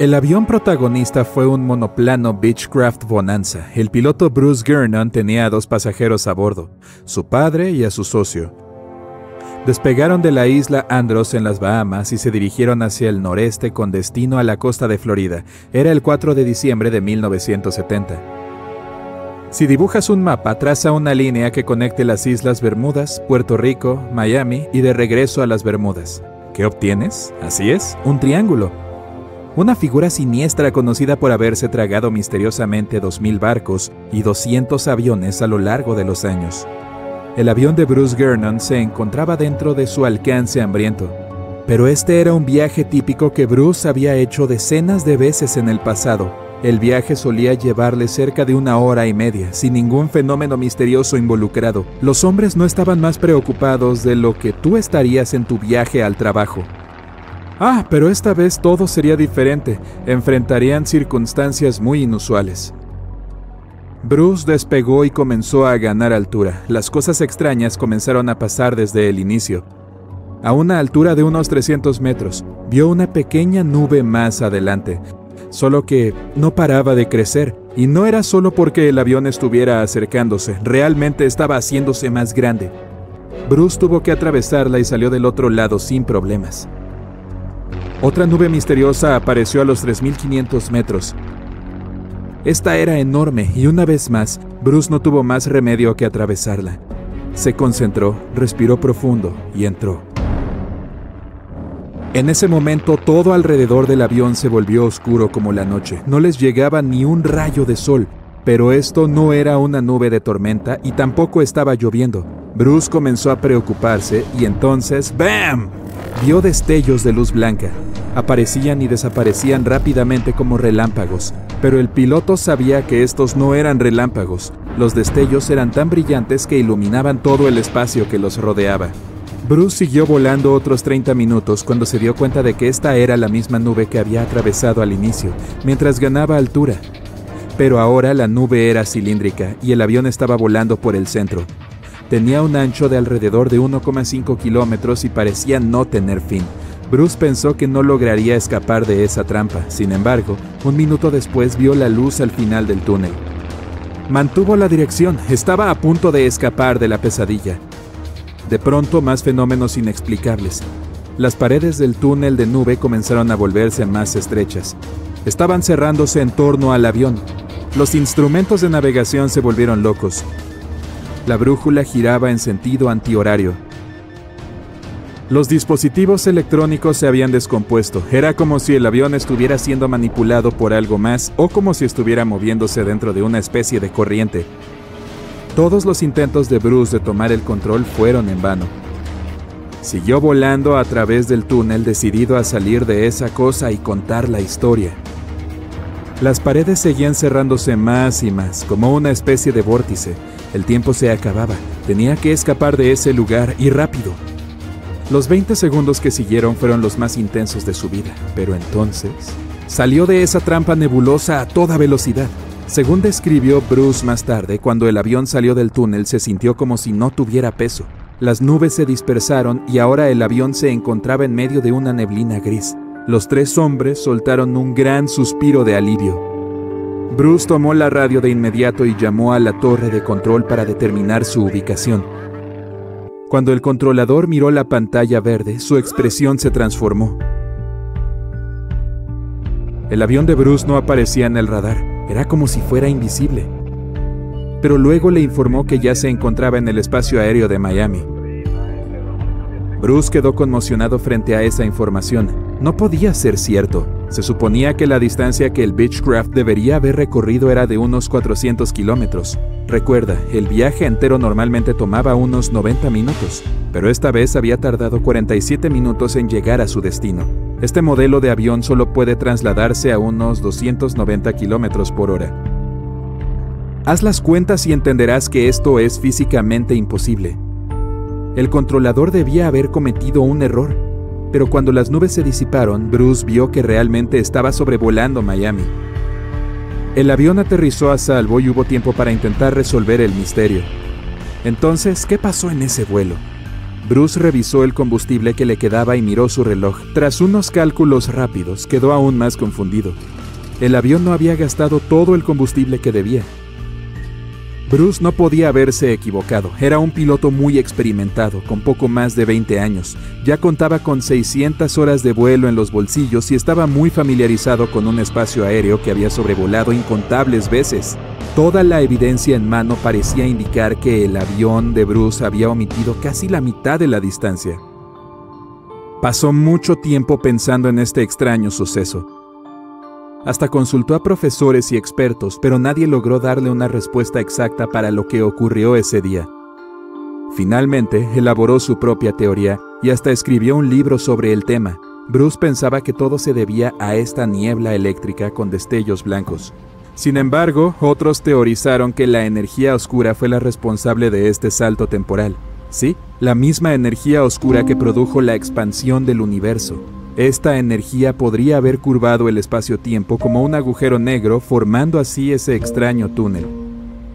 El avión protagonista fue un monoplano Beechcraft Bonanza. El piloto Bruce Gernon tenía a dos pasajeros a bordo, su padre y a su socio. Despegaron de la isla Andros en las Bahamas y se dirigieron hacia el noreste con destino a la costa de Florida. Era el 4 de diciembre de 1970. Si dibujas un mapa, traza una línea que conecte las Islas Bermudas, Puerto Rico, Miami y de regreso a las Bermudas. ¿Qué obtienes? Así es, un triángulo. Una figura siniestra conocida por haberse tragado misteriosamente 2.000 barcos y 200 aviones a lo largo de los años. El avión de Bruce Gernon se encontraba dentro de su alcance hambriento. Pero este era un viaje típico que Bruce había hecho decenas de veces en el pasado. El viaje solía llevarle cerca de una hora y media, sin ningún fenómeno misterioso involucrado. Los hombres no estaban más preocupados de lo que tú estarías en tu viaje al trabajo. Ah, pero esta vez todo sería diferente. Enfrentarían circunstancias muy inusuales. Bruce despegó y comenzó a ganar altura. Las cosas extrañas comenzaron a pasar desde el inicio. A una altura de unos 300 metros, vio una pequeña nube más adelante, solo que no paraba de crecer, y no era solo porque el avión estuviera acercándose, realmente estaba haciéndose más grande. Bruce tuvo que atravesarla y salió del otro lado sin problemas. Otra nube misteriosa apareció a los 3.500 metros, esta era enorme y una vez más, Bruce no tuvo más remedio que atravesarla. Se concentró, respiró profundo y entró. En ese momento todo alrededor del avión se volvió oscuro como la noche. No les llegaba ni un rayo de sol, pero esto no era una nube de tormenta y tampoco estaba lloviendo. Bruce comenzó a preocuparse y entonces ¡BAM! Vio destellos de luz blanca. Aparecían y desaparecían rápidamente como relámpagos, pero el piloto sabía que estos no eran relámpagos. Los destellos eran tan brillantes que iluminaban todo el espacio que los rodeaba. Bruce siguió volando otros 30 minutos cuando se dio cuenta de que esta era la misma nube que había atravesado al inicio, mientras ganaba altura. Pero ahora la nube era cilíndrica y el avión estaba volando por el centro. Tenía un ancho de alrededor de 1,5 kilómetros y parecía no tener fin. Bruce pensó que no lograría escapar de esa trampa. Sin embargo, un minuto después vio la luz al final del túnel. Mantuvo la dirección, estaba a punto de escapar de la pesadilla. De pronto más fenómenos inexplicables. Las paredes del túnel de nube comenzaron a volverse más estrechas. Estaban cerrándose en torno al avión. Los instrumentos de navegación se volvieron locos. La brújula giraba en sentido antihorario. Los dispositivos electrónicos se habían descompuesto. Era como si el avión estuviera siendo manipulado por algo más o como si estuviera moviéndose dentro de una especie de corriente. Todos los intentos de Bruce de tomar el control fueron en vano. Siguió volando a través del túnel decidido a salir de esa cosa y contar la historia. Las paredes seguían cerrándose más y más, como una especie de vórtice. El tiempo se acababa. Tenía que escapar de ese lugar y rápido. Los 20 segundos que siguieron fueron los más intensos de su vida, pero entonces salió de esa trampa nebulosa a toda velocidad. Según describió Bruce más tarde, cuando el avión salió del túnel se sintió como si no tuviera peso. Las nubes se dispersaron y ahora el avión se encontraba en medio de una neblina gris. Los tres hombres soltaron un gran suspiro de alivio. Bruce tomó la radio de inmediato y llamó a la torre de control para determinar su ubicación. Cuando el controlador miró la pantalla verde, su expresión se transformó. El avión de Bruce no aparecía en el radar, era como si fuera invisible. Pero luego le informó que ya se encontraba en el espacio aéreo de Miami. Bruce quedó conmocionado frente a esa información. No podía ser cierto. Se suponía que la distancia que el Beechcraft debería haber recorrido era de unos 400 kilómetros. Recuerda, el viaje entero normalmente tomaba unos 90 minutos, pero esta vez había tardado 47 minutos en llegar a su destino. Este modelo de avión solo puede trasladarse a unos 290 kilómetros por hora. Haz las cuentas y entenderás que esto es físicamente imposible. El controlador debía haber cometido un error, pero cuando las nubes se disiparon, Bruce vio que realmente estaba sobrevolando Miami. El avión aterrizó a salvo y hubo tiempo para intentar resolver el misterio. Entonces, ¿qué pasó en ese vuelo? Bruce revisó el combustible que le quedaba y miró su reloj. Tras unos cálculos rápidos, quedó aún más confundido. El avión no había gastado todo el combustible que debía. Bruce no podía haberse equivocado. Era un piloto muy experimentado, con poco más de 20 años. Ya contaba con 600 horas de vuelo en los bolsillos y estaba muy familiarizado con un espacio aéreo que había sobrevolado incontables veces. Toda la evidencia en mano parecía indicar que el avión de Bruce había omitido casi la mitad de la distancia. Pasó mucho tiempo pensando en este extraño suceso. Hasta consultó a profesores y expertos, pero nadie logró darle una respuesta exacta para lo que ocurrió ese día. Finalmente, elaboró su propia teoría y hasta escribió un libro sobre el tema. Bruce pensaba que todo se debía a esta niebla eléctrica con destellos blancos. Sin embargo, otros teorizaron que la energía oscura fue la responsable de este salto temporal. Sí, la misma energía oscura que produjo la expansión del universo. Esta energía podría haber curvado el espacio-tiempo como un agujero negro, formando así ese extraño túnel.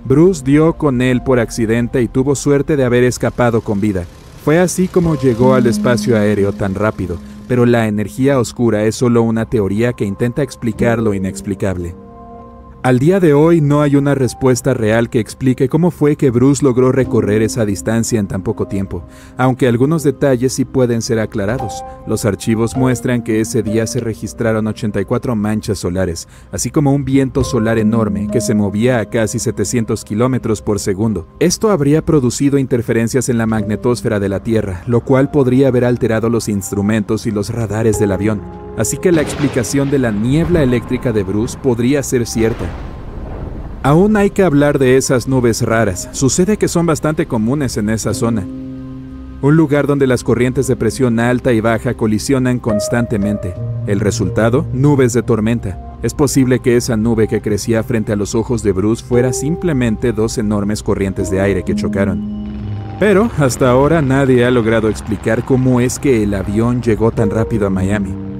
Bruce dio con él por accidente y tuvo suerte de haber escapado con vida. Fue así como llegó al espacio aéreo tan rápido, pero la energía oscura es solo una teoría que intenta explicar lo inexplicable. Al día de hoy no hay una respuesta real que explique cómo fue que Bruce logró recorrer esa distancia en tan poco tiempo, aunque algunos detalles sí pueden ser aclarados. Los archivos muestran que ese día se registraron 84 manchas solares, así como un viento solar enorme que se movía a casi 700 kilómetros por segundo. Esto habría producido interferencias en la magnetosfera de la Tierra, lo cual podría haber alterado los instrumentos y los radares del avión. Así que la explicación de la niebla eléctrica de Bruce podría ser cierta. Aún hay que hablar de esas nubes raras. Sucede que son bastante comunes en esa zona. Un lugar donde las corrientes de presión alta y baja colisionan constantemente. El resultado, nubes de tormenta. Es posible que esa nube que crecía frente a los ojos de Bruce fuera simplemente dos enormes corrientes de aire que chocaron. Pero hasta ahora nadie ha logrado explicar cómo es que el avión llegó tan rápido a Miami.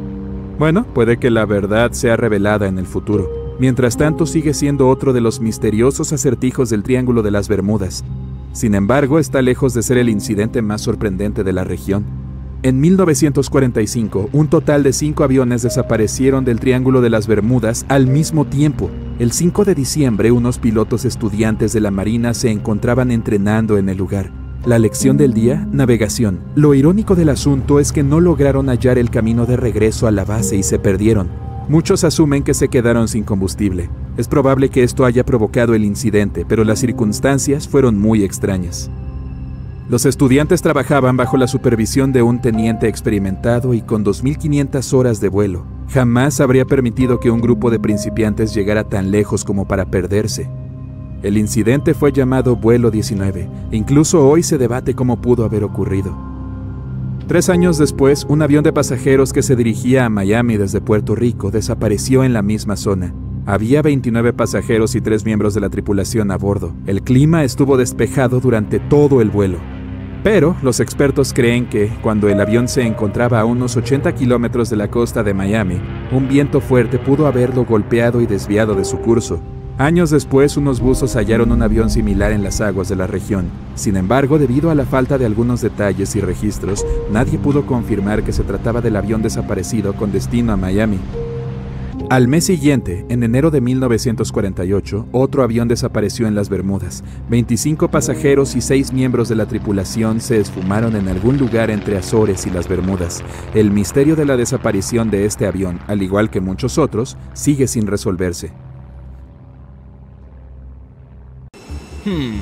Bueno, puede que la verdad sea revelada en el futuro. Mientras tanto, sigue siendo otro de los misteriosos acertijos del Triángulo de las Bermudas. Sin embargo, está lejos de ser el incidente más sorprendente de la región. En 1945, un total de cinco aviones desaparecieron del Triángulo de las Bermudas al mismo tiempo. El 5 de diciembre, unos pilotos estudiantes de la Marina se encontraban entrenando en el lugar. La lección del día, navegación. Lo irónico del asunto es que no lograron hallar el camino de regreso a la base y se perdieron. Muchos asumen que se quedaron sin combustible. Es probable que esto haya provocado el incidente, pero las circunstancias fueron muy extrañas. Los estudiantes trabajaban bajo la supervisión de un teniente experimentado y con 2.500 horas de vuelo. Jamás habría permitido que un grupo de principiantes llegara tan lejos como para perderse. El incidente fue llamado Vuelo 19. Incluso hoy se debate cómo pudo haber ocurrido. Tres años después, un avión de pasajeros que se dirigía a Miami desde Puerto Rico desapareció en la misma zona. Había 29 pasajeros y tres miembros de la tripulación a bordo. El clima estuvo despejado durante todo el vuelo. Pero los expertos creen que, cuando el avión se encontraba a unos 80 kilómetros de la costa de Miami, un viento fuerte pudo haberlo golpeado y desviado de su curso, Años después, unos buzos hallaron un avión similar en las aguas de la región. Sin embargo, debido a la falta de algunos detalles y registros, nadie pudo confirmar que se trataba del avión desaparecido con destino a Miami. Al mes siguiente, en enero de 1948, otro avión desapareció en las Bermudas. 25 pasajeros y 6 miembros de la tripulación se esfumaron en algún lugar entre Azores y las Bermudas. El misterio de la desaparición de este avión, al igual que muchos otros, sigue sin resolverse. Hmm.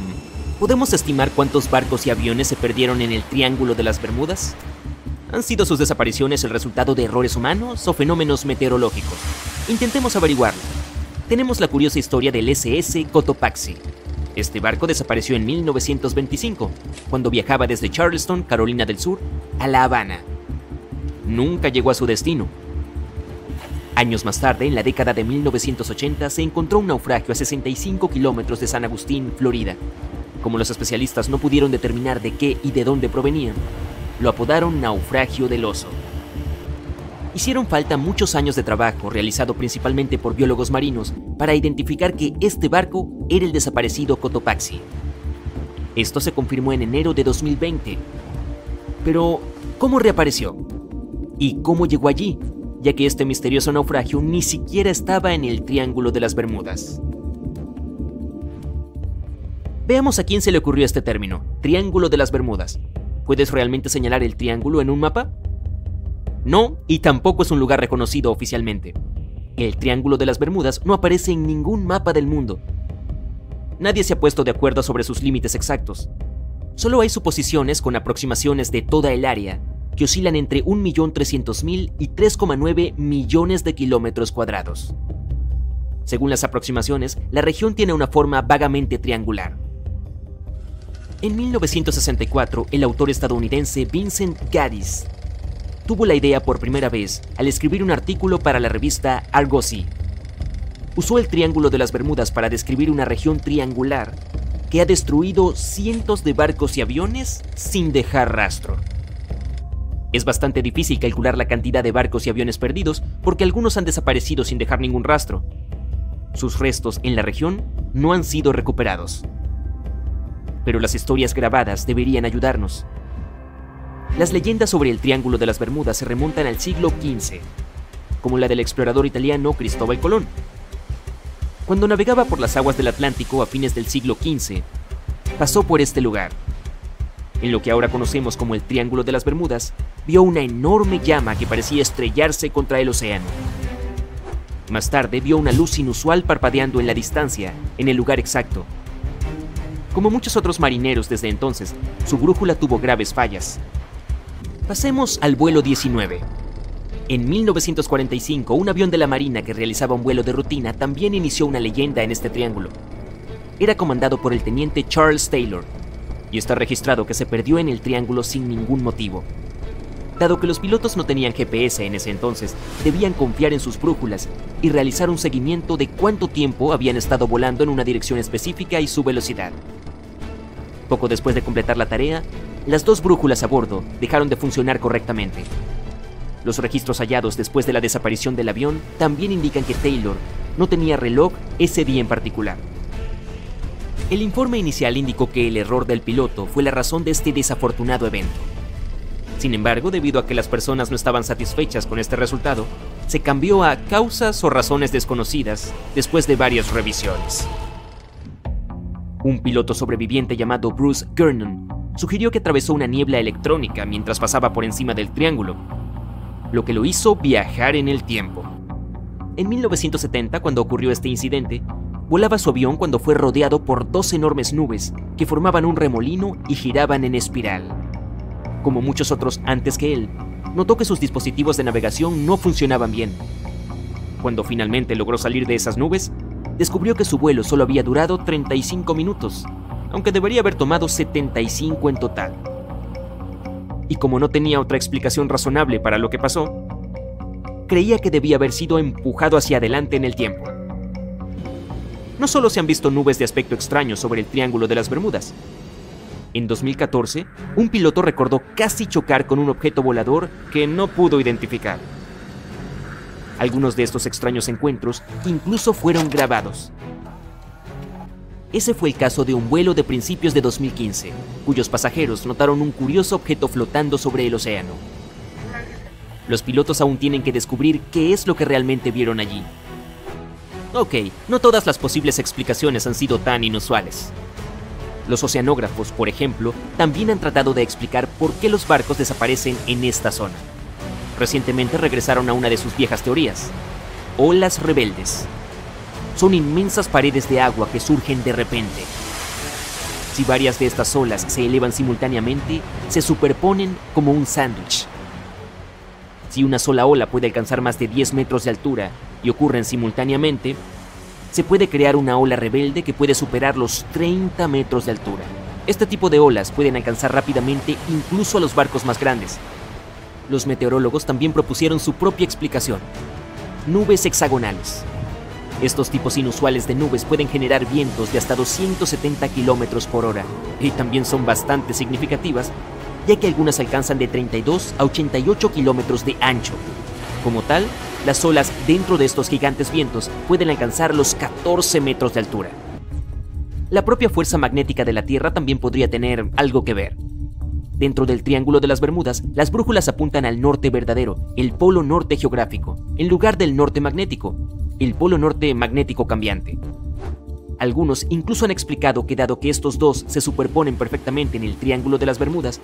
¿Podemos estimar cuántos barcos y aviones se perdieron en el Triángulo de las Bermudas? ¿Han sido sus desapariciones el resultado de errores humanos o fenómenos meteorológicos? Intentemos averiguarlo. Tenemos la curiosa historia del SS Cotopaxi. Este barco desapareció en 1925, cuando viajaba desde Charleston, Carolina del Sur, a La Habana. Nunca llegó a su destino, Años más tarde, en la década de 1980, se encontró un naufragio a 65 kilómetros de San Agustín, Florida. Como los especialistas no pudieron determinar de qué y de dónde provenían, lo apodaron naufragio del oso. Hicieron falta muchos años de trabajo, realizado principalmente por biólogos marinos, para identificar que este barco era el desaparecido Cotopaxi. Esto se confirmó en enero de 2020. Pero, ¿cómo reapareció? ¿Y cómo llegó allí? Ya que este misterioso naufragio ni siquiera estaba en el Triángulo de las Bermudas. Veamos a quién se le ocurrió este término, Triángulo de las Bermudas. ¿Puedes realmente señalar el triángulo en un mapa? No, y tampoco es un lugar reconocido oficialmente. El Triángulo de las Bermudas no aparece en ningún mapa del mundo. Nadie se ha puesto de acuerdo sobre sus límites exactos. Solo hay suposiciones con aproximaciones de toda el área que oscilan entre 1.300.000 y 3,9 millones de kilómetros cuadrados. Según las aproximaciones, la región tiene una forma vagamente triangular. En 1964, el autor estadounidense Vincent Gaddis tuvo la idea por primera vez al escribir un artículo para la revista Argosy. Usó el Triángulo de las Bermudas para describir una región triangular que ha destruido cientos de barcos y aviones sin dejar rastro. Es bastante difícil calcular la cantidad de barcos y aviones perdidos porque algunos han desaparecido sin dejar ningún rastro. Sus restos en la región no han sido recuperados. Pero las historias grabadas deberían ayudarnos. Las leyendas sobre el Triángulo de las Bermudas se remontan al siglo XV, como la del explorador italiano Cristóbal Colón. Cuando navegaba por las aguas del Atlántico a fines del siglo XV, pasó por este lugar. En lo que ahora conocemos como el Triángulo de las Bermudas, vio una enorme llama que parecía estrellarse contra el océano. Más tarde vio una luz inusual parpadeando en la distancia, en el lugar exacto. Como muchos otros marineros desde entonces, su brújula tuvo graves fallas, Pasemos al vuelo 19. En 1945, un avión de la Marina que realizaba un vuelo de rutina también inició una leyenda en este triángulo. Era comandado por el teniente Charles Taylor, y está registrado que se perdió en el triángulo sin ningún motivo. Dado que los pilotos no tenían GPS en ese entonces, debían confiar en sus brújulas y realizar un seguimiento de cuánto tiempo habían estado volando en una dirección específica y su velocidad. Poco después de completar la tarea, las dos brújulas a bordo dejaron de funcionar correctamente. Los registros hallados después de la desaparición del avión también indican que Taylor no tenía reloj ese día en particular. El informe inicial indicó que el error del piloto fue la razón de este desafortunado evento. Sin embargo, debido a que las personas no estaban satisfechas con este resultado, se cambió a causas o razones desconocidas después de varias revisiones. Un piloto sobreviviente llamado Bruce Gernon sugirió que atravesó una niebla electrónica mientras pasaba por encima del triángulo, lo que lo hizo viajar en el tiempo. En 1970, cuando ocurrió este incidente, volaba su avión cuando fue rodeado por dos enormes nubes que formaban un remolino y giraban en espiral. Como muchos otros antes que él, notó que sus dispositivos de navegación no funcionaban bien. Cuando finalmente logró salir de esas nubes, descubrió que su vuelo solo había durado 35 minutos aunque debería haber tomado 75 en total. Y como no tenía otra explicación razonable para lo que pasó, creía que debía haber sido empujado hacia adelante en el tiempo. No solo se han visto nubes de aspecto extraño sobre el Triángulo de las Bermudas. En 2014, un piloto recordó casi chocar con un objeto volador que no pudo identificar. Algunos de estos extraños encuentros incluso fueron grabados, ese fue el caso de un vuelo de principios de 2015, cuyos pasajeros notaron un curioso objeto flotando sobre el océano. Los pilotos aún tienen que descubrir qué es lo que realmente vieron allí. Ok, no todas las posibles explicaciones han sido tan inusuales. Los oceanógrafos, por ejemplo, también han tratado de explicar por qué los barcos desaparecen en esta zona. Recientemente regresaron a una de sus viejas teorías, olas rebeldes son inmensas paredes de agua que surgen de repente. Si varias de estas olas se elevan simultáneamente, se superponen como un sándwich. Si una sola ola puede alcanzar más de 10 metros de altura y ocurren simultáneamente, se puede crear una ola rebelde que puede superar los 30 metros de altura. Este tipo de olas pueden alcanzar rápidamente incluso a los barcos más grandes. Los meteorólogos también propusieron su propia explicación. Nubes hexagonales. Estos tipos inusuales de nubes pueden generar vientos de hasta 270 km por hora y también son bastante significativas, ya que algunas alcanzan de 32 a 88 kilómetros de ancho. Como tal, las olas dentro de estos gigantes vientos pueden alcanzar los 14 metros de altura. La propia fuerza magnética de la Tierra también podría tener algo que ver. Dentro del Triángulo de las Bermudas, las brújulas apuntan al norte verdadero, el polo norte geográfico, en lugar del norte magnético, el polo norte magnético cambiante. Algunos incluso han explicado que dado que estos dos se superponen perfectamente en el Triángulo de las Bermudas,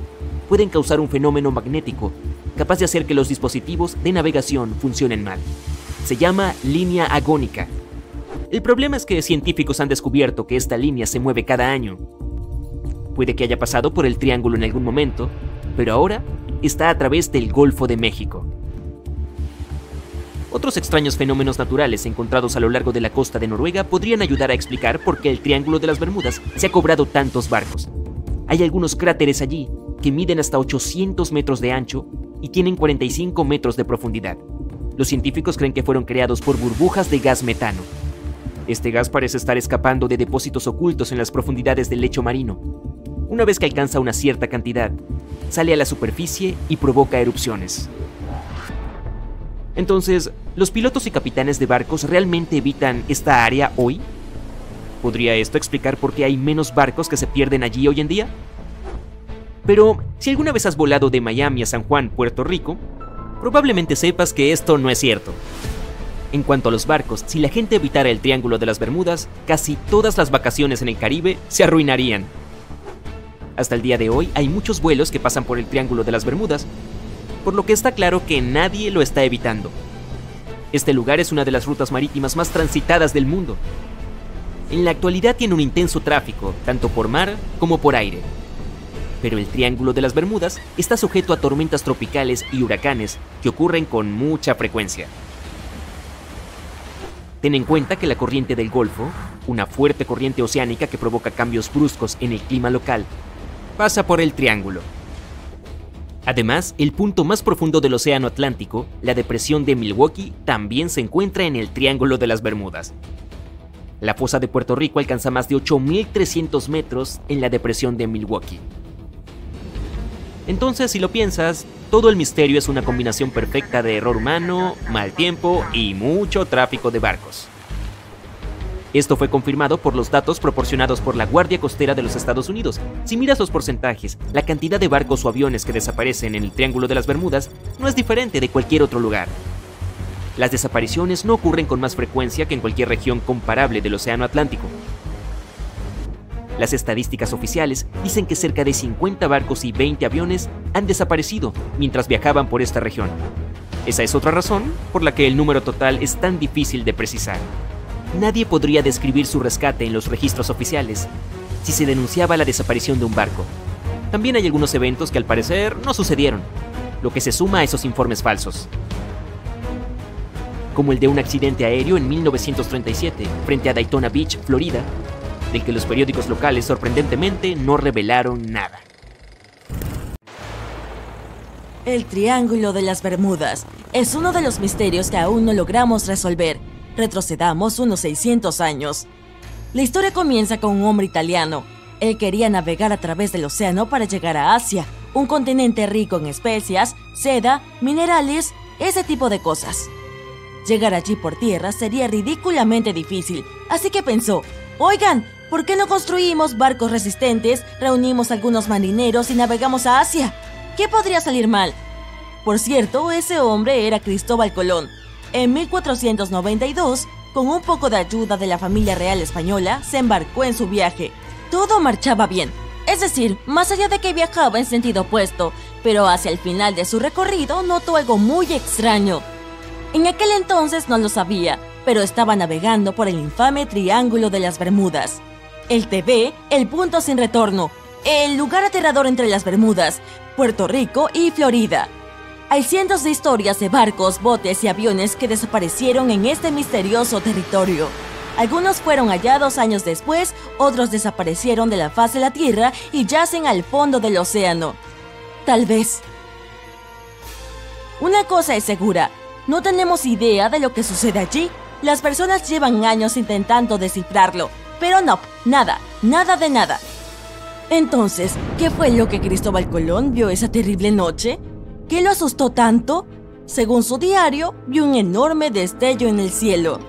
pueden causar un fenómeno magnético capaz de hacer que los dispositivos de navegación funcionen mal. Se llama línea agónica. El problema es que científicos han descubierto que esta línea se mueve cada año, Puede que haya pasado por el Triángulo en algún momento, pero ahora está a través del Golfo de México. Otros extraños fenómenos naturales encontrados a lo largo de la costa de Noruega podrían ayudar a explicar por qué el Triángulo de las Bermudas se ha cobrado tantos barcos. Hay algunos cráteres allí que miden hasta 800 metros de ancho y tienen 45 metros de profundidad. Los científicos creen que fueron creados por burbujas de gas metano. Este gas parece estar escapando de depósitos ocultos en las profundidades del lecho marino, una vez que alcanza una cierta cantidad, sale a la superficie y provoca erupciones. Entonces, ¿los pilotos y capitanes de barcos realmente evitan esta área hoy? ¿Podría esto explicar por qué hay menos barcos que se pierden allí hoy en día? Pero, si alguna vez has volado de Miami a San Juan, Puerto Rico, probablemente sepas que esto no es cierto. En cuanto a los barcos, si la gente evitara el Triángulo de las Bermudas, casi todas las vacaciones en el Caribe se arruinarían. Hasta el día de hoy hay muchos vuelos que pasan por el Triángulo de las Bermudas, por lo que está claro que nadie lo está evitando. Este lugar es una de las rutas marítimas más transitadas del mundo. En la actualidad tiene un intenso tráfico, tanto por mar como por aire. Pero el Triángulo de las Bermudas está sujeto a tormentas tropicales y huracanes que ocurren con mucha frecuencia. Ten en cuenta que la corriente del Golfo, una fuerte corriente oceánica que provoca cambios bruscos en el clima local pasa por el triángulo. Además, el punto más profundo del Océano Atlántico, la depresión de Milwaukee, también se encuentra en el Triángulo de las Bermudas. La fosa de Puerto Rico alcanza más de 8.300 metros en la depresión de Milwaukee. Entonces, si lo piensas, todo el misterio es una combinación perfecta de error humano, mal tiempo y mucho tráfico de barcos. Esto fue confirmado por los datos proporcionados por la Guardia Costera de los Estados Unidos. Si miras los porcentajes, la cantidad de barcos o aviones que desaparecen en el Triángulo de las Bermudas no es diferente de cualquier otro lugar. Las desapariciones no ocurren con más frecuencia que en cualquier región comparable del Océano Atlántico. Las estadísticas oficiales dicen que cerca de 50 barcos y 20 aviones han desaparecido mientras viajaban por esta región. Esa es otra razón por la que el número total es tan difícil de precisar nadie podría describir su rescate en los registros oficiales si se denunciaba la desaparición de un barco. También hay algunos eventos que al parecer no sucedieron, lo que se suma a esos informes falsos. Como el de un accidente aéreo en 1937 frente a Daytona Beach, Florida, del que los periódicos locales sorprendentemente no revelaron nada. El Triángulo de las Bermudas es uno de los misterios que aún no logramos resolver Retrocedamos unos 600 años. La historia comienza con un hombre italiano. Él quería navegar a través del océano para llegar a Asia, un continente rico en especias, seda, minerales, ese tipo de cosas. Llegar allí por tierra sería ridículamente difícil, así que pensó, oigan, ¿por qué no construimos barcos resistentes, reunimos algunos marineros y navegamos a Asia? ¿Qué podría salir mal? Por cierto, ese hombre era Cristóbal Colón, en 1492, con un poco de ayuda de la familia real española, se embarcó en su viaje. Todo marchaba bien, es decir, más allá de que viajaba en sentido opuesto, pero hacia el final de su recorrido notó algo muy extraño. En aquel entonces no lo sabía, pero estaba navegando por el infame Triángulo de las Bermudas. El TV, el punto sin retorno, el lugar aterrador entre las Bermudas, Puerto Rico y Florida. Hay cientos de historias de barcos, botes y aviones que desaparecieron en este misterioso territorio. Algunos fueron hallados años después, otros desaparecieron de la faz de la Tierra y yacen al fondo del océano. Tal vez. Una cosa es segura, no tenemos idea de lo que sucede allí. Las personas llevan años intentando descifrarlo, pero no, nada, nada de nada. Entonces, ¿qué fue lo que Cristóbal Colón vio esa terrible noche? ¿Qué lo asustó tanto? Según su diario, vio un enorme destello en el cielo.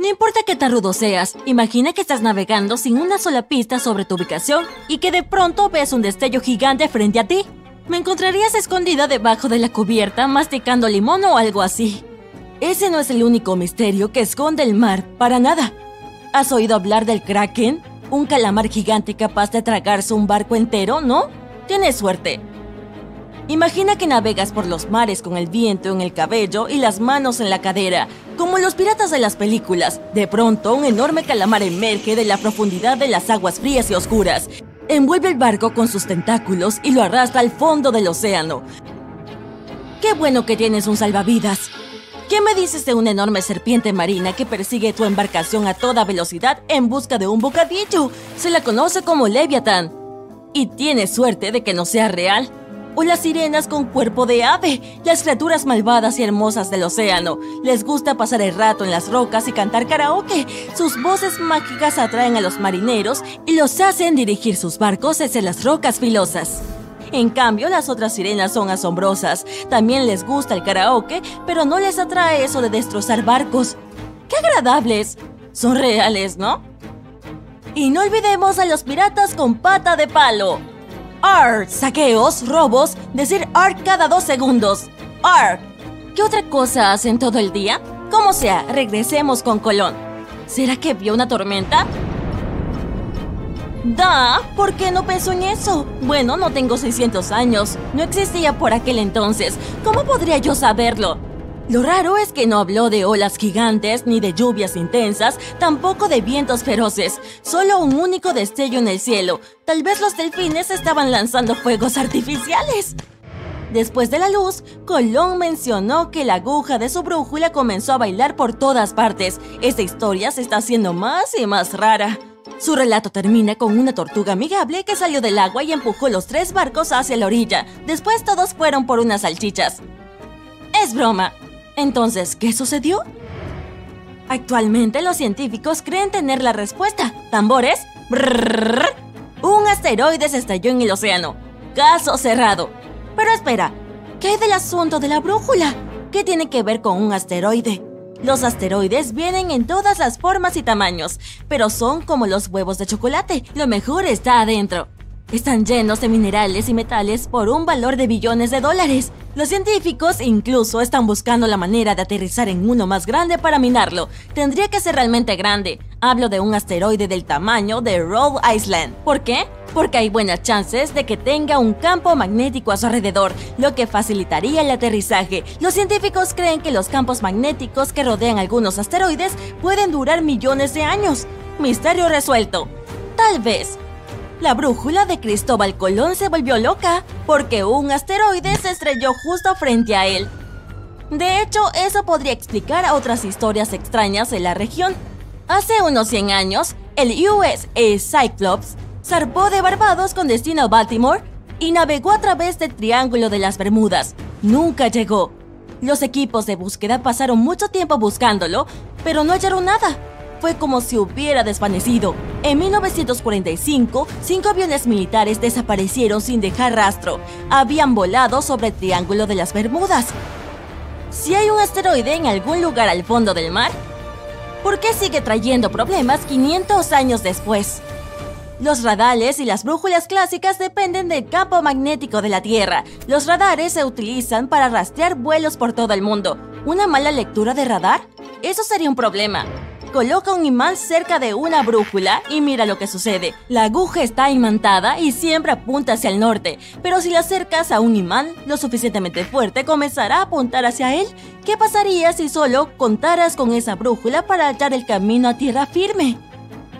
No importa qué tan rudo seas, imagina que estás navegando sin una sola pista sobre tu ubicación y que de pronto ves un destello gigante frente a ti. Me encontrarías escondida debajo de la cubierta masticando limón o algo así. Ese no es el único misterio que esconde el mar, para nada. ¿Has oído hablar del kraken? Un calamar gigante capaz de tragarse un barco entero, ¿no? Tienes suerte. Imagina que navegas por los mares con el viento en el cabello y las manos en la cadera, como los piratas de las películas. De pronto, un enorme calamar emerge de la profundidad de las aguas frías y oscuras. Envuelve el barco con sus tentáculos y lo arrastra al fondo del océano. ¡Qué bueno que tienes un salvavidas! ¿Qué me dices de una enorme serpiente marina que persigue tu embarcación a toda velocidad en busca de un bocadillo? Se la conoce como Leviathan. Y tienes suerte de que no sea real o las sirenas con cuerpo de ave, las criaturas malvadas y hermosas del océano. Les gusta pasar el rato en las rocas y cantar karaoke. Sus voces mágicas atraen a los marineros y los hacen dirigir sus barcos hacia las rocas filosas. En cambio, las otras sirenas son asombrosas. También les gusta el karaoke, pero no les atrae eso de destrozar barcos. ¡Qué agradables! Son reales, ¿no? Y no olvidemos a los piratas con pata de palo. ARK, saqueos, robos, decir ARK cada dos segundos. ARK. ¿Qué otra cosa hacen todo el día? Como sea, regresemos con Colón. ¿Será que vio una tormenta? Da, ¿por qué no pensó en eso? Bueno, no tengo 600 años. No existía por aquel entonces. ¿Cómo podría yo saberlo? Lo raro es que no habló de olas gigantes, ni de lluvias intensas, tampoco de vientos feroces, solo un único destello en el cielo. Tal vez los delfines estaban lanzando fuegos artificiales. Después de la luz, Colón mencionó que la aguja de su brújula comenzó a bailar por todas partes. Esta historia se está haciendo más y más rara. Su relato termina con una tortuga amigable que salió del agua y empujó los tres barcos hacia la orilla. Después todos fueron por unas salchichas. Es broma, entonces, ¿qué sucedió? Actualmente los científicos creen tener la respuesta. ¿Tambores? un asteroide se estalló en el océano. Caso cerrado. Pero espera, ¿qué hay del asunto de la brújula? ¿Qué tiene que ver con un asteroide? Los asteroides vienen en todas las formas y tamaños, pero son como los huevos de chocolate. Lo mejor está adentro. Están llenos de minerales y metales por un valor de billones de dólares. Los científicos incluso están buscando la manera de aterrizar en uno más grande para minarlo. Tendría que ser realmente grande. Hablo de un asteroide del tamaño de Rhode Island. ¿Por qué? Porque hay buenas chances de que tenga un campo magnético a su alrededor, lo que facilitaría el aterrizaje. Los científicos creen que los campos magnéticos que rodean algunos asteroides pueden durar millones de años. Misterio resuelto. Tal vez la brújula de Cristóbal Colón se volvió loca porque un asteroide se estrelló justo frente a él. De hecho, eso podría explicar otras historias extrañas en la región. Hace unos 100 años, el USS Cyclops zarpó de Barbados con destino a Baltimore y navegó a través del Triángulo de las Bermudas. Nunca llegó. Los equipos de búsqueda pasaron mucho tiempo buscándolo, pero no hallaron nada fue como si hubiera desvanecido. En 1945, cinco aviones militares desaparecieron sin dejar rastro. Habían volado sobre el Triángulo de las Bermudas. Si hay un asteroide en algún lugar al fondo del mar, ¿por qué sigue trayendo problemas 500 años después? Los radares y las brújulas clásicas dependen del campo magnético de la Tierra. Los radares se utilizan para rastrear vuelos por todo el mundo. ¿Una mala lectura de radar? Eso sería un problema. Coloca un imán cerca de una brújula y mira lo que sucede. La aguja está imantada y siempre apunta hacia el norte, pero si la acercas a un imán lo suficientemente fuerte comenzará a apuntar hacia él. ¿Qué pasaría si solo contaras con esa brújula para hallar el camino a tierra firme?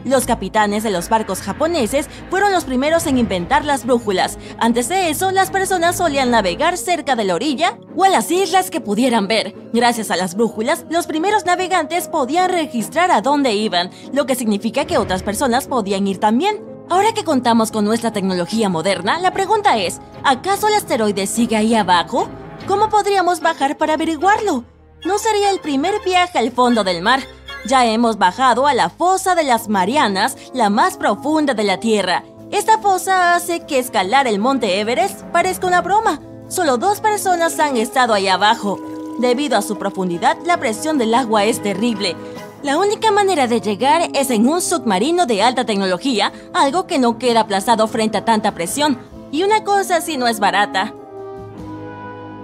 Los capitanes de los barcos japoneses fueron los primeros en inventar las brújulas. Antes de eso, las personas solían navegar cerca de la orilla o a las islas que pudieran ver. Gracias a las brújulas, los primeros navegantes podían registrar a dónde iban, lo que significa que otras personas podían ir también. Ahora que contamos con nuestra tecnología moderna, la pregunta es, ¿acaso el asteroide sigue ahí abajo? ¿Cómo podríamos bajar para averiguarlo? No sería el primer viaje al fondo del mar, ya hemos bajado a la fosa de las Marianas, la más profunda de la Tierra. Esta fosa hace que escalar el monte Everest parezca una broma. Solo dos personas han estado ahí abajo. Debido a su profundidad, la presión del agua es terrible. La única manera de llegar es en un submarino de alta tecnología, algo que no queda aplazado frente a tanta presión. Y una cosa así no es barata.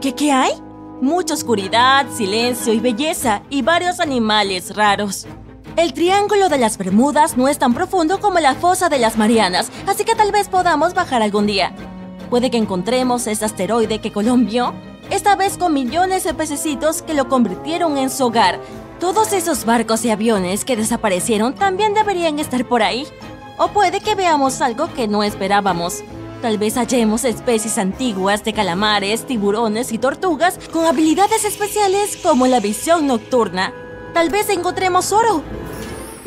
¿Qué, qué hay? Mucha oscuridad, silencio y belleza, y varios animales raros. El Triángulo de las Bermudas no es tan profundo como la fosa de las Marianas, así que tal vez podamos bajar algún día. Puede que encontremos ese asteroide que Colombio, esta vez con millones de pececitos que lo convirtieron en su hogar. Todos esos barcos y aviones que desaparecieron también deberían estar por ahí. O puede que veamos algo que no esperábamos. Tal vez hallemos especies antiguas de calamares, tiburones y tortugas con habilidades especiales como la visión nocturna. Tal vez encontremos oro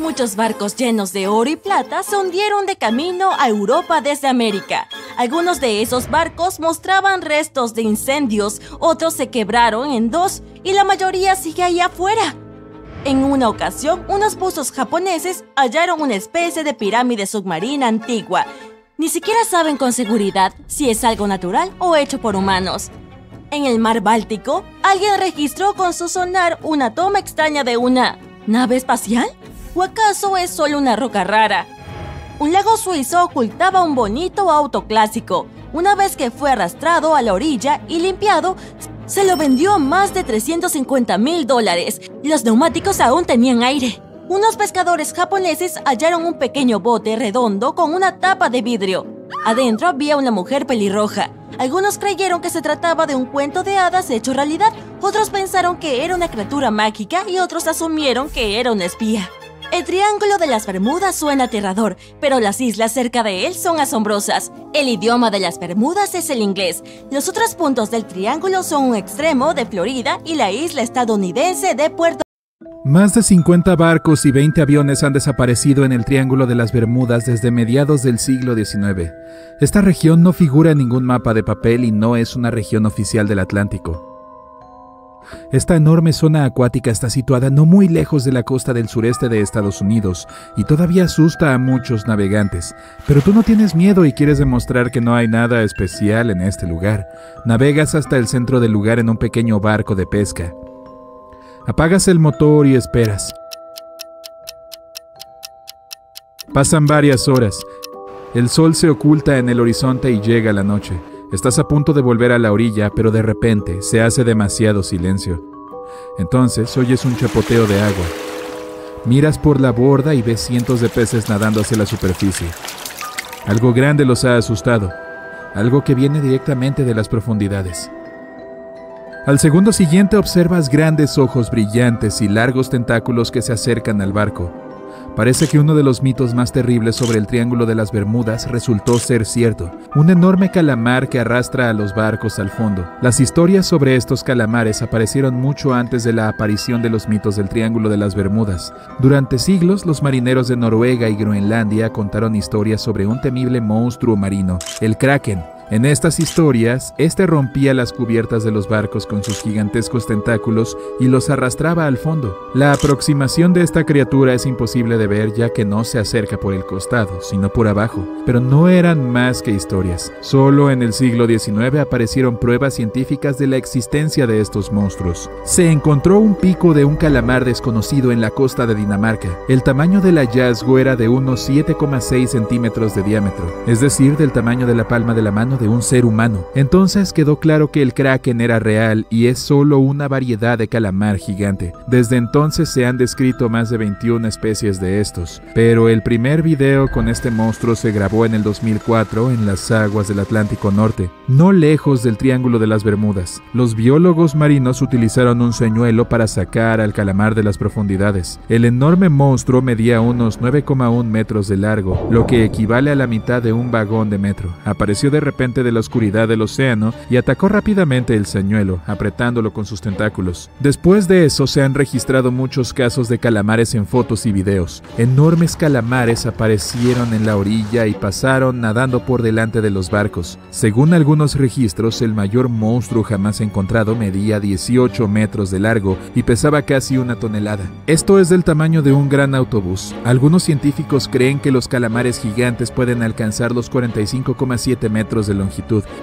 Muchos barcos llenos de oro y plata se hundieron de camino a Europa desde América. Algunos de esos barcos mostraban restos de incendios, otros se quebraron en dos y la mayoría sigue ahí afuera. En una ocasión, unos buzos japoneses hallaron una especie de pirámide submarina antigua. Ni siquiera saben con seguridad si es algo natural o hecho por humanos. En el mar Báltico, alguien registró con su sonar una toma extraña de una nave espacial. ¿O acaso es solo una roca rara? Un lago suizo ocultaba un bonito auto clásico. Una vez que fue arrastrado a la orilla y limpiado, se lo vendió a más de 350 mil dólares. Los neumáticos aún tenían aire. Unos pescadores japoneses hallaron un pequeño bote redondo con una tapa de vidrio. Adentro había una mujer pelirroja. Algunos creyeron que se trataba de un cuento de hadas hecho realidad, otros pensaron que era una criatura mágica y otros asumieron que era una espía. El Triángulo de las Bermudas suena aterrador, pero las islas cerca de él son asombrosas. El idioma de las Bermudas es el inglés. Los otros puntos del triángulo son un extremo de Florida y la isla estadounidense de Puerto más de 50 barcos y 20 aviones han desaparecido en el Triángulo de las Bermudas desde mediados del siglo XIX. Esta región no figura en ningún mapa de papel y no es una región oficial del Atlántico. Esta enorme zona acuática está situada no muy lejos de la costa del sureste de Estados Unidos y todavía asusta a muchos navegantes. Pero tú no tienes miedo y quieres demostrar que no hay nada especial en este lugar. Navegas hasta el centro del lugar en un pequeño barco de pesca. Apagas el motor y esperas. Pasan varias horas. El sol se oculta en el horizonte y llega la noche. Estás a punto de volver a la orilla, pero de repente se hace demasiado silencio. Entonces oyes un chapoteo de agua. Miras por la borda y ves cientos de peces nadando hacia la superficie. Algo grande los ha asustado, algo que viene directamente de las profundidades. Al segundo siguiente observas grandes ojos brillantes y largos tentáculos que se acercan al barco. Parece que uno de los mitos más terribles sobre el Triángulo de las Bermudas resultó ser cierto, un enorme calamar que arrastra a los barcos al fondo. Las historias sobre estos calamares aparecieron mucho antes de la aparición de los mitos del Triángulo de las Bermudas. Durante siglos, los marineros de Noruega y Groenlandia contaron historias sobre un temible monstruo marino, el Kraken, en estas historias, este rompía las cubiertas de los barcos con sus gigantescos tentáculos y los arrastraba al fondo. La aproximación de esta criatura es imposible de ver ya que no se acerca por el costado, sino por abajo, pero no eran más que historias. Solo en el siglo XIX aparecieron pruebas científicas de la existencia de estos monstruos. Se encontró un pico de un calamar desconocido en la costa de Dinamarca. El tamaño del hallazgo era de unos 7,6 centímetros de diámetro, es decir, del tamaño de la palma de la mano de un ser humano. Entonces quedó claro que el kraken era real y es solo una variedad de calamar gigante. Desde entonces se han descrito más de 21 especies de estos, pero el primer video con este monstruo se grabó en el 2004 en las aguas del Atlántico Norte, no lejos del Triángulo de las Bermudas. Los biólogos marinos utilizaron un señuelo para sacar al calamar de las profundidades. El enorme monstruo medía unos 9,1 metros de largo, lo que equivale a la mitad de un vagón de metro. Apareció de repente de la oscuridad del océano y atacó rápidamente el señuelo, apretándolo con sus tentáculos. Después de eso se han registrado muchos casos de calamares en fotos y videos. Enormes calamares aparecieron en la orilla y pasaron nadando por delante de los barcos. Según algunos registros, el mayor monstruo jamás encontrado medía 18 metros de largo y pesaba casi una tonelada. Esto es del tamaño de un gran autobús. Algunos científicos creen que los calamares gigantes pueden alcanzar los 45,7 metros de longitud,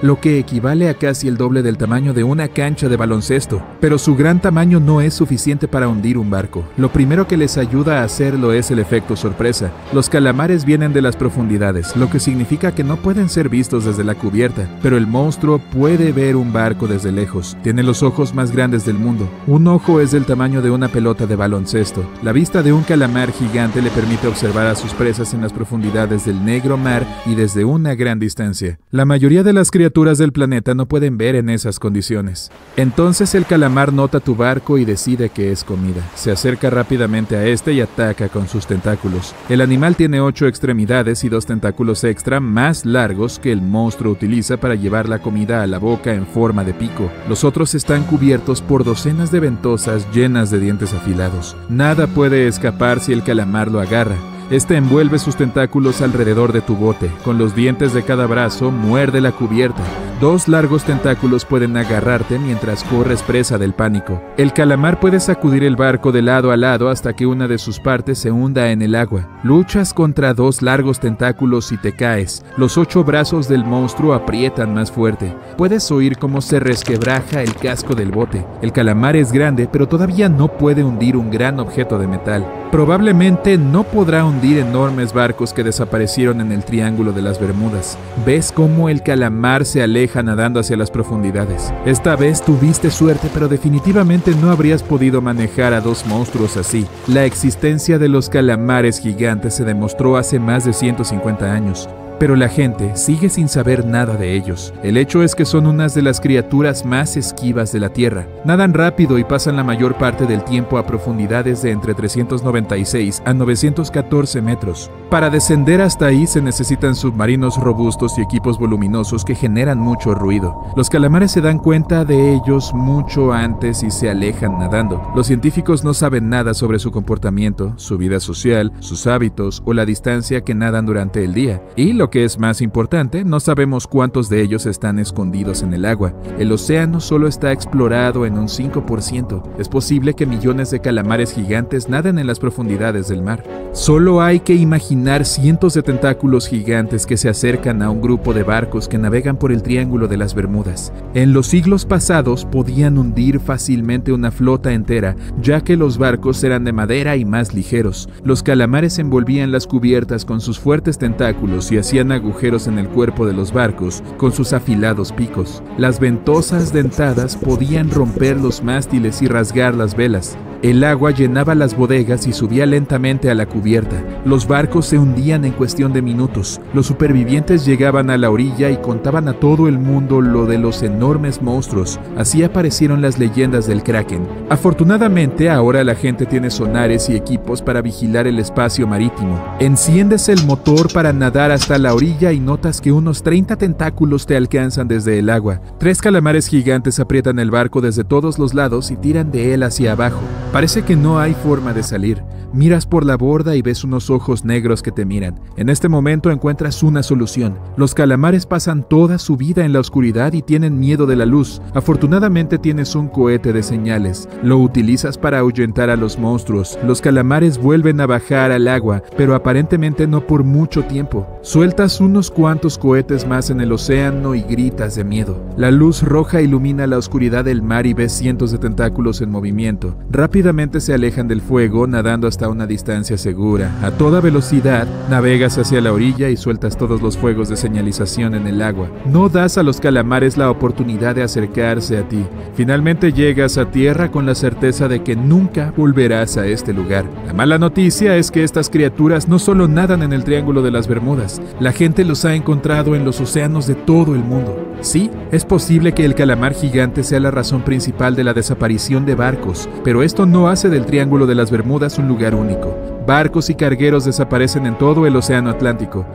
lo que equivale a casi el doble del tamaño de una cancha de baloncesto. Pero su gran tamaño no es suficiente para hundir un barco. Lo primero que les ayuda a hacerlo es el efecto sorpresa. Los calamares vienen de las profundidades, lo que significa que no pueden ser vistos desde la cubierta, pero el monstruo puede ver un barco desde lejos. Tiene los ojos más grandes del mundo. Un ojo es del tamaño de una pelota de baloncesto. La vista de un calamar gigante le permite observar a sus presas en las profundidades del negro mar y desde una gran distancia. La mayoría de las criaturas del planeta no pueden ver en esas condiciones. Entonces el calamar nota tu barco y decide que es comida. Se acerca rápidamente a este y ataca con sus tentáculos. El animal tiene ocho extremidades y dos tentáculos extra más largos que el monstruo utiliza para llevar la comida a la boca en forma de pico. Los otros están cubiertos por docenas de ventosas llenas de dientes afilados. Nada puede escapar si el calamar lo agarra. Este envuelve sus tentáculos alrededor de tu bote. Con los dientes de cada brazo muerde la cubierta. Dos largos tentáculos pueden agarrarte mientras corres presa del pánico. El calamar puede sacudir el barco de lado a lado hasta que una de sus partes se hunda en el agua. Luchas contra dos largos tentáculos y te caes. Los ocho brazos del monstruo aprietan más fuerte. Puedes oír cómo se resquebraja el casco del bote. El calamar es grande, pero todavía no puede hundir un gran objeto de metal. Probablemente no podrá hundir enormes barcos que desaparecieron en el Triángulo de las Bermudas. Ves cómo el calamar se aleja nadando hacia las profundidades. Esta vez tuviste suerte, pero definitivamente no habrías podido manejar a dos monstruos así. La existencia de los calamares gigantes se demostró hace más de 150 años pero la gente sigue sin saber nada de ellos. El hecho es que son unas de las criaturas más esquivas de la Tierra. Nadan rápido y pasan la mayor parte del tiempo a profundidades de entre 396 a 914 metros. Para descender hasta ahí se necesitan submarinos robustos y equipos voluminosos que generan mucho ruido. Los calamares se dan cuenta de ellos mucho antes y se alejan nadando. Los científicos no saben nada sobre su comportamiento, su vida social, sus hábitos o la distancia que nadan durante el día. Y lo que es más importante, no sabemos cuántos de ellos están escondidos en el agua. El océano solo está explorado en un 5%. Es posible que millones de calamares gigantes naden en las profundidades del mar. Solo hay que imaginar cientos de tentáculos gigantes que se acercan a un grupo de barcos que navegan por el Triángulo de las Bermudas. En los siglos pasados podían hundir fácilmente una flota entera, ya que los barcos eran de madera y más ligeros. Los calamares envolvían las cubiertas con sus fuertes tentáculos y hacían agujeros en el cuerpo de los barcos con sus afilados picos. Las ventosas dentadas podían romper los mástiles y rasgar las velas. El agua llenaba las bodegas y subía lentamente a la cubierta. Los barcos se hundían en cuestión de minutos. Los supervivientes llegaban a la orilla y contaban a todo el mundo lo de los enormes monstruos. Así aparecieron las leyendas del Kraken. Afortunadamente, ahora la gente tiene sonares y equipos para vigilar el espacio marítimo. Enciendes el motor para nadar hasta la orilla y notas que unos 30 tentáculos te alcanzan desde el agua. Tres calamares gigantes aprietan el barco desde todos los lados y tiran de él hacia abajo. Parece que no hay forma de salir. Miras por la borda y ves unos ojos negros que te miran. En este momento encuentras una solución. Los calamares pasan toda su vida en la oscuridad y tienen miedo de la luz. Afortunadamente tienes un cohete de señales. Lo utilizas para ahuyentar a los monstruos. Los calamares vuelven a bajar al agua, pero aparentemente no por mucho tiempo. Sueltas unos cuantos cohetes más en el océano y gritas de miedo. La luz roja ilumina la oscuridad del mar y ves cientos de tentáculos en movimiento. Rápidamente se alejan del fuego, nadando hasta una distancia segura. A toda velocidad, navegas hacia la orilla y sueltas todos los fuegos de señalización en el agua. No das a los calamares la oportunidad de acercarse a ti. Finalmente llegas a tierra con la certeza de que nunca volverás a este lugar. La mala noticia es que estas criaturas no solo nadan en el Triángulo de las Bermudas, la gente los ha encontrado en los océanos de todo el mundo. Sí, es posible que el calamar gigante sea la razón principal de la desaparición de barcos, pero esto no hace del Triángulo de las Bermudas un lugar único. Barcos y cargueros desaparecen en todo el Océano Atlántico.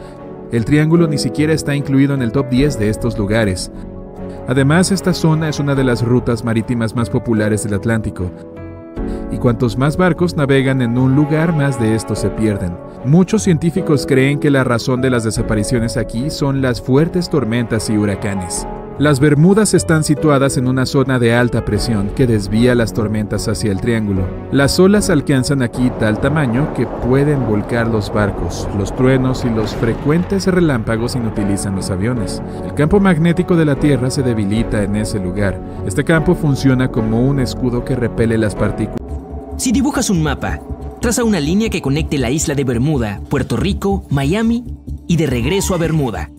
El Triángulo ni siquiera está incluido en el top 10 de estos lugares. Además, esta zona es una de las rutas marítimas más populares del Atlántico. Y cuantos más barcos navegan en un lugar, más de estos se pierden. Muchos científicos creen que la razón de las desapariciones aquí son las fuertes tormentas y huracanes. Las Bermudas están situadas en una zona de alta presión que desvía las tormentas hacia el triángulo. Las olas alcanzan aquí tal tamaño que pueden volcar los barcos. Los truenos y los frecuentes relámpagos inutilizan los aviones. El campo magnético de la Tierra se debilita en ese lugar. Este campo funciona como un escudo que repele las partículas. Si dibujas un mapa, traza una línea que conecte la isla de Bermuda, Puerto Rico, Miami y de regreso a Bermuda.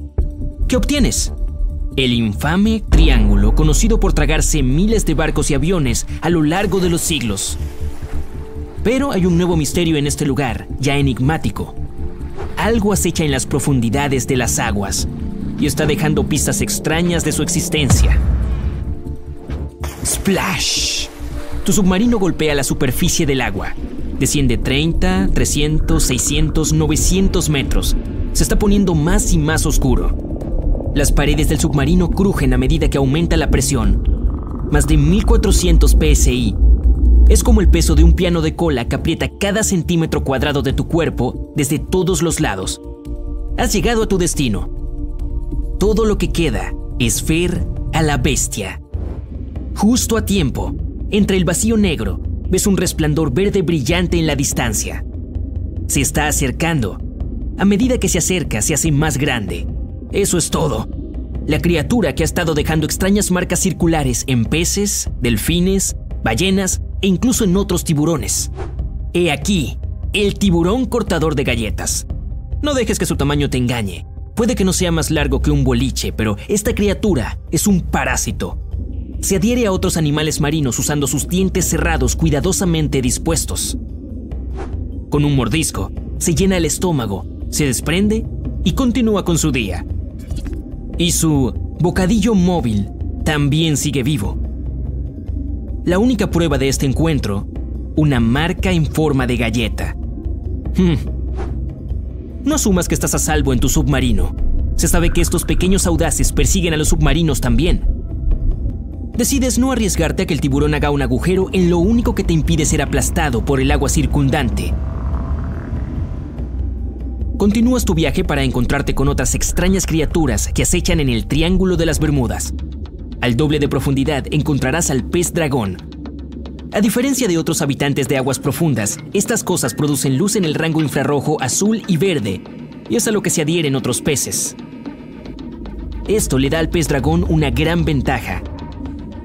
¿Qué obtienes? El infame triángulo conocido por tragarse miles de barcos y aviones a lo largo de los siglos. Pero hay un nuevo misterio en este lugar, ya enigmático. Algo acecha en las profundidades de las aguas y está dejando pistas extrañas de su existencia. Splash. Tu submarino golpea la superficie del agua. Desciende 30, 300, 600, 900 metros. Se está poniendo más y más oscuro. Las paredes del submarino crujen a medida que aumenta la presión. Más de 1400 psi. Es como el peso de un piano de cola que aprieta cada centímetro cuadrado de tu cuerpo desde todos los lados. Has llegado a tu destino. Todo lo que queda es ver a la bestia. Justo a tiempo, entre el vacío negro, ves un resplandor verde brillante en la distancia. Se está acercando. A medida que se acerca, se hace más grande. Eso es todo. La criatura que ha estado dejando extrañas marcas circulares en peces, delfines, ballenas e incluso en otros tiburones. He aquí, el tiburón cortador de galletas. No dejes que su tamaño te engañe. Puede que no sea más largo que un boliche, pero esta criatura es un parásito. Se adhiere a otros animales marinos usando sus dientes cerrados cuidadosamente dispuestos. Con un mordisco, se llena el estómago, se desprende y continúa con su día. Y su bocadillo móvil también sigue vivo. La única prueba de este encuentro, una marca en forma de galleta. Hmm. No asumas que estás a salvo en tu submarino. Se sabe que estos pequeños audaces persiguen a los submarinos también. Decides no arriesgarte a que el tiburón haga un agujero en lo único que te impide ser aplastado por el agua circundante Continúas tu viaje para encontrarte con otras extrañas criaturas que acechan en el Triángulo de las Bermudas. Al doble de profundidad encontrarás al pez dragón. A diferencia de otros habitantes de aguas profundas, estas cosas producen luz en el rango infrarrojo azul y verde, y es a lo que se adhieren otros peces. Esto le da al pez dragón una gran ventaja.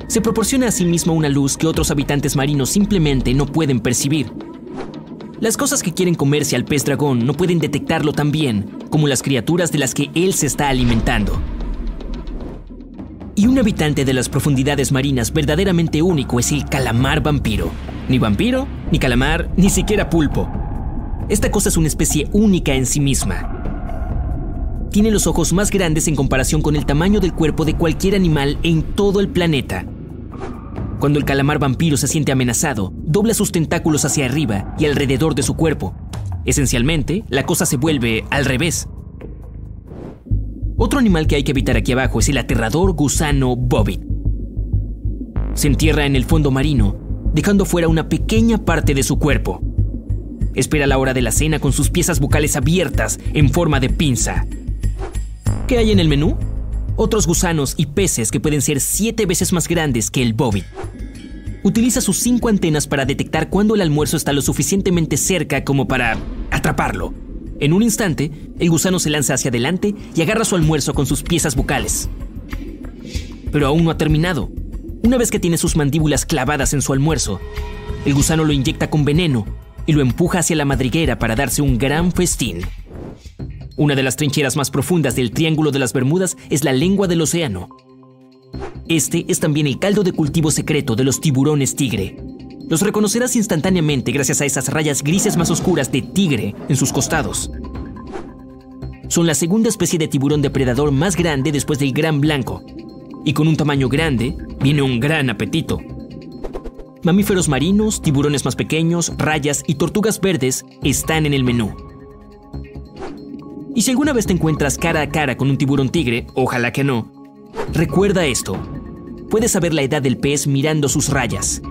Se proporciona a sí mismo una luz que otros habitantes marinos simplemente no pueden percibir. Las cosas que quieren comerse al pez dragón no pueden detectarlo tan bien como las criaturas de las que él se está alimentando. Y un habitante de las profundidades marinas verdaderamente único es el calamar vampiro. Ni vampiro, ni calamar, ni siquiera pulpo. Esta cosa es una especie única en sí misma. Tiene los ojos más grandes en comparación con el tamaño del cuerpo de cualquier animal en todo el planeta cuando el calamar vampiro se siente amenazado, dobla sus tentáculos hacia arriba y alrededor de su cuerpo. Esencialmente, la cosa se vuelve al revés. Otro animal que hay que evitar aquí abajo es el aterrador gusano bobbit. Se entierra en el fondo marino, dejando fuera una pequeña parte de su cuerpo. Espera la hora de la cena con sus piezas bucales abiertas en forma de pinza. ¿Qué hay en el menú? Otros gusanos y peces que pueden ser siete veces más grandes que el bobbit. Utiliza sus cinco antenas para detectar cuando el almuerzo está lo suficientemente cerca como para atraparlo. En un instante, el gusano se lanza hacia adelante y agarra su almuerzo con sus piezas bucales. Pero aún no ha terminado. Una vez que tiene sus mandíbulas clavadas en su almuerzo, el gusano lo inyecta con veneno y lo empuja hacia la madriguera para darse un gran festín. Una de las trincheras más profundas del Triángulo de las Bermudas es la lengua del océano, este es también el caldo de cultivo secreto de los tiburones tigre. Los reconocerás instantáneamente gracias a esas rayas grises más oscuras de tigre en sus costados. Son la segunda especie de tiburón depredador más grande después del gran blanco. Y con un tamaño grande, viene un gran apetito. Mamíferos marinos, tiburones más pequeños, rayas y tortugas verdes están en el menú. Y si alguna vez te encuentras cara a cara con un tiburón tigre, ojalá que no, recuerda esto. Puedes saber la edad del pez mirando sus rayas.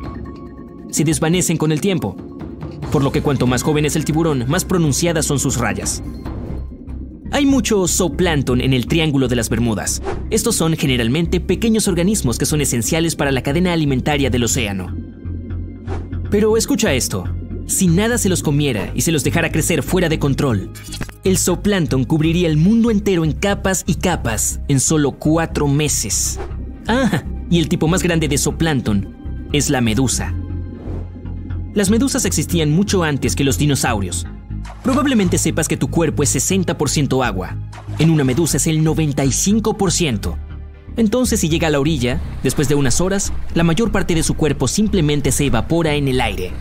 Se desvanecen con el tiempo, por lo que cuanto más joven es el tiburón, más pronunciadas son sus rayas. Hay mucho zooplancton en el Triángulo de las Bermudas. Estos son generalmente pequeños organismos que son esenciales para la cadena alimentaria del océano. Pero escucha esto. Si nada se los comiera y se los dejara crecer fuera de control, el zooplancton cubriría el mundo entero en capas y capas en solo cuatro meses. Ah, y el tipo más grande de zooplancton es la medusa. Las medusas existían mucho antes que los dinosaurios, Probablemente sepas que tu cuerpo es 60% agua. En una medusa es el 95%. Entonces, si llega a la orilla, después de unas horas, la mayor parte de su cuerpo simplemente se evapora en el aire.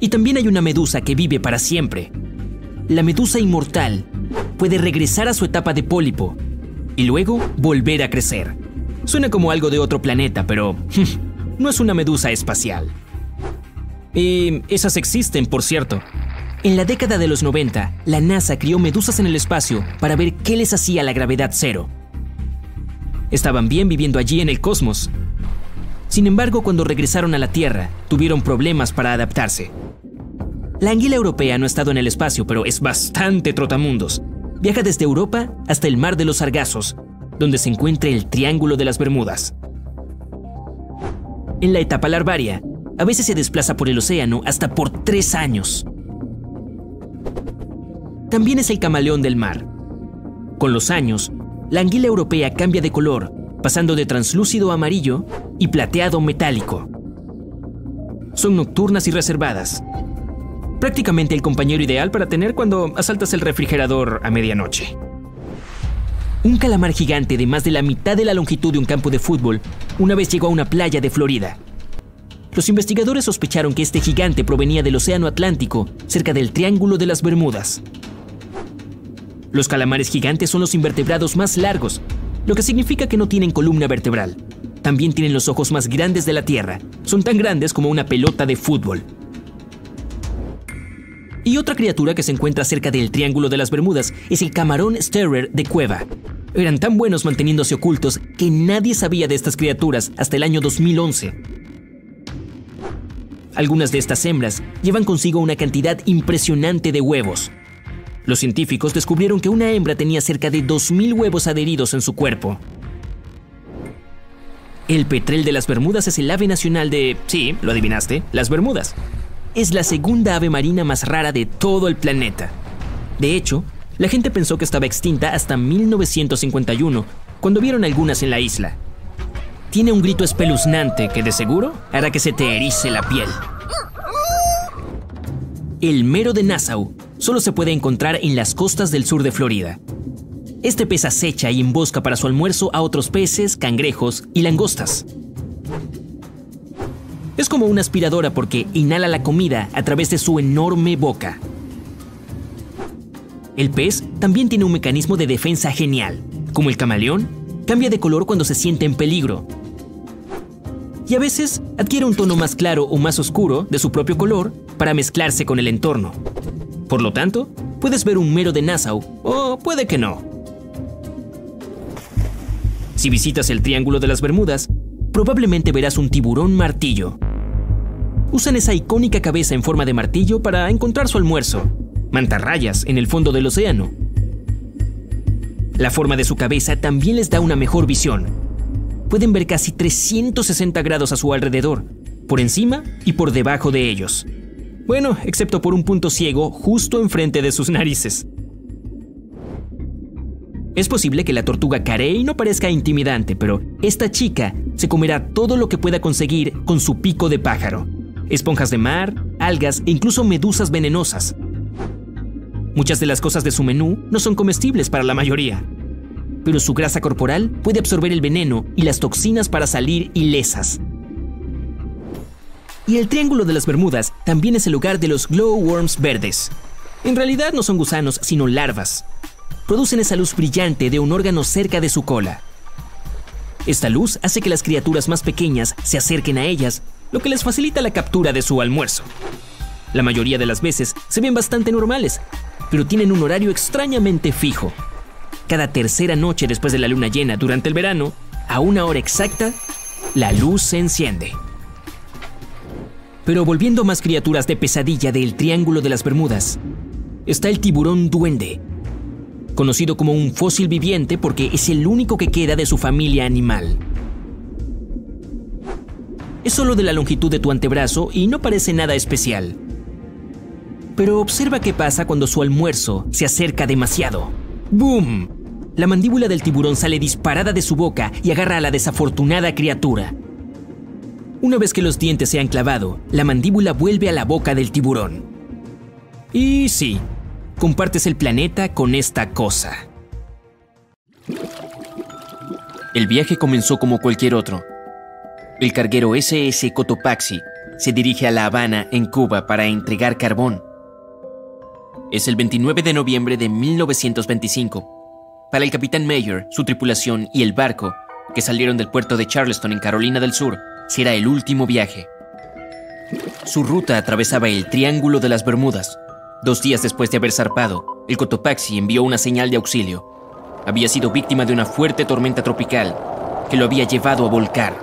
Y también hay una medusa que vive para siempre. La medusa inmortal puede regresar a su etapa de pólipo y luego volver a crecer. Suena como algo de otro planeta, pero no es una medusa espacial. Y esas existen, por cierto. En la década de los 90, la NASA crió medusas en el espacio para ver qué les hacía la gravedad cero. Estaban bien viviendo allí en el cosmos. Sin embargo, cuando regresaron a la Tierra, tuvieron problemas para adaptarse. La anguila europea no ha estado en el espacio, pero es bastante trotamundos. Viaja desde Europa hasta el mar de los Sargazos, donde se encuentra el Triángulo de las Bermudas. En la etapa larvaria, a veces se desplaza por el océano hasta por tres años. También es el camaleón del mar. Con los años, la anguila europea cambia de color, pasando de translúcido amarillo y plateado metálico. Son nocturnas y reservadas. Prácticamente el compañero ideal para tener cuando asaltas el refrigerador a medianoche. Un calamar gigante de más de la mitad de la longitud de un campo de fútbol una vez llegó a una playa de Florida. Los investigadores sospecharon que este gigante provenía del Océano Atlántico, cerca del Triángulo de las Bermudas. Los calamares gigantes son los invertebrados más largos, lo que significa que no tienen columna vertebral. También tienen los ojos más grandes de la Tierra. Son tan grandes como una pelota de fútbol. Y otra criatura que se encuentra cerca del Triángulo de las Bermudas es el camarón Sterrer de cueva. Eran tan buenos manteniéndose ocultos que nadie sabía de estas criaturas hasta el año 2011. Algunas de estas hembras llevan consigo una cantidad impresionante de huevos. Los científicos descubrieron que una hembra tenía cerca de 2.000 huevos adheridos en su cuerpo. El petrel de las Bermudas es el ave nacional de... Sí, lo adivinaste, las Bermudas. Es la segunda ave marina más rara de todo el planeta. De hecho, la gente pensó que estaba extinta hasta 1951, cuando vieron algunas en la isla tiene un grito espeluznante que de seguro hará que se te erice la piel. El mero de Nassau solo se puede encontrar en las costas del sur de Florida. Este pez acecha y embosca para su almuerzo a otros peces, cangrejos y langostas. Es como una aspiradora porque inhala la comida a través de su enorme boca. El pez también tiene un mecanismo de defensa genial. Como el camaleón, cambia de color cuando se siente en peligro y a veces adquiere un tono más claro o más oscuro de su propio color para mezclarse con el entorno. Por lo tanto, puedes ver un mero de Nassau o puede que no. Si visitas el Triángulo de las Bermudas, probablemente verás un tiburón martillo. Usan esa icónica cabeza en forma de martillo para encontrar su almuerzo, mantarrayas en el fondo del océano. La forma de su cabeza también les da una mejor visión, pueden ver casi 360 grados a su alrededor, por encima y por debajo de ellos. Bueno, excepto por un punto ciego justo enfrente de sus narices. Es posible que la tortuga carey no parezca intimidante, pero esta chica se comerá todo lo que pueda conseguir con su pico de pájaro. Esponjas de mar, algas e incluso medusas venenosas. Muchas de las cosas de su menú no son comestibles para la mayoría, pero su grasa corporal puede absorber el veneno y las toxinas para salir ilesas. Y el Triángulo de las Bermudas también es el lugar de los glowworms verdes. En realidad no son gusanos, sino larvas. Producen esa luz brillante de un órgano cerca de su cola. Esta luz hace que las criaturas más pequeñas se acerquen a ellas, lo que les facilita la captura de su almuerzo. La mayoría de las veces se ven bastante normales, pero tienen un horario extrañamente fijo. Cada tercera noche después de la luna llena durante el verano, a una hora exacta, la luz se enciende. Pero volviendo más criaturas de pesadilla del Triángulo de las Bermudas, está el tiburón duende, conocido como un fósil viviente porque es el único que queda de su familia animal. Es solo de la longitud de tu antebrazo y no parece nada especial. Pero observa qué pasa cuando su almuerzo se acerca demasiado. ¡Boom! La mandíbula del tiburón sale disparada de su boca y agarra a la desafortunada criatura. Una vez que los dientes se han clavado, la mandíbula vuelve a la boca del tiburón. Y sí, compartes el planeta con esta cosa. El viaje comenzó como cualquier otro. El carguero SS Cotopaxi se dirige a La Habana, en Cuba, para entregar carbón. Es el 29 de noviembre de 1925 para el capitán Mayer, su tripulación y el barco, que salieron del puerto de Charleston en Carolina del Sur, será el último viaje. Su ruta atravesaba el Triángulo de las Bermudas. Dos días después de haber zarpado, el Cotopaxi envió una señal de auxilio. Había sido víctima de una fuerte tormenta tropical que lo había llevado a volcar.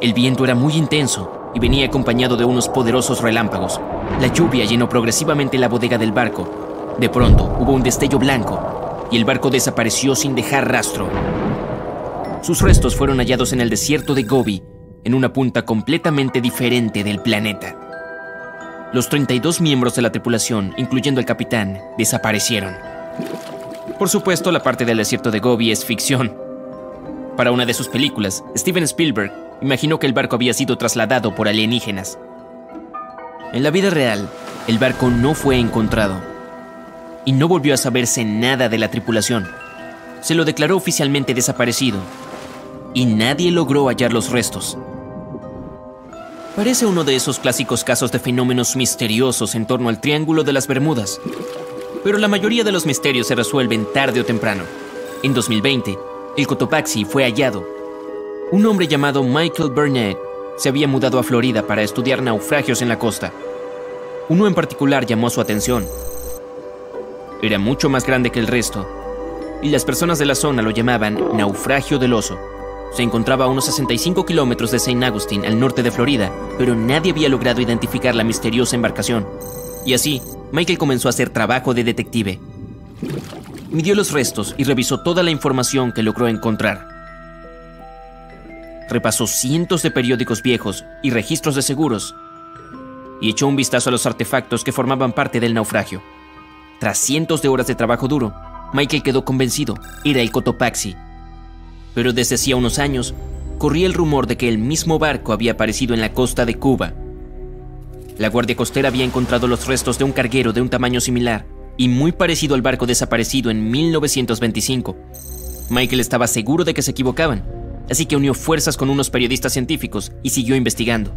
El viento era muy intenso y venía acompañado de unos poderosos relámpagos. La lluvia llenó progresivamente la bodega del barco. De pronto hubo un destello blanco y el barco desapareció sin dejar rastro. Sus restos fueron hallados en el desierto de Gobi, en una punta completamente diferente del planeta. Los 32 miembros de la tripulación, incluyendo el capitán, desaparecieron. Por supuesto, la parte del desierto de Gobi es ficción. Para una de sus películas, Steven Spielberg imaginó que el barco había sido trasladado por alienígenas. En la vida real, el barco no fue encontrado y no volvió a saberse nada de la tripulación. Se lo declaró oficialmente desaparecido y nadie logró hallar los restos. Parece uno de esos clásicos casos de fenómenos misteriosos en torno al Triángulo de las Bermudas, pero la mayoría de los misterios se resuelven tarde o temprano. En 2020, el Cotopaxi fue hallado. Un hombre llamado Michael Burnett se había mudado a Florida para estudiar naufragios en la costa. Uno en particular llamó su atención era mucho más grande que el resto, y las personas de la zona lo llamaban naufragio del oso. Se encontraba a unos 65 kilómetros de St. Augustine, al norte de Florida, pero nadie había logrado identificar la misteriosa embarcación. Y así, Michael comenzó a hacer trabajo de detective. Midió los restos y revisó toda la información que logró encontrar. Repasó cientos de periódicos viejos y registros de seguros y echó un vistazo a los artefactos que formaban parte del naufragio. Tras cientos de horas de trabajo duro, Michael quedó convencido, era el Cotopaxi. Pero desde hacía unos años, corría el rumor de que el mismo barco había aparecido en la costa de Cuba. La Guardia Costera había encontrado los restos de un carguero de un tamaño similar y muy parecido al barco desaparecido en 1925. Michael estaba seguro de que se equivocaban, así que unió fuerzas con unos periodistas científicos y siguió investigando.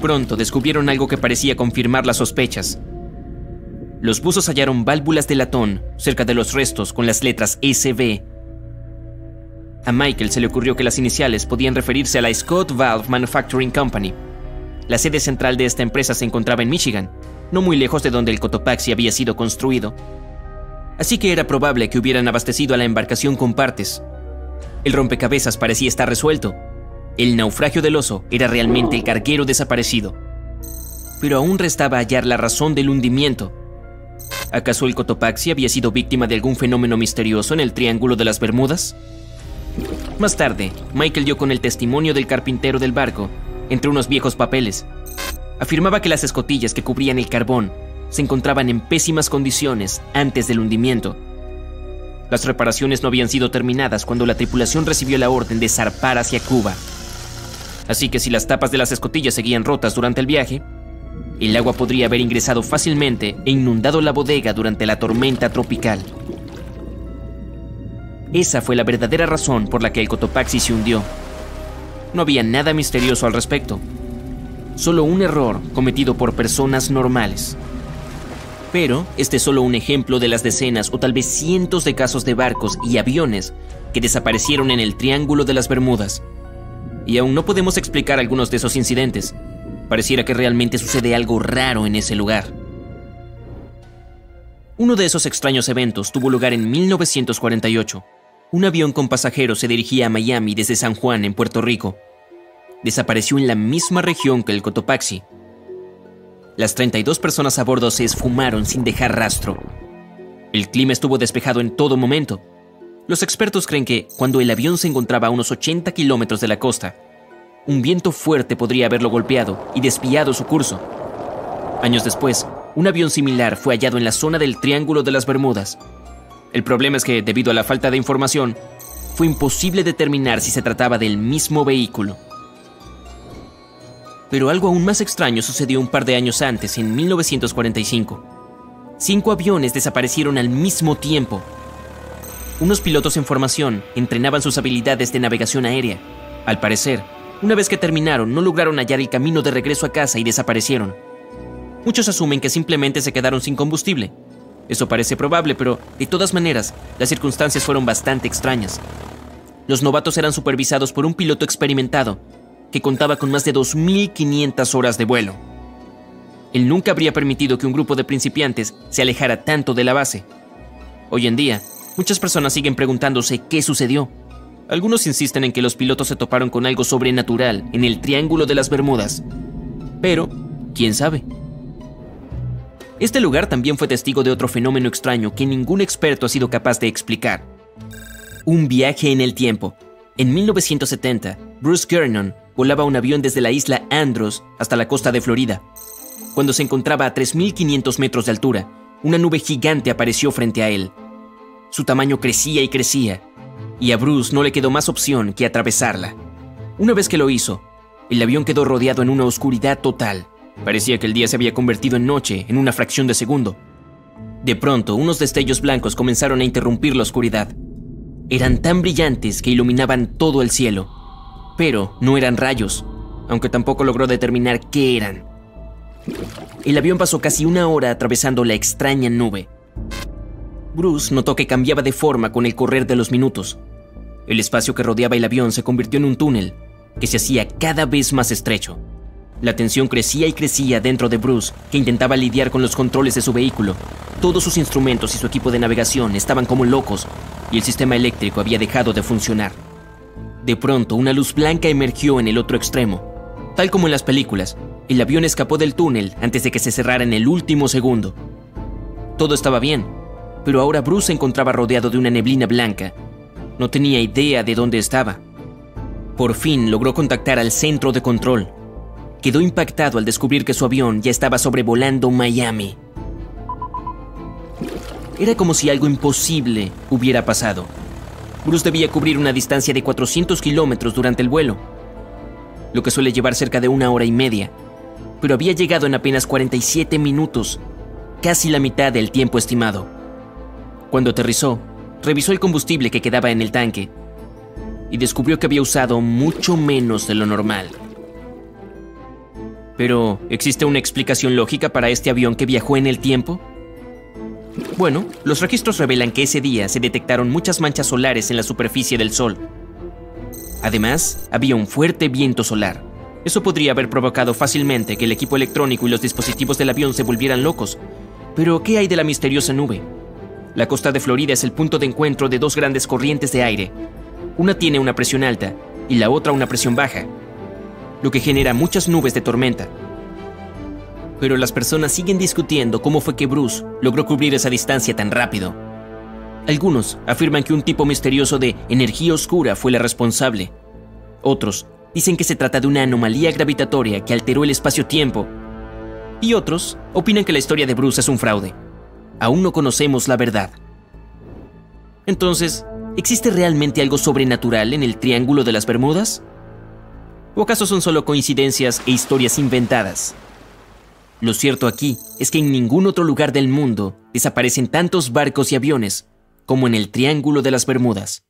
Pronto descubrieron algo que parecía confirmar las sospechas. Los buzos hallaron válvulas de latón cerca de los restos con las letras SB. A Michael se le ocurrió que las iniciales podían referirse a la Scott Valve Manufacturing Company. La sede central de esta empresa se encontraba en Michigan, no muy lejos de donde el Cotopaxi había sido construido. Así que era probable que hubieran abastecido a la embarcación con partes. El rompecabezas parecía estar resuelto. El naufragio del oso era realmente el carguero desaparecido. Pero aún restaba hallar la razón del hundimiento ¿Acaso el Cotopaxi había sido víctima de algún fenómeno misterioso en el Triángulo de las Bermudas? Más tarde, Michael dio con el testimonio del carpintero del barco, entre unos viejos papeles. Afirmaba que las escotillas que cubrían el carbón se encontraban en pésimas condiciones antes del hundimiento. Las reparaciones no habían sido terminadas cuando la tripulación recibió la orden de zarpar hacia Cuba. Así que si las tapas de las escotillas seguían rotas durante el viaje, el agua podría haber ingresado fácilmente e inundado la bodega durante la tormenta tropical. Esa fue la verdadera razón por la que el Cotopaxi se hundió. No había nada misterioso al respecto, solo un error cometido por personas normales. Pero este es solo un ejemplo de las decenas o tal vez cientos de casos de barcos y aviones que desaparecieron en el Triángulo de las Bermudas. Y aún no podemos explicar algunos de esos incidentes, Pareciera que realmente sucede algo raro en ese lugar. Uno de esos extraños eventos tuvo lugar en 1948. Un avión con pasajeros se dirigía a Miami desde San Juan, en Puerto Rico. Desapareció en la misma región que el Cotopaxi. Las 32 personas a bordo se esfumaron sin dejar rastro. El clima estuvo despejado en todo momento. Los expertos creen que, cuando el avión se encontraba a unos 80 kilómetros de la costa, un viento fuerte podría haberlo golpeado y desviado su curso. Años después, un avión similar fue hallado en la zona del Triángulo de las Bermudas. El problema es que, debido a la falta de información, fue imposible determinar si se trataba del mismo vehículo. Pero algo aún más extraño sucedió un par de años antes, en 1945. Cinco aviones desaparecieron al mismo tiempo. Unos pilotos en formación entrenaban sus habilidades de navegación aérea. Al parecer, una vez que terminaron, no lograron hallar el camino de regreso a casa y desaparecieron. Muchos asumen que simplemente se quedaron sin combustible. Eso parece probable, pero de todas maneras, las circunstancias fueron bastante extrañas. Los novatos eran supervisados por un piloto experimentado, que contaba con más de 2.500 horas de vuelo. Él nunca habría permitido que un grupo de principiantes se alejara tanto de la base. Hoy en día, muchas personas siguen preguntándose qué sucedió. Algunos insisten en que los pilotos se toparon con algo sobrenatural en el Triángulo de las Bermudas. Pero, ¿quién sabe? Este lugar también fue testigo de otro fenómeno extraño que ningún experto ha sido capaz de explicar. Un viaje en el tiempo. En 1970, Bruce Gernon volaba un avión desde la isla Andros hasta la costa de Florida. Cuando se encontraba a 3.500 metros de altura, una nube gigante apareció frente a él. Su tamaño crecía y crecía, y a Bruce no le quedó más opción que atravesarla. Una vez que lo hizo, el avión quedó rodeado en una oscuridad total. Parecía que el día se había convertido en noche en una fracción de segundo. De pronto, unos destellos blancos comenzaron a interrumpir la oscuridad. Eran tan brillantes que iluminaban todo el cielo. Pero no eran rayos, aunque tampoco logró determinar qué eran. El avión pasó casi una hora atravesando la extraña nube. Bruce notó que cambiaba de forma con el correr de los minutos. El espacio que rodeaba el avión se convirtió en un túnel, que se hacía cada vez más estrecho. La tensión crecía y crecía dentro de Bruce, que intentaba lidiar con los controles de su vehículo. Todos sus instrumentos y su equipo de navegación estaban como locos, y el sistema eléctrico había dejado de funcionar. De pronto, una luz blanca emergió en el otro extremo. Tal como en las películas, el avión escapó del túnel antes de que se cerrara en el último segundo. Todo estaba bien, pero ahora Bruce se encontraba rodeado de una neblina blanca. No tenía idea de dónde estaba. Por fin logró contactar al centro de control, quedó impactado al descubrir que su avión ya estaba sobrevolando Miami. Era como si algo imposible hubiera pasado. Bruce debía cubrir una distancia de 400 kilómetros durante el vuelo, lo que suele llevar cerca de una hora y media, pero había llegado en apenas 47 minutos, casi la mitad del tiempo estimado. Cuando aterrizó, revisó el combustible que quedaba en el tanque y descubrió que había usado mucho menos de lo normal. Pero, ¿existe una explicación lógica para este avión que viajó en el tiempo? Bueno, los registros revelan que ese día se detectaron muchas manchas solares en la superficie del Sol. Además, había un fuerte viento solar. Eso podría haber provocado fácilmente que el equipo electrónico y los dispositivos del avión se volvieran locos. Pero, ¿qué hay de la misteriosa nube? La costa de Florida es el punto de encuentro de dos grandes corrientes de aire. Una tiene una presión alta y la otra una presión baja, lo que genera muchas nubes de tormenta. Pero las personas siguen discutiendo cómo fue que Bruce logró cubrir esa distancia tan rápido. Algunos afirman que un tipo misterioso de energía oscura fue la responsable. Otros dicen que se trata de una anomalía gravitatoria que alteró el espacio-tiempo. Y otros opinan que la historia de Bruce es un fraude. Aún no conocemos la verdad. Entonces, ¿existe realmente algo sobrenatural en el Triángulo de las Bermudas? ¿O acaso son solo coincidencias e historias inventadas? Lo cierto aquí es que en ningún otro lugar del mundo desaparecen tantos barcos y aviones como en el Triángulo de las Bermudas.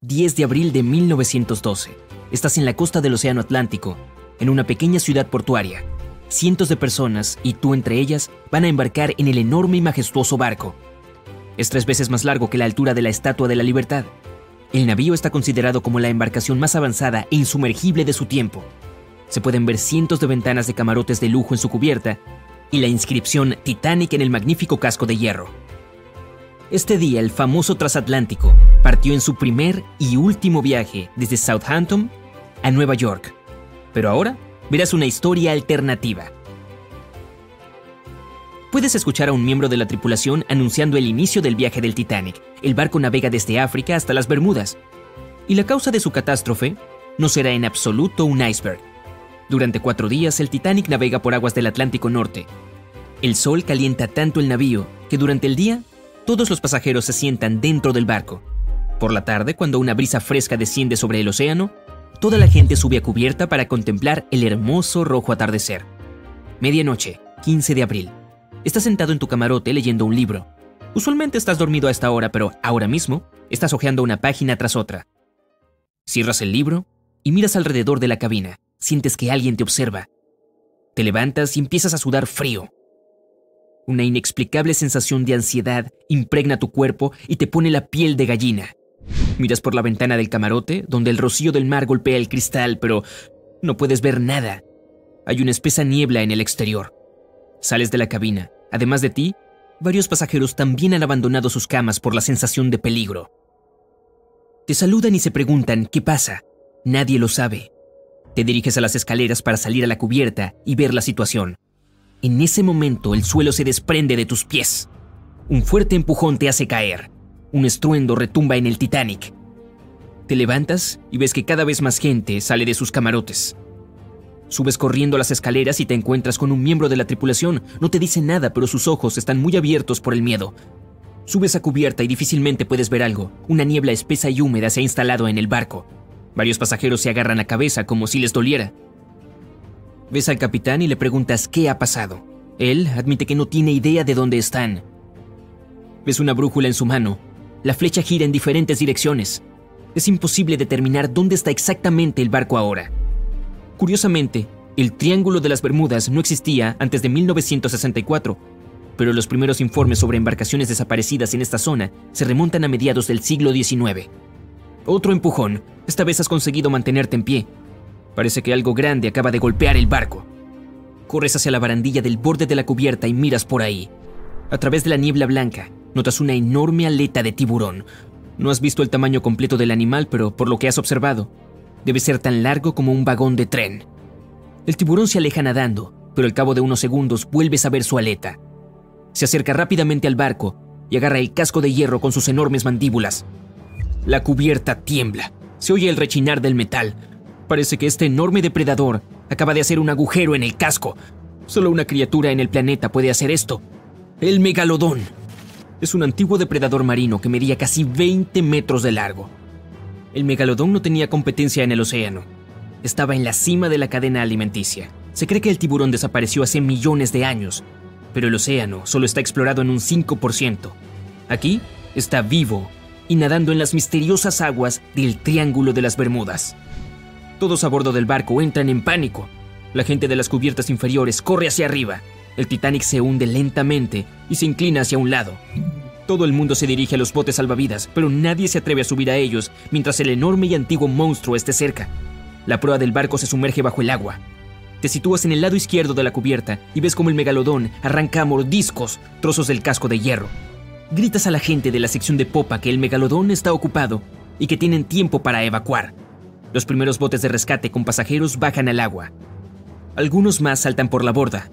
10 de abril de 1912. Estás en la costa del Océano Atlántico, en una pequeña ciudad portuaria. Cientos de personas, y tú entre ellas, van a embarcar en el enorme y majestuoso barco. Es tres veces más largo que la altura de la Estatua de la Libertad el navío está considerado como la embarcación más avanzada e insumergible de su tiempo. Se pueden ver cientos de ventanas de camarotes de lujo en su cubierta y la inscripción Titanic en el magnífico casco de hierro. Este día el famoso transatlántico partió en su primer y último viaje desde Southampton a Nueva York. Pero ahora verás una historia alternativa. Puedes escuchar a un miembro de la tripulación anunciando el inicio del viaje del Titanic. El barco navega desde África hasta las Bermudas. Y la causa de su catástrofe no será en absoluto un iceberg. Durante cuatro días el Titanic navega por aguas del Atlántico Norte. El sol calienta tanto el navío que durante el día todos los pasajeros se sientan dentro del barco. Por la tarde, cuando una brisa fresca desciende sobre el océano, toda la gente sube a cubierta para contemplar el hermoso rojo atardecer. Medianoche, 15 de abril. Estás sentado en tu camarote leyendo un libro. Usualmente estás dormido a esta hora, pero ahora mismo estás hojeando una página tras otra. Cierras el libro y miras alrededor de la cabina. Sientes que alguien te observa. Te levantas y empiezas a sudar frío. Una inexplicable sensación de ansiedad impregna tu cuerpo y te pone la piel de gallina. Miras por la ventana del camarote, donde el rocío del mar golpea el cristal, pero no puedes ver nada. Hay una espesa niebla en el exterior. Sales de la cabina. Además de ti, varios pasajeros también han abandonado sus camas por la sensación de peligro. Te saludan y se preguntan qué pasa. Nadie lo sabe. Te diriges a las escaleras para salir a la cubierta y ver la situación. En ese momento el suelo se desprende de tus pies. Un fuerte empujón te hace caer. Un estruendo retumba en el Titanic. Te levantas y ves que cada vez más gente sale de sus camarotes. Subes corriendo las escaleras y te encuentras con un miembro de la tripulación. No te dice nada, pero sus ojos están muy abiertos por el miedo. Subes a cubierta y difícilmente puedes ver algo. Una niebla espesa y húmeda se ha instalado en el barco. Varios pasajeros se agarran la cabeza como si les doliera. Ves al capitán y le preguntas qué ha pasado. Él admite que no tiene idea de dónde están. Ves una brújula en su mano. La flecha gira en diferentes direcciones. Es imposible determinar dónde está exactamente el barco ahora. Curiosamente, el Triángulo de las Bermudas no existía antes de 1964, pero los primeros informes sobre embarcaciones desaparecidas en esta zona se remontan a mediados del siglo XIX. Otro empujón. Esta vez has conseguido mantenerte en pie. Parece que algo grande acaba de golpear el barco. Corres hacia la barandilla del borde de la cubierta y miras por ahí. A través de la niebla blanca, notas una enorme aleta de tiburón. No has visto el tamaño completo del animal, pero por lo que has observado, debe ser tan largo como un vagón de tren. El tiburón se aleja nadando, pero al cabo de unos segundos vuelves a ver su aleta. Se acerca rápidamente al barco y agarra el casco de hierro con sus enormes mandíbulas. La cubierta tiembla. Se oye el rechinar del metal. Parece que este enorme depredador acaba de hacer un agujero en el casco. Solo una criatura en el planeta puede hacer esto. El megalodón. Es un antiguo depredador marino que medía casi 20 metros de largo. El megalodón no tenía competencia en el océano. Estaba en la cima de la cadena alimenticia. Se cree que el tiburón desapareció hace millones de años, pero el océano solo está explorado en un 5%. Aquí está vivo y nadando en las misteriosas aguas del Triángulo de las Bermudas. Todos a bordo del barco entran en pánico. La gente de las cubiertas inferiores corre hacia arriba. El Titanic se hunde lentamente y se inclina hacia un lado. Todo el mundo se dirige a los botes salvavidas, pero nadie se atreve a subir a ellos mientras el enorme y antiguo monstruo esté cerca. La proa del barco se sumerge bajo el agua. Te sitúas en el lado izquierdo de la cubierta y ves como el megalodón arranca a mordiscos trozos del casco de hierro. Gritas a la gente de la sección de popa que el megalodón está ocupado y que tienen tiempo para evacuar. Los primeros botes de rescate con pasajeros bajan al agua. Algunos más saltan por la borda.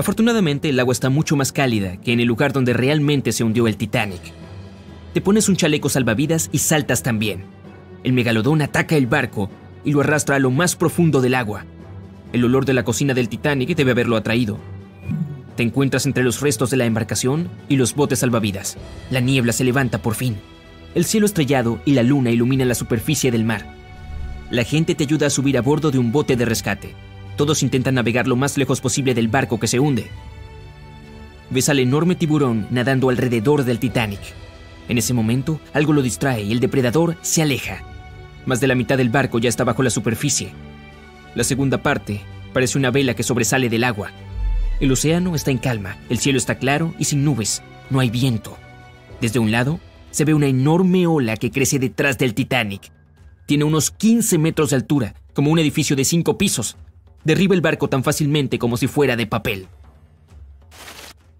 Afortunadamente el agua está mucho más cálida que en el lugar donde realmente se hundió el Titanic. Te pones un chaleco salvavidas y saltas también. El megalodón ataca el barco y lo arrastra a lo más profundo del agua. El olor de la cocina del Titanic debe haberlo atraído. Te encuentras entre los restos de la embarcación y los botes salvavidas. La niebla se levanta por fin. El cielo estrellado y la luna iluminan la superficie del mar. La gente te ayuda a subir a bordo de un bote de rescate. Todos intentan navegar lo más lejos posible del barco que se hunde. Ves al enorme tiburón nadando alrededor del Titanic. En ese momento, algo lo distrae y el depredador se aleja. Más de la mitad del barco ya está bajo la superficie. La segunda parte parece una vela que sobresale del agua. El océano está en calma, el cielo está claro y sin nubes, no hay viento. Desde un lado, se ve una enorme ola que crece detrás del Titanic. Tiene unos 15 metros de altura, como un edificio de cinco pisos. Derriba el barco tan fácilmente como si fuera de papel.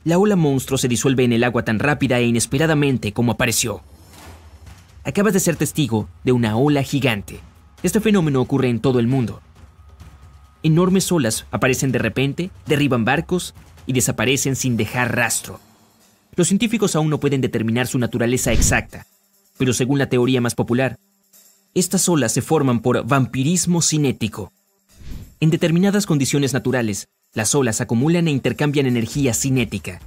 La ola monstruo se disuelve en el agua tan rápida e inesperadamente como apareció. Acabas de ser testigo de una ola gigante. Este fenómeno ocurre en todo el mundo. Enormes olas aparecen de repente, derriban barcos y desaparecen sin dejar rastro. Los científicos aún no pueden determinar su naturaleza exacta, pero según la teoría más popular, estas olas se forman por vampirismo cinético. En determinadas condiciones naturales, las olas acumulan e intercambian energía cinética.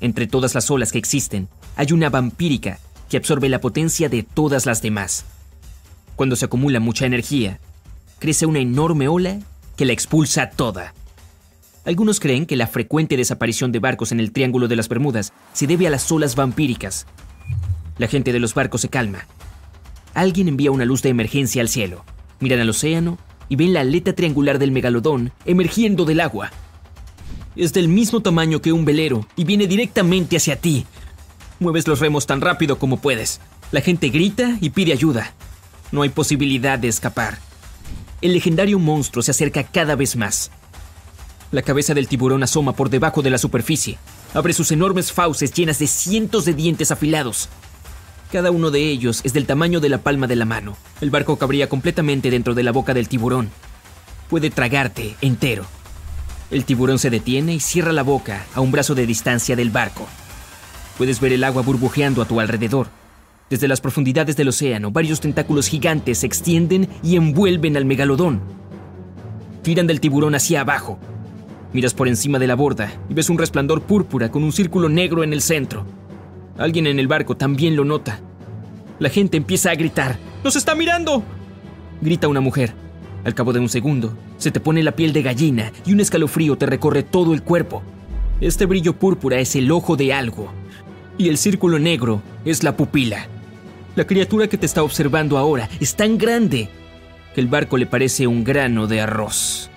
Entre todas las olas que existen, hay una vampírica que absorbe la potencia de todas las demás. Cuando se acumula mucha energía, crece una enorme ola que la expulsa toda. Algunos creen que la frecuente desaparición de barcos en el Triángulo de las Bermudas se debe a las olas vampíricas. La gente de los barcos se calma. Alguien envía una luz de emergencia al cielo, miran al océano y ven la aleta triangular del megalodón emergiendo del agua. Es del mismo tamaño que un velero y viene directamente hacia ti. Mueves los remos tan rápido como puedes. La gente grita y pide ayuda. No hay posibilidad de escapar. El legendario monstruo se acerca cada vez más. La cabeza del tiburón asoma por debajo de la superficie. Abre sus enormes fauces llenas de cientos de dientes afilados. Cada uno de ellos es del tamaño de la palma de la mano. El barco cabría completamente dentro de la boca del tiburón. Puede tragarte entero. El tiburón se detiene y cierra la boca a un brazo de distancia del barco. Puedes ver el agua burbujeando a tu alrededor. Desde las profundidades del océano, varios tentáculos gigantes se extienden y envuelven al megalodón. Tiran del tiburón hacia abajo. Miras por encima de la borda y ves un resplandor púrpura con un círculo negro en el centro. Alguien en el barco también lo nota. La gente empieza a gritar. ¡Nos está mirando! Grita una mujer. Al cabo de un segundo, se te pone la piel de gallina y un escalofrío te recorre todo el cuerpo. Este brillo púrpura es el ojo de algo. Y el círculo negro es la pupila. La criatura que te está observando ahora es tan grande que el barco le parece un grano de arroz.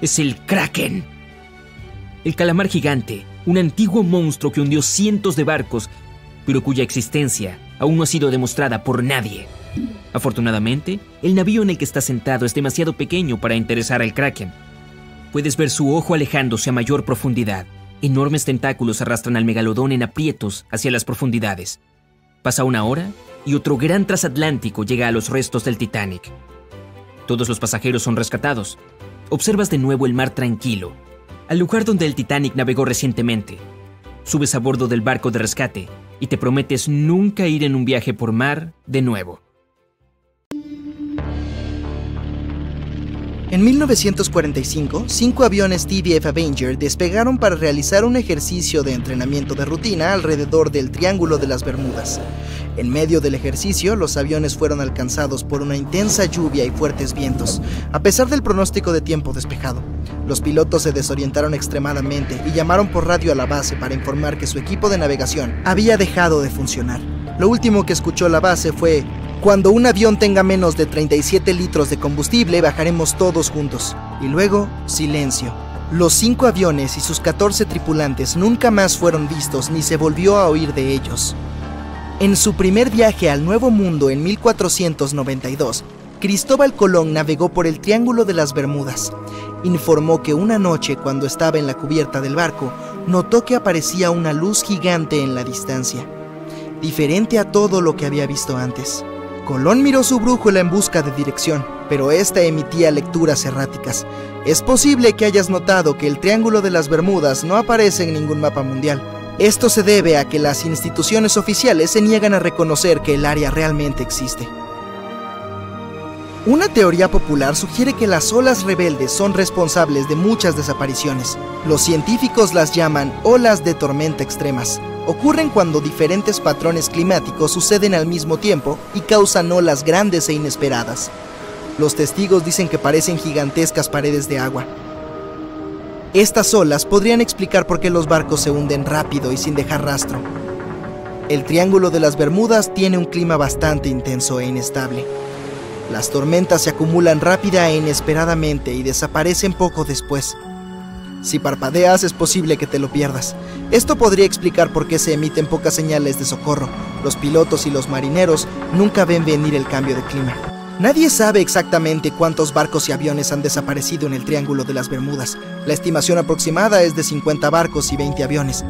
Es el kraken. El calamar gigante, un antiguo monstruo que hundió cientos de barcos pero cuya existencia aún no ha sido demostrada por nadie. Afortunadamente, el navío en el que está sentado es demasiado pequeño para interesar al kraken. Puedes ver su ojo alejándose a mayor profundidad. Enormes tentáculos arrastran al megalodón en aprietos hacia las profundidades. Pasa una hora y otro gran transatlántico llega a los restos del Titanic. Todos los pasajeros son rescatados. Observas de nuevo el mar tranquilo, al lugar donde el Titanic navegó recientemente. Subes a bordo del barco de rescate y te prometes nunca ir en un viaje por mar de nuevo. En 1945, cinco aviones TBF Avenger despegaron para realizar un ejercicio de entrenamiento de rutina alrededor del Triángulo de las Bermudas. En medio del ejercicio, los aviones fueron alcanzados por una intensa lluvia y fuertes vientos, a pesar del pronóstico de tiempo despejado. Los pilotos se desorientaron extremadamente y llamaron por radio a la base para informar que su equipo de navegación había dejado de funcionar. Lo último que escuchó la base fue, cuando un avión tenga menos de 37 litros de combustible, bajaremos todos juntos. Y luego, silencio. Los cinco aviones y sus 14 tripulantes nunca más fueron vistos ni se volvió a oír de ellos. En su primer viaje al Nuevo Mundo en 1492, Cristóbal Colón navegó por el Triángulo de las Bermudas. Informó que una noche, cuando estaba en la cubierta del barco, notó que aparecía una luz gigante en la distancia, diferente a todo lo que había visto antes. Colón miró su brújula en busca de dirección, pero esta emitía lecturas erráticas. Es posible que hayas notado que el Triángulo de las Bermudas no aparece en ningún mapa mundial. Esto se debe a que las instituciones oficiales se niegan a reconocer que el área realmente existe. Una teoría popular sugiere que las olas rebeldes son responsables de muchas desapariciones. Los científicos las llaman olas de tormenta extremas. Ocurren cuando diferentes patrones climáticos suceden al mismo tiempo y causan olas grandes e inesperadas. Los testigos dicen que parecen gigantescas paredes de agua. Estas olas podrían explicar por qué los barcos se hunden rápido y sin dejar rastro. El Triángulo de las Bermudas tiene un clima bastante intenso e inestable. Las tormentas se acumulan rápida e inesperadamente y desaparecen poco después. Si parpadeas es posible que te lo pierdas. Esto podría explicar por qué se emiten pocas señales de socorro. Los pilotos y los marineros nunca ven venir el cambio de clima. Nadie sabe exactamente cuántos barcos y aviones han desaparecido en el Triángulo de las Bermudas. La estimación aproximada es de 50 barcos y 20 aviones.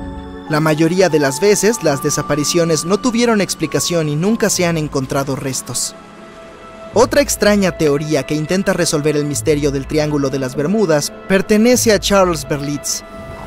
La mayoría de las veces las desapariciones no tuvieron explicación y nunca se han encontrado restos. Otra extraña teoría que intenta resolver el misterio del Triángulo de las Bermudas pertenece a Charles Berlitz.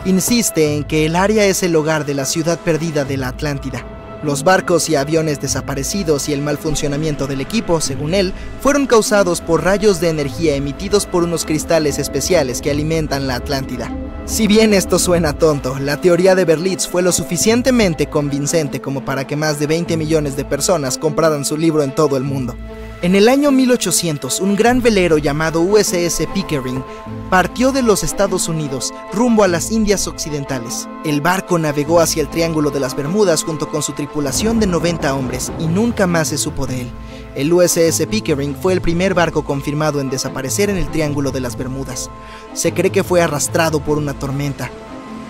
insiste en que el área es el hogar de la ciudad perdida de la Atlántida. Los barcos y aviones desaparecidos y el mal funcionamiento del equipo, según él, fueron causados por rayos de energía emitidos por unos cristales especiales que alimentan la Atlántida. Si bien esto suena tonto, la teoría de Berlitz fue lo suficientemente convincente como para que más de 20 millones de personas compraran su libro en todo el mundo. En el año 1800, un gran velero llamado USS Pickering partió de los Estados Unidos rumbo a las Indias Occidentales. El barco navegó hacia el Triángulo de las Bermudas junto con su tripulación de 90 hombres y nunca más se supo de él. El USS Pickering fue el primer barco confirmado en desaparecer en el Triángulo de las Bermudas. Se cree que fue arrastrado por una tormenta,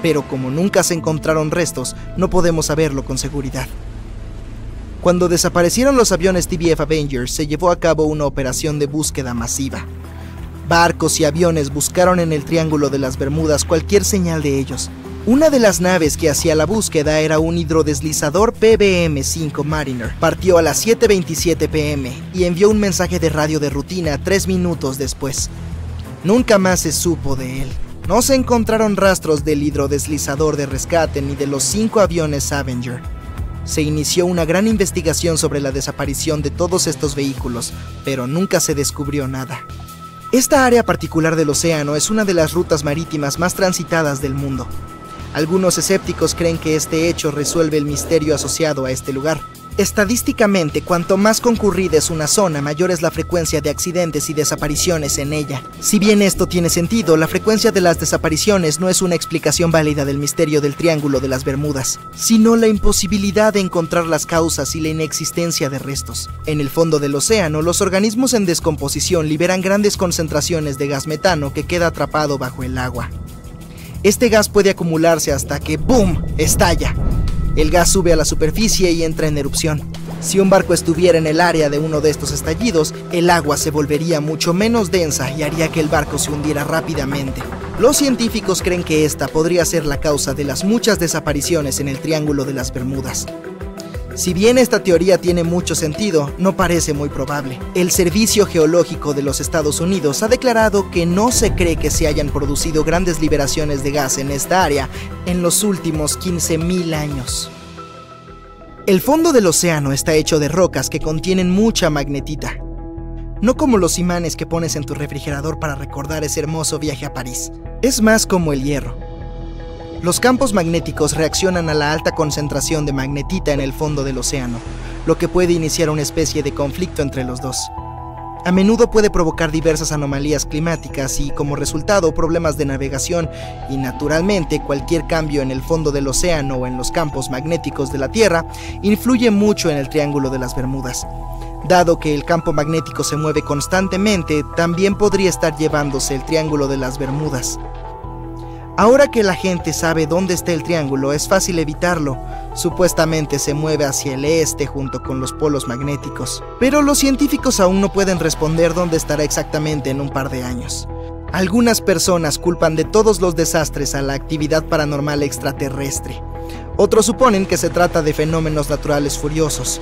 pero como nunca se encontraron restos, no podemos saberlo con seguridad. Cuando desaparecieron los aviones TBF Avengers, se llevó a cabo una operación de búsqueda masiva. Barcos y aviones buscaron en el Triángulo de las Bermudas cualquier señal de ellos. Una de las naves que hacía la búsqueda era un hidrodeslizador PBM-5 Mariner. Partió a las 7.27 pm y envió un mensaje de radio de rutina tres minutos después. Nunca más se supo de él. No se encontraron rastros del hidrodeslizador de rescate ni de los cinco aviones Avenger se inició una gran investigación sobre la desaparición de todos estos vehículos, pero nunca se descubrió nada. Esta área particular del océano es una de las rutas marítimas más transitadas del mundo. Algunos escépticos creen que este hecho resuelve el misterio asociado a este lugar. Estadísticamente, cuanto más concurrida es una zona, mayor es la frecuencia de accidentes y desapariciones en ella. Si bien esto tiene sentido, la frecuencia de las desapariciones no es una explicación válida del misterio del Triángulo de las Bermudas, sino la imposibilidad de encontrar las causas y la inexistencia de restos. En el fondo del océano, los organismos en descomposición liberan grandes concentraciones de gas metano que queda atrapado bajo el agua. Este gas puede acumularse hasta que ¡boom! estalla el gas sube a la superficie y entra en erupción. Si un barco estuviera en el área de uno de estos estallidos, el agua se volvería mucho menos densa y haría que el barco se hundiera rápidamente. Los científicos creen que esta podría ser la causa de las muchas desapariciones en el Triángulo de las Bermudas. Si bien esta teoría tiene mucho sentido, no parece muy probable. El Servicio Geológico de los Estados Unidos ha declarado que no se cree que se hayan producido grandes liberaciones de gas en esta área en los últimos 15.000 años. El fondo del océano está hecho de rocas que contienen mucha magnetita. No como los imanes que pones en tu refrigerador para recordar ese hermoso viaje a París. Es más como el hierro. Los campos magnéticos reaccionan a la alta concentración de magnetita en el fondo del océano, lo que puede iniciar una especie de conflicto entre los dos. A menudo puede provocar diversas anomalías climáticas y como resultado problemas de navegación y naturalmente cualquier cambio en el fondo del océano o en los campos magnéticos de la Tierra influye mucho en el Triángulo de las Bermudas. Dado que el campo magnético se mueve constantemente, también podría estar llevándose el Triángulo de las Bermudas. Ahora que la gente sabe dónde está el triángulo, es fácil evitarlo. Supuestamente se mueve hacia el este junto con los polos magnéticos. Pero los científicos aún no pueden responder dónde estará exactamente en un par de años. Algunas personas culpan de todos los desastres a la actividad paranormal extraterrestre. Otros suponen que se trata de fenómenos naturales furiosos.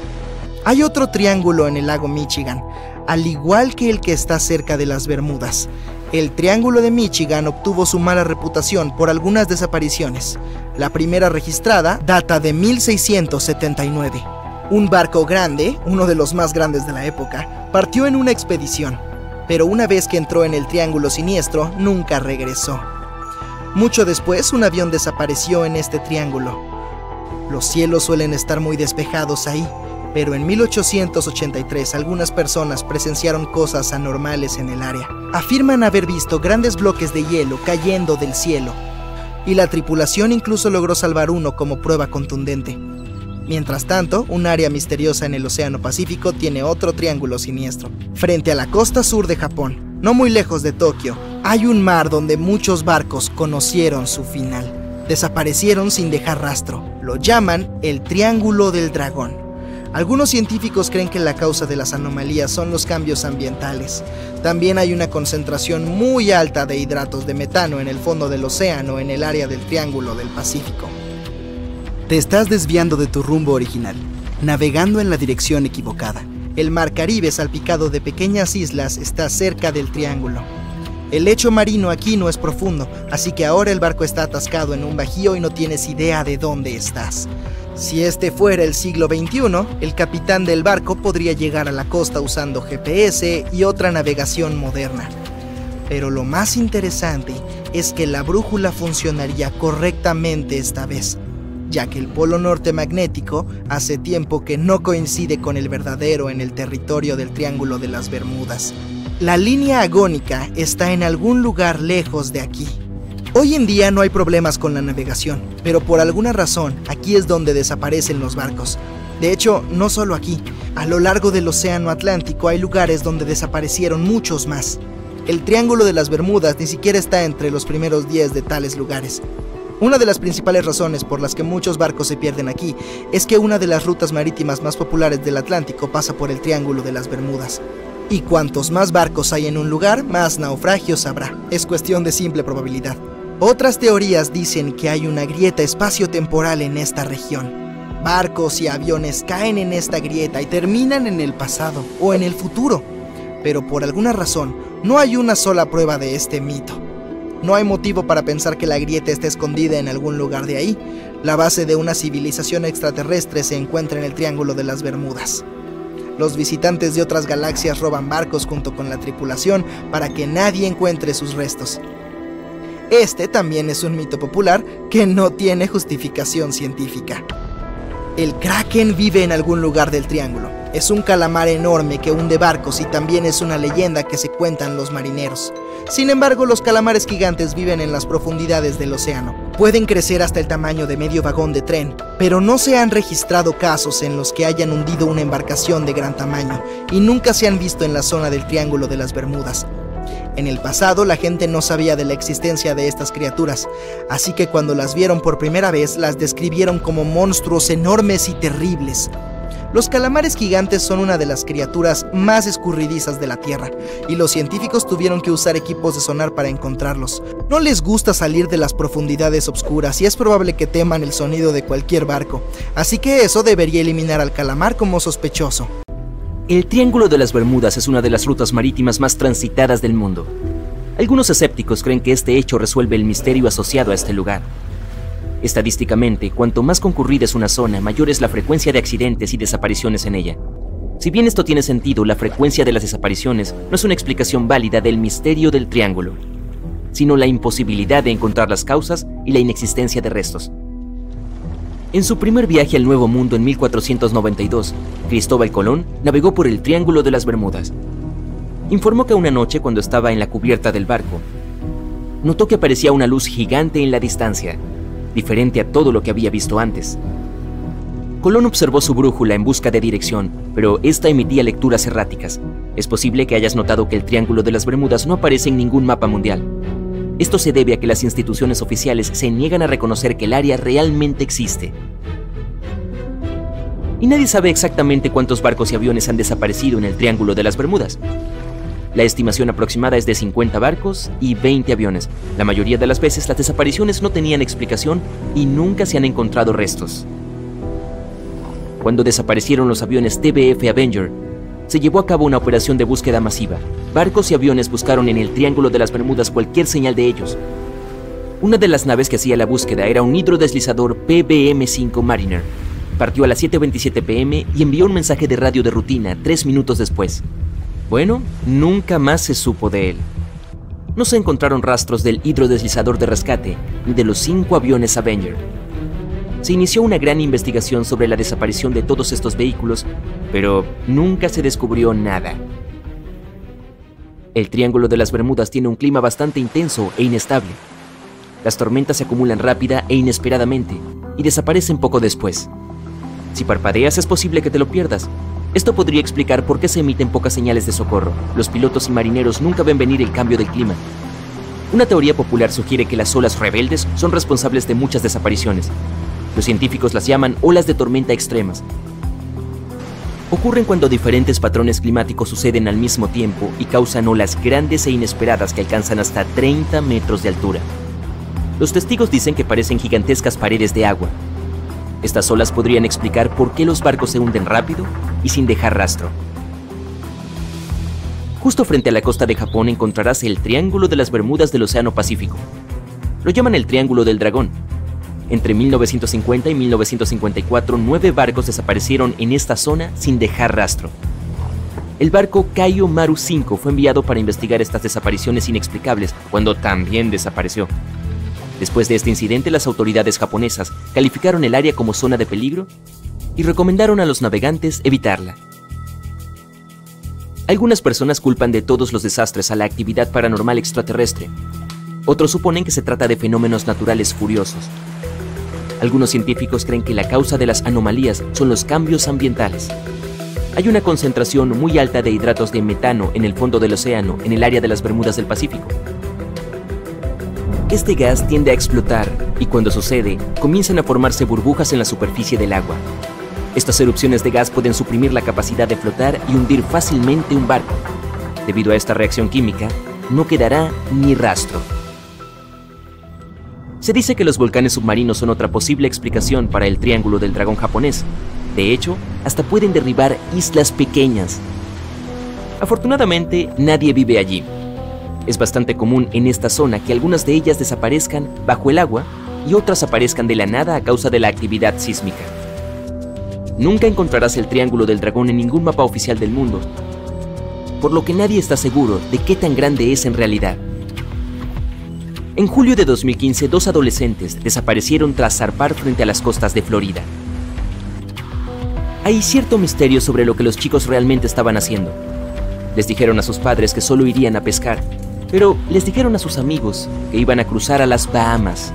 Hay otro triángulo en el lago Michigan, al igual que el que está cerca de las Bermudas. El Triángulo de Michigan obtuvo su mala reputación por algunas desapariciones. La primera registrada data de 1679. Un barco grande, uno de los más grandes de la época, partió en una expedición, pero una vez que entró en el Triángulo Siniestro, nunca regresó. Mucho después, un avión desapareció en este triángulo. Los cielos suelen estar muy despejados ahí, pero en 1883 algunas personas presenciaron cosas anormales en el área. Afirman haber visto grandes bloques de hielo cayendo del cielo, y la tripulación incluso logró salvar uno como prueba contundente. Mientras tanto, un área misteriosa en el Océano Pacífico tiene otro triángulo siniestro. Frente a la costa sur de Japón, no muy lejos de Tokio, hay un mar donde muchos barcos conocieron su final. Desaparecieron sin dejar rastro. Lo llaman el Triángulo del Dragón. Algunos científicos creen que la causa de las anomalías son los cambios ambientales. También hay una concentración muy alta de hidratos de metano en el fondo del océano en el área del Triángulo del Pacífico. Te estás desviando de tu rumbo original, navegando en la dirección equivocada. El mar Caribe salpicado de pequeñas islas está cerca del triángulo. El lecho marino aquí no es profundo, así que ahora el barco está atascado en un bajío y no tienes idea de dónde estás. Si este fuera el siglo XXI, el capitán del barco podría llegar a la costa usando GPS y otra navegación moderna. Pero lo más interesante es que la brújula funcionaría correctamente esta vez, ya que el polo norte magnético hace tiempo que no coincide con el verdadero en el territorio del Triángulo de las Bermudas. La línea agónica está en algún lugar lejos de aquí. Hoy en día no hay problemas con la navegación, pero por alguna razón aquí es donde desaparecen los barcos. De hecho, no solo aquí, a lo largo del Océano Atlántico hay lugares donde desaparecieron muchos más. El Triángulo de las Bermudas ni siquiera está entre los primeros 10 de tales lugares. Una de las principales razones por las que muchos barcos se pierden aquí es que una de las rutas marítimas más populares del Atlántico pasa por el Triángulo de las Bermudas. Y cuantos más barcos hay en un lugar, más naufragios habrá. Es cuestión de simple probabilidad. Otras teorías dicen que hay una grieta espacio-temporal en esta región. Barcos y aviones caen en esta grieta y terminan en el pasado o en el futuro. Pero por alguna razón, no hay una sola prueba de este mito. No hay motivo para pensar que la grieta esté escondida en algún lugar de ahí. La base de una civilización extraterrestre se encuentra en el Triángulo de las Bermudas. Los visitantes de otras galaxias roban barcos junto con la tripulación para que nadie encuentre sus restos. Este también es un mito popular que no tiene justificación científica. El kraken vive en algún lugar del triángulo. Es un calamar enorme que hunde barcos y también es una leyenda que se cuentan los marineros. Sin embargo, los calamares gigantes viven en las profundidades del océano. Pueden crecer hasta el tamaño de medio vagón de tren, pero no se han registrado casos en los que hayan hundido una embarcación de gran tamaño y nunca se han visto en la zona del Triángulo de las Bermudas. En el pasado la gente no sabía de la existencia de estas criaturas, así que cuando las vieron por primera vez las describieron como monstruos enormes y terribles. Los calamares gigantes son una de las criaturas más escurridizas de la Tierra, y los científicos tuvieron que usar equipos de sonar para encontrarlos. No les gusta salir de las profundidades oscuras y es probable que teman el sonido de cualquier barco, así que eso debería eliminar al calamar como sospechoso. El Triángulo de las Bermudas es una de las rutas marítimas más transitadas del mundo. Algunos escépticos creen que este hecho resuelve el misterio asociado a este lugar. Estadísticamente, cuanto más concurrida es una zona, mayor es la frecuencia de accidentes y desapariciones en ella. Si bien esto tiene sentido, la frecuencia de las desapariciones no es una explicación válida del misterio del triángulo, sino la imposibilidad de encontrar las causas y la inexistencia de restos. En su primer viaje al Nuevo Mundo en 1492, Cristóbal Colón navegó por el Triángulo de las Bermudas. Informó que una noche, cuando estaba en la cubierta del barco, notó que aparecía una luz gigante en la distancia, diferente a todo lo que había visto antes. Colón observó su brújula en busca de dirección, pero esta emitía lecturas erráticas. Es posible que hayas notado que el Triángulo de las Bermudas no aparece en ningún mapa mundial. Esto se debe a que las instituciones oficiales se niegan a reconocer que el área realmente existe. Y nadie sabe exactamente cuántos barcos y aviones han desaparecido en el Triángulo de las Bermudas. La estimación aproximada es de 50 barcos y 20 aviones. La mayoría de las veces las desapariciones no tenían explicación y nunca se han encontrado restos. Cuando desaparecieron los aviones TBF Avenger, se llevó a cabo una operación de búsqueda masiva. Barcos y aviones buscaron en el Triángulo de las Bermudas cualquier señal de ellos. Una de las naves que hacía la búsqueda era un hidrodeslizador PBM-5 Mariner. Partió a las 7.27 pm y envió un mensaje de radio de rutina tres minutos después. Bueno, nunca más se supo de él. No se encontraron rastros del hidrodeslizador de rescate ni de los cinco aviones Avenger. Se inició una gran investigación sobre la desaparición de todos estos vehículos, pero nunca se descubrió nada. El Triángulo de las Bermudas tiene un clima bastante intenso e inestable. Las tormentas se acumulan rápida e inesperadamente y desaparecen poco después. Si parpadeas es posible que te lo pierdas, esto podría explicar por qué se emiten pocas señales de socorro. Los pilotos y marineros nunca ven venir el cambio del clima. Una teoría popular sugiere que las olas rebeldes son responsables de muchas desapariciones. Los científicos las llaman olas de tormenta extremas. Ocurren cuando diferentes patrones climáticos suceden al mismo tiempo y causan olas grandes e inesperadas que alcanzan hasta 30 metros de altura. Los testigos dicen que parecen gigantescas paredes de agua, estas olas podrían explicar por qué los barcos se hunden rápido y sin dejar rastro. Justo frente a la costa de Japón encontrarás el Triángulo de las Bermudas del Océano Pacífico. Lo llaman el Triángulo del Dragón. Entre 1950 y 1954, nueve barcos desaparecieron en esta zona sin dejar rastro. El barco Kaio Maru 5 fue enviado para investigar estas desapariciones inexplicables, cuando también desapareció. Después de este incidente, las autoridades japonesas calificaron el área como zona de peligro y recomendaron a los navegantes evitarla. Algunas personas culpan de todos los desastres a la actividad paranormal extraterrestre. Otros suponen que se trata de fenómenos naturales furiosos. Algunos científicos creen que la causa de las anomalías son los cambios ambientales hay una concentración muy alta de hidratos de metano en el fondo del océano, en el área de las Bermudas del Pacífico. Este gas tiende a explotar y cuando sucede, comienzan a formarse burbujas en la superficie del agua. Estas erupciones de gas pueden suprimir la capacidad de flotar y hundir fácilmente un barco. Debido a esta reacción química, no quedará ni rastro. Se dice que los volcanes submarinos son otra posible explicación para el Triángulo del Dragón japonés, de hecho, hasta pueden derribar islas pequeñas. Afortunadamente, nadie vive allí. Es bastante común en esta zona que algunas de ellas desaparezcan bajo el agua y otras aparezcan de la nada a causa de la actividad sísmica. Nunca encontrarás el Triángulo del Dragón en ningún mapa oficial del mundo, por lo que nadie está seguro de qué tan grande es en realidad. En julio de 2015, dos adolescentes desaparecieron tras zarpar frente a las costas de Florida. Hay cierto misterio sobre lo que los chicos realmente estaban haciendo. Les dijeron a sus padres que solo irían a pescar, pero les dijeron a sus amigos que iban a cruzar a las Bahamas.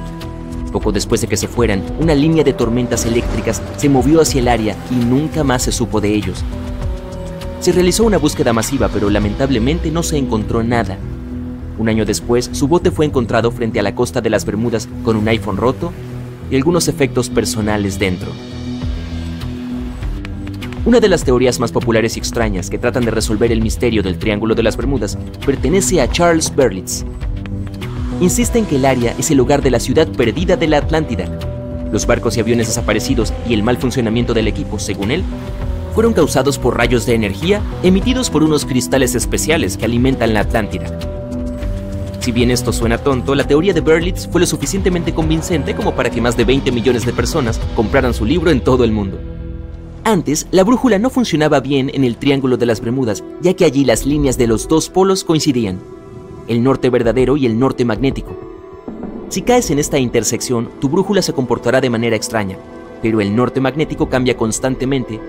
Poco después de que se fueran, una línea de tormentas eléctricas se movió hacia el área y nunca más se supo de ellos. Se realizó una búsqueda masiva, pero lamentablemente no se encontró nada. Un año después, su bote fue encontrado frente a la costa de las Bermudas con un iPhone roto y algunos efectos personales dentro. Una de las teorías más populares y extrañas que tratan de resolver el misterio del Triángulo de las Bermudas pertenece a Charles Berlitz. Insiste en que el área es el hogar de la ciudad perdida de la Atlántida. Los barcos y aviones desaparecidos y el mal funcionamiento del equipo, según él, fueron causados por rayos de energía emitidos por unos cristales especiales que alimentan la Atlántida. Si bien esto suena tonto, la teoría de Berlitz fue lo suficientemente convincente como para que más de 20 millones de personas compraran su libro en todo el mundo. Antes, la brújula no funcionaba bien en el Triángulo de las Bermudas, ya que allí las líneas de los dos polos coincidían, el norte verdadero y el norte magnético. Si caes en esta intersección, tu brújula se comportará de manera extraña, pero el norte magnético cambia constantemente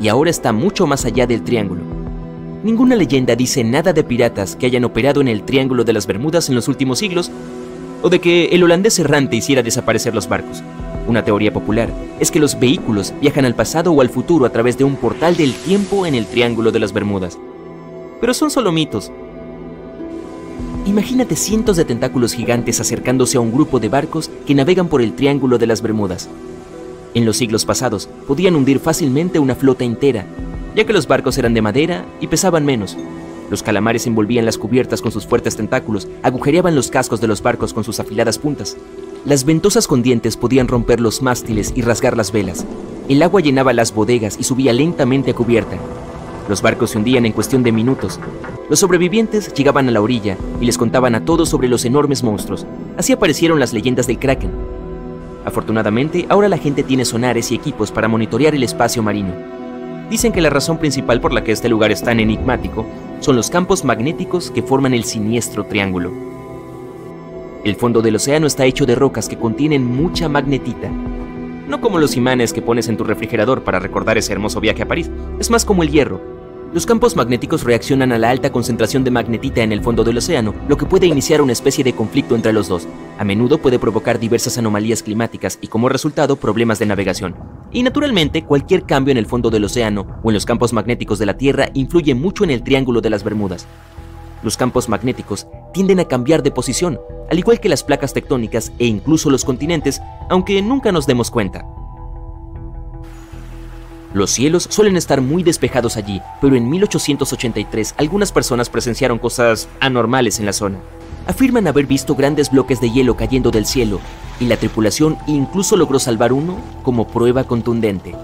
y ahora está mucho más allá del triángulo. Ninguna leyenda dice nada de piratas que hayan operado en el Triángulo de las Bermudas en los últimos siglos o de que el holandés errante hiciera desaparecer los barcos. Una teoría popular es que los vehículos viajan al pasado o al futuro a través de un portal del tiempo en el Triángulo de las Bermudas. Pero son solo mitos. Imagínate cientos de tentáculos gigantes acercándose a un grupo de barcos que navegan por el Triángulo de las Bermudas. En los siglos pasados podían hundir fácilmente una flota entera, ya que los barcos eran de madera y pesaban menos. Los calamares envolvían las cubiertas con sus fuertes tentáculos, agujereaban los cascos de los barcos con sus afiladas puntas. Las ventosas con dientes podían romper los mástiles y rasgar las velas. El agua llenaba las bodegas y subía lentamente a cubierta. Los barcos se hundían en cuestión de minutos. Los sobrevivientes llegaban a la orilla y les contaban a todos sobre los enormes monstruos. Así aparecieron las leyendas del Kraken. Afortunadamente, ahora la gente tiene sonares y equipos para monitorear el espacio marino. Dicen que la razón principal por la que este lugar es tan enigmático son los campos magnéticos que forman el siniestro triángulo. El fondo del océano está hecho de rocas que contienen mucha magnetita. No como los imanes que pones en tu refrigerador para recordar ese hermoso viaje a París, es más como el hierro. Los campos magnéticos reaccionan a la alta concentración de magnetita en el fondo del océano, lo que puede iniciar una especie de conflicto entre los dos. A menudo puede provocar diversas anomalías climáticas y como resultado problemas de navegación. Y naturalmente, cualquier cambio en el fondo del océano o en los campos magnéticos de la Tierra influye mucho en el Triángulo de las Bermudas. Los campos magnéticos tienden a cambiar de posición, al igual que las placas tectónicas e incluso los continentes, aunque nunca nos demos cuenta. Los cielos suelen estar muy despejados allí, pero en 1883 algunas personas presenciaron cosas anormales en la zona. Afirman haber visto grandes bloques de hielo cayendo del cielo, y la tripulación incluso logró salvar uno como prueba contundente.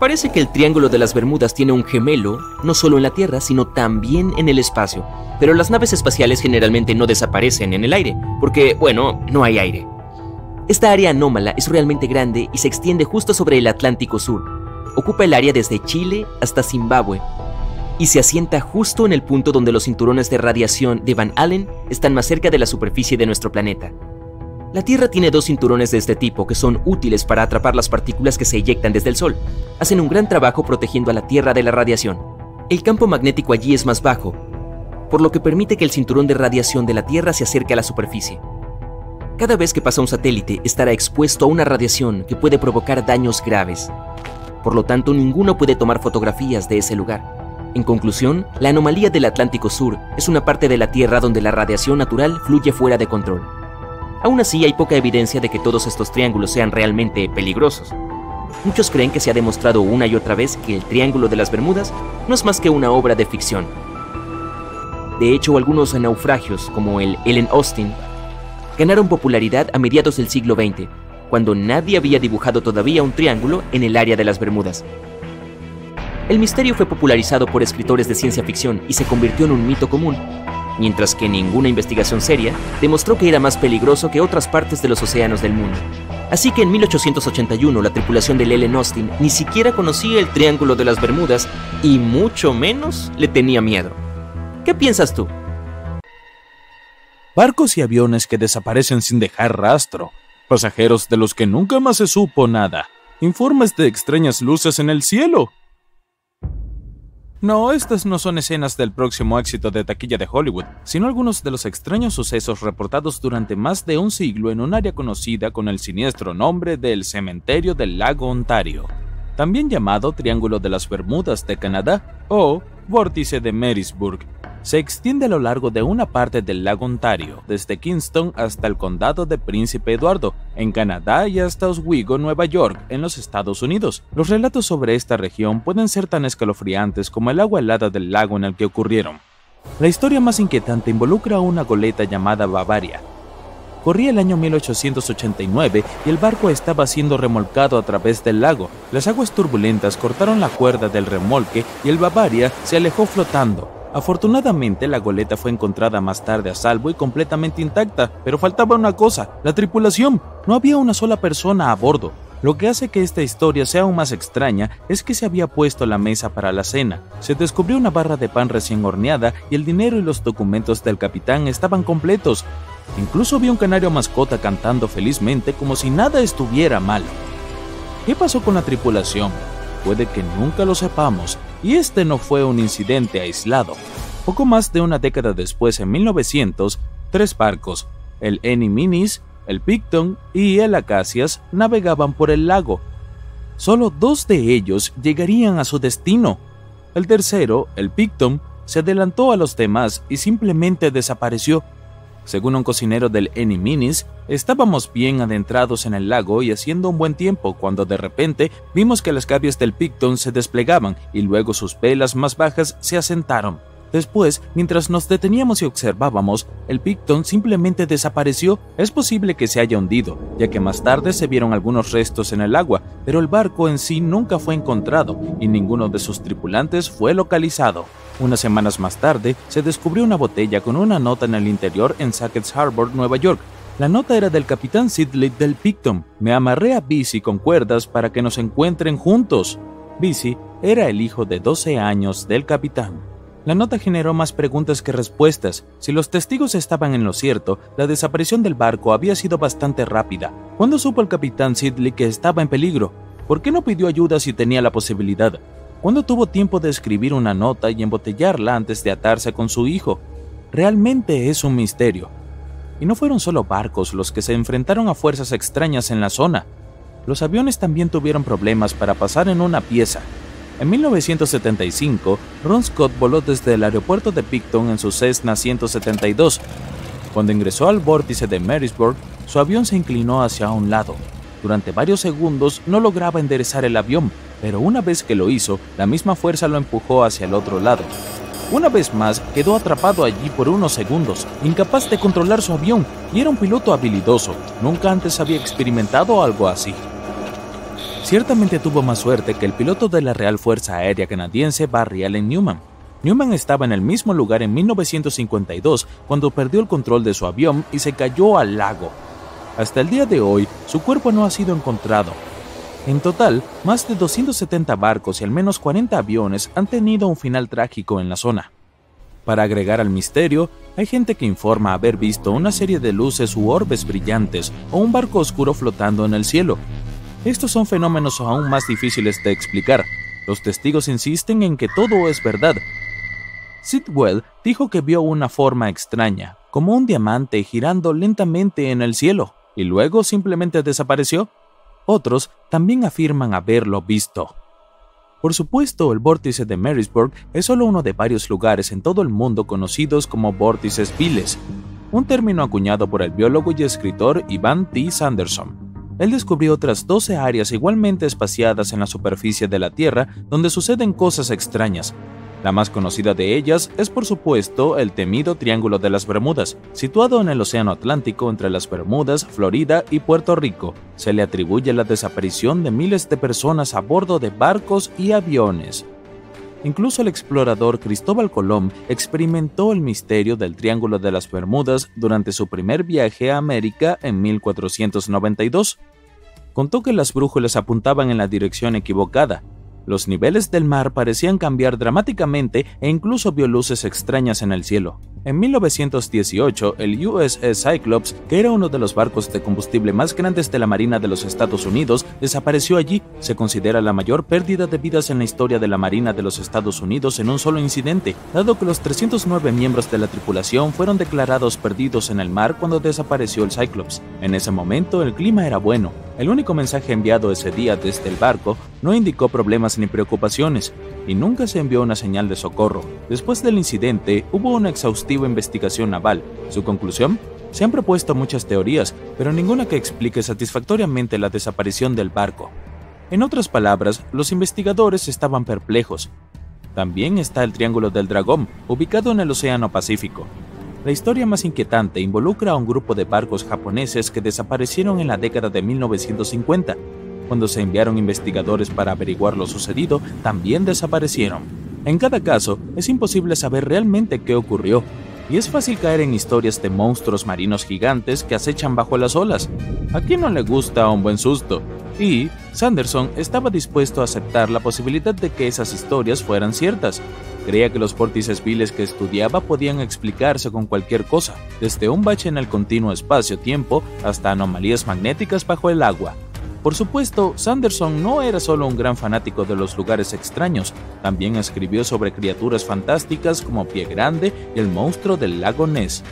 Parece que el Triángulo de las Bermudas tiene un gemelo, no solo en la Tierra, sino también en el espacio. Pero las naves espaciales generalmente no desaparecen en el aire, porque, bueno, no hay aire. Esta área anómala es realmente grande y se extiende justo sobre el Atlántico Sur. Ocupa el área desde Chile hasta Zimbabue y se asienta justo en el punto donde los cinturones de radiación de Van Allen están más cerca de la superficie de nuestro planeta. La Tierra tiene dos cinturones de este tipo que son útiles para atrapar las partículas que se eyectan desde el Sol. Hacen un gran trabajo protegiendo a la Tierra de la radiación. El campo magnético allí es más bajo, por lo que permite que el cinturón de radiación de la Tierra se acerque a la superficie. Cada vez que pasa un satélite estará expuesto a una radiación que puede provocar daños graves. Por lo tanto, ninguno puede tomar fotografías de ese lugar. En conclusión, la anomalía del Atlántico Sur es una parte de la Tierra donde la radiación natural fluye fuera de control. Aún así, hay poca evidencia de que todos estos triángulos sean realmente peligrosos. Muchos creen que se ha demostrado una y otra vez que el Triángulo de las Bermudas no es más que una obra de ficción. De hecho, algunos naufragios, como el Ellen Austin, ganaron popularidad a mediados del siglo XX, cuando nadie había dibujado todavía un triángulo en el área de las Bermudas. El misterio fue popularizado por escritores de ciencia ficción y se convirtió en un mito común, mientras que ninguna investigación seria demostró que era más peligroso que otras partes de los océanos del mundo. Así que en 1881 la tripulación del Ellen Austin ni siquiera conocía el Triángulo de las Bermudas y mucho menos le tenía miedo. ¿Qué piensas tú? Barcos y aviones que desaparecen sin dejar rastro. Pasajeros de los que nunca más se supo nada. Informes de extrañas luces en el cielo. No, estas no son escenas del próximo éxito de taquilla de Hollywood, sino algunos de los extraños sucesos reportados durante más de un siglo en un área conocida con el siniestro nombre del Cementerio del Lago Ontario, también llamado Triángulo de las Bermudas de Canadá o Vórtice de Marysburg, se extiende a lo largo de una parte del lago Ontario, desde Kingston hasta el condado de Príncipe Eduardo, en Canadá y hasta Oswego, Nueva York, en los Estados Unidos. Los relatos sobre esta región pueden ser tan escalofriantes como el agua helada del lago en el que ocurrieron. La historia más inquietante involucra a una goleta llamada Bavaria, Corría el año 1889 y el barco estaba siendo remolcado a través del lago. Las aguas turbulentas cortaron la cuerda del remolque y el Bavaria se alejó flotando. Afortunadamente, la goleta fue encontrada más tarde a salvo y completamente intacta, pero faltaba una cosa, la tripulación. No había una sola persona a bordo. Lo que hace que esta historia sea aún más extraña es que se había puesto la mesa para la cena. Se descubrió una barra de pan recién horneada y el dinero y los documentos del capitán estaban completos. Incluso vi un canario mascota cantando felizmente como si nada estuviera mal. ¿Qué pasó con la tripulación? Puede que nunca lo sepamos, y este no fue un incidente aislado. Poco más de una década después, en 1900, tres barcos, el Eni Minis, el Picton y el Acacias, navegaban por el lago. Solo dos de ellos llegarían a su destino. El tercero, el Picton, se adelantó a los demás y simplemente desapareció. Según un cocinero del Eni Minis, estábamos bien adentrados en el lago y haciendo un buen tiempo cuando de repente vimos que las cabias del Picton se desplegaban y luego sus velas más bajas se asentaron. Después, mientras nos deteníamos y observábamos, el Picton simplemente desapareció. Es posible que se haya hundido, ya que más tarde se vieron algunos restos en el agua, pero el barco en sí nunca fue encontrado y ninguno de sus tripulantes fue localizado. Unas semanas más tarde, se descubrió una botella con una nota en el interior en Sackett's Harbor, Nueva York. La nota era del capitán Sidley del Picton. Me amarré a Bici con cuerdas para que nos encuentren juntos. Bici era el hijo de 12 años del capitán. La nota generó más preguntas que respuestas. Si los testigos estaban en lo cierto, la desaparición del barco había sido bastante rápida. ¿Cuándo supo el capitán Sidley que estaba en peligro? ¿Por qué no pidió ayuda si tenía la posibilidad? ¿Cuándo tuvo tiempo de escribir una nota y embotellarla antes de atarse con su hijo? Realmente es un misterio. Y no fueron solo barcos los que se enfrentaron a fuerzas extrañas en la zona. Los aviones también tuvieron problemas para pasar en una pieza, en 1975, Ron Scott voló desde el aeropuerto de Picton en su Cessna 172. Cuando ingresó al vórtice de Marysburg, su avión se inclinó hacia un lado. Durante varios segundos no lograba enderezar el avión, pero una vez que lo hizo, la misma fuerza lo empujó hacia el otro lado. Una vez más, quedó atrapado allí por unos segundos, incapaz de controlar su avión, y era un piloto habilidoso. Nunca antes había experimentado algo así. Ciertamente tuvo más suerte que el piloto de la Real Fuerza Aérea Canadiense Barry Allen Newman. Newman estaba en el mismo lugar en 1952 cuando perdió el control de su avión y se cayó al lago. Hasta el día de hoy, su cuerpo no ha sido encontrado. En total, más de 270 barcos y al menos 40 aviones han tenido un final trágico en la zona. Para agregar al misterio, hay gente que informa haber visto una serie de luces u orbes brillantes o un barco oscuro flotando en el cielo. Estos son fenómenos aún más difíciles de explicar. Los testigos insisten en que todo es verdad. Sidwell dijo que vio una forma extraña, como un diamante girando lentamente en el cielo, y luego simplemente desapareció. Otros también afirman haberlo visto. Por supuesto, el vórtice de Marysburg es solo uno de varios lugares en todo el mundo conocidos como vórtices viles, un término acuñado por el biólogo y escritor Ivan T. Sanderson. Él descubrió otras 12 áreas igualmente espaciadas en la superficie de la Tierra donde suceden cosas extrañas, la más conocida de ellas es por supuesto el temido Triángulo de las Bermudas, situado en el Océano Atlántico entre las Bermudas, Florida y Puerto Rico. Se le atribuye la desaparición de miles de personas a bordo de barcos y aviones. Incluso el explorador Cristóbal Colón experimentó el misterio del Triángulo de las Bermudas durante su primer viaje a América en 1492. Contó que las brújulas apuntaban en la dirección equivocada los niveles del mar parecían cambiar dramáticamente e incluso vio luces extrañas en el cielo. En 1918, el USS Cyclops, que era uno de los barcos de combustible más grandes de la Marina de los Estados Unidos, desapareció allí. Se considera la mayor pérdida de vidas en la historia de la Marina de los Estados Unidos en un solo incidente, dado que los 309 miembros de la tripulación fueron declarados perdidos en el mar cuando desapareció el Cyclops. En ese momento el clima era bueno. El único mensaje enviado ese día desde el barco no indicó problemas ni preocupaciones, y nunca se envió una señal de socorro. Después del incidente, hubo una exhaustiva investigación naval. Su conclusión se han propuesto muchas teorías, pero ninguna que explique satisfactoriamente la desaparición del barco. En otras palabras, los investigadores estaban perplejos. También está el Triángulo del Dragón, ubicado en el Océano Pacífico. La historia más inquietante involucra a un grupo de barcos japoneses que desaparecieron en la década de 1950 cuando se enviaron investigadores para averiguar lo sucedido, también desaparecieron. En cada caso, es imposible saber realmente qué ocurrió, y es fácil caer en historias de monstruos marinos gigantes que acechan bajo las olas. ¿A quién no le gusta un buen susto? Y Sanderson estaba dispuesto a aceptar la posibilidad de que esas historias fueran ciertas. Creía que los vórtices viles que estudiaba podían explicarse con cualquier cosa, desde un bache en el continuo espacio-tiempo hasta anomalías magnéticas bajo el agua. Por supuesto, Sanderson no era solo un gran fanático de los lugares extraños, también escribió sobre criaturas fantásticas como Pie Grande y el monstruo del lago Ness.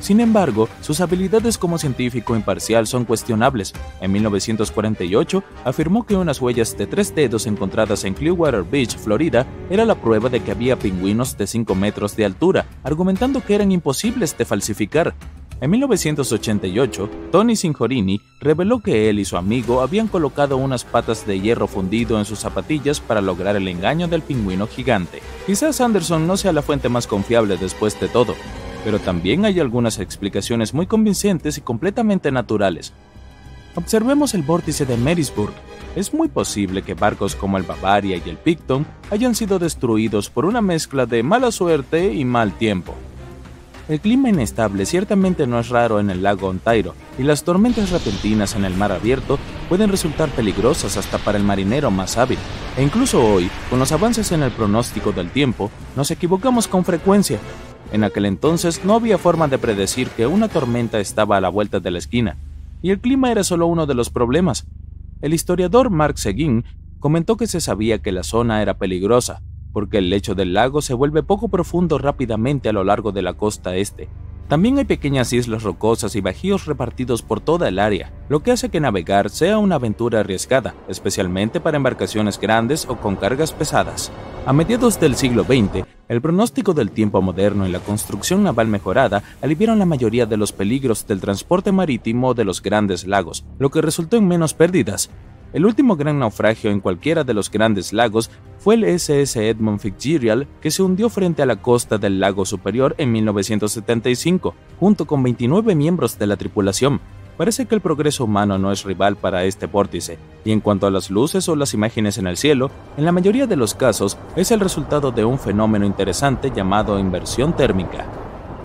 Sin embargo, sus habilidades como científico imparcial son cuestionables. En 1948 afirmó que unas huellas de tres dedos encontradas en Clearwater Beach, Florida, era la prueba de que había pingüinos de 5 metros de altura, argumentando que eran imposibles de falsificar. En 1988, Tony Sinjorini reveló que él y su amigo habían colocado unas patas de hierro fundido en sus zapatillas para lograr el engaño del pingüino gigante. Quizás Anderson no sea la fuente más confiable después de todo, pero también hay algunas explicaciones muy convincentes y completamente naturales. Observemos el vórtice de Marysburg. Es muy posible que barcos como el Bavaria y el Picton hayan sido destruidos por una mezcla de mala suerte y mal tiempo. El clima inestable ciertamente no es raro en el lago Ontario, y las tormentas repentinas en el mar abierto pueden resultar peligrosas hasta para el marinero más hábil. E incluso hoy, con los avances en el pronóstico del tiempo, nos equivocamos con frecuencia. En aquel entonces no había forma de predecir que una tormenta estaba a la vuelta de la esquina, y el clima era solo uno de los problemas. El historiador Mark Seguin comentó que se sabía que la zona era peligrosa, porque el lecho del lago se vuelve poco profundo rápidamente a lo largo de la costa este. También hay pequeñas islas rocosas y bajíos repartidos por toda el área, lo que hace que navegar sea una aventura arriesgada, especialmente para embarcaciones grandes o con cargas pesadas. A mediados del siglo XX, el pronóstico del tiempo moderno y la construcción naval mejorada aliviaron la mayoría de los peligros del transporte marítimo de los grandes lagos, lo que resultó en menos pérdidas, el último gran naufragio en cualquiera de los grandes lagos fue el SS Edmund Fitzgerald, que se hundió frente a la costa del lago superior en 1975, junto con 29 miembros de la tripulación. parece que el progreso humano no es rival para este vórtice, y en cuanto a las luces o las imágenes en el cielo, en la mayoría de los casos es el resultado de un fenómeno interesante llamado inversión térmica.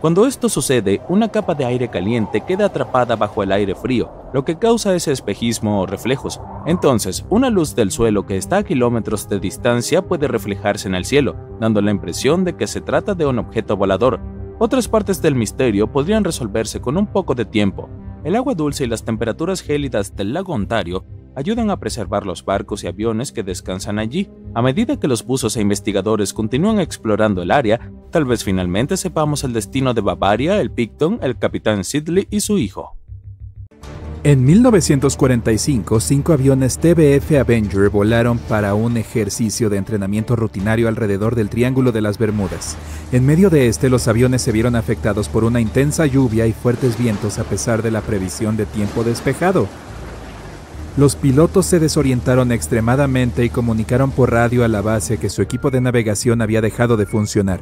Cuando esto sucede, una capa de aire caliente queda atrapada bajo el aire frío, lo que causa ese espejismo o reflejos. Entonces, una luz del suelo que está a kilómetros de distancia puede reflejarse en el cielo, dando la impresión de que se trata de un objeto volador. Otras partes del misterio podrían resolverse con un poco de tiempo. El agua dulce y las temperaturas gélidas del lago Ontario ayudan a preservar los barcos y aviones que descansan allí. A medida que los buzos e investigadores continúan explorando el área, tal vez finalmente sepamos el destino de Bavaria, el Picton, el capitán Sidley y su hijo. En 1945, cinco aviones TBF Avenger volaron para un ejercicio de entrenamiento rutinario alrededor del Triángulo de las Bermudas. En medio de este, los aviones se vieron afectados por una intensa lluvia y fuertes vientos a pesar de la previsión de tiempo despejado. Los pilotos se desorientaron extremadamente y comunicaron por radio a la base que su equipo de navegación había dejado de funcionar.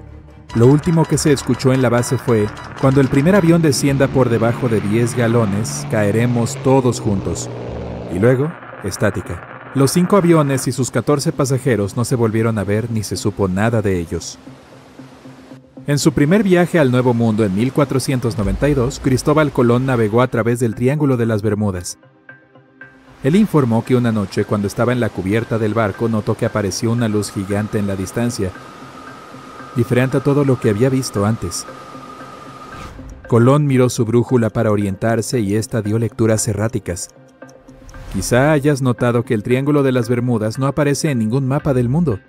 Lo último que se escuchó en la base fue, cuando el primer avión descienda por debajo de 10 galones, caeremos todos juntos. Y luego, estática. Los cinco aviones y sus 14 pasajeros no se volvieron a ver ni se supo nada de ellos. En su primer viaje al Nuevo Mundo en 1492, Cristóbal Colón navegó a través del Triángulo de las Bermudas. Él informó que una noche, cuando estaba en la cubierta del barco, notó que apareció una luz gigante en la distancia, diferente a todo lo que había visto antes. Colón miró su brújula para orientarse y ésta dio lecturas erráticas. Quizá hayas notado que el Triángulo de las Bermudas no aparece en ningún mapa del mundo.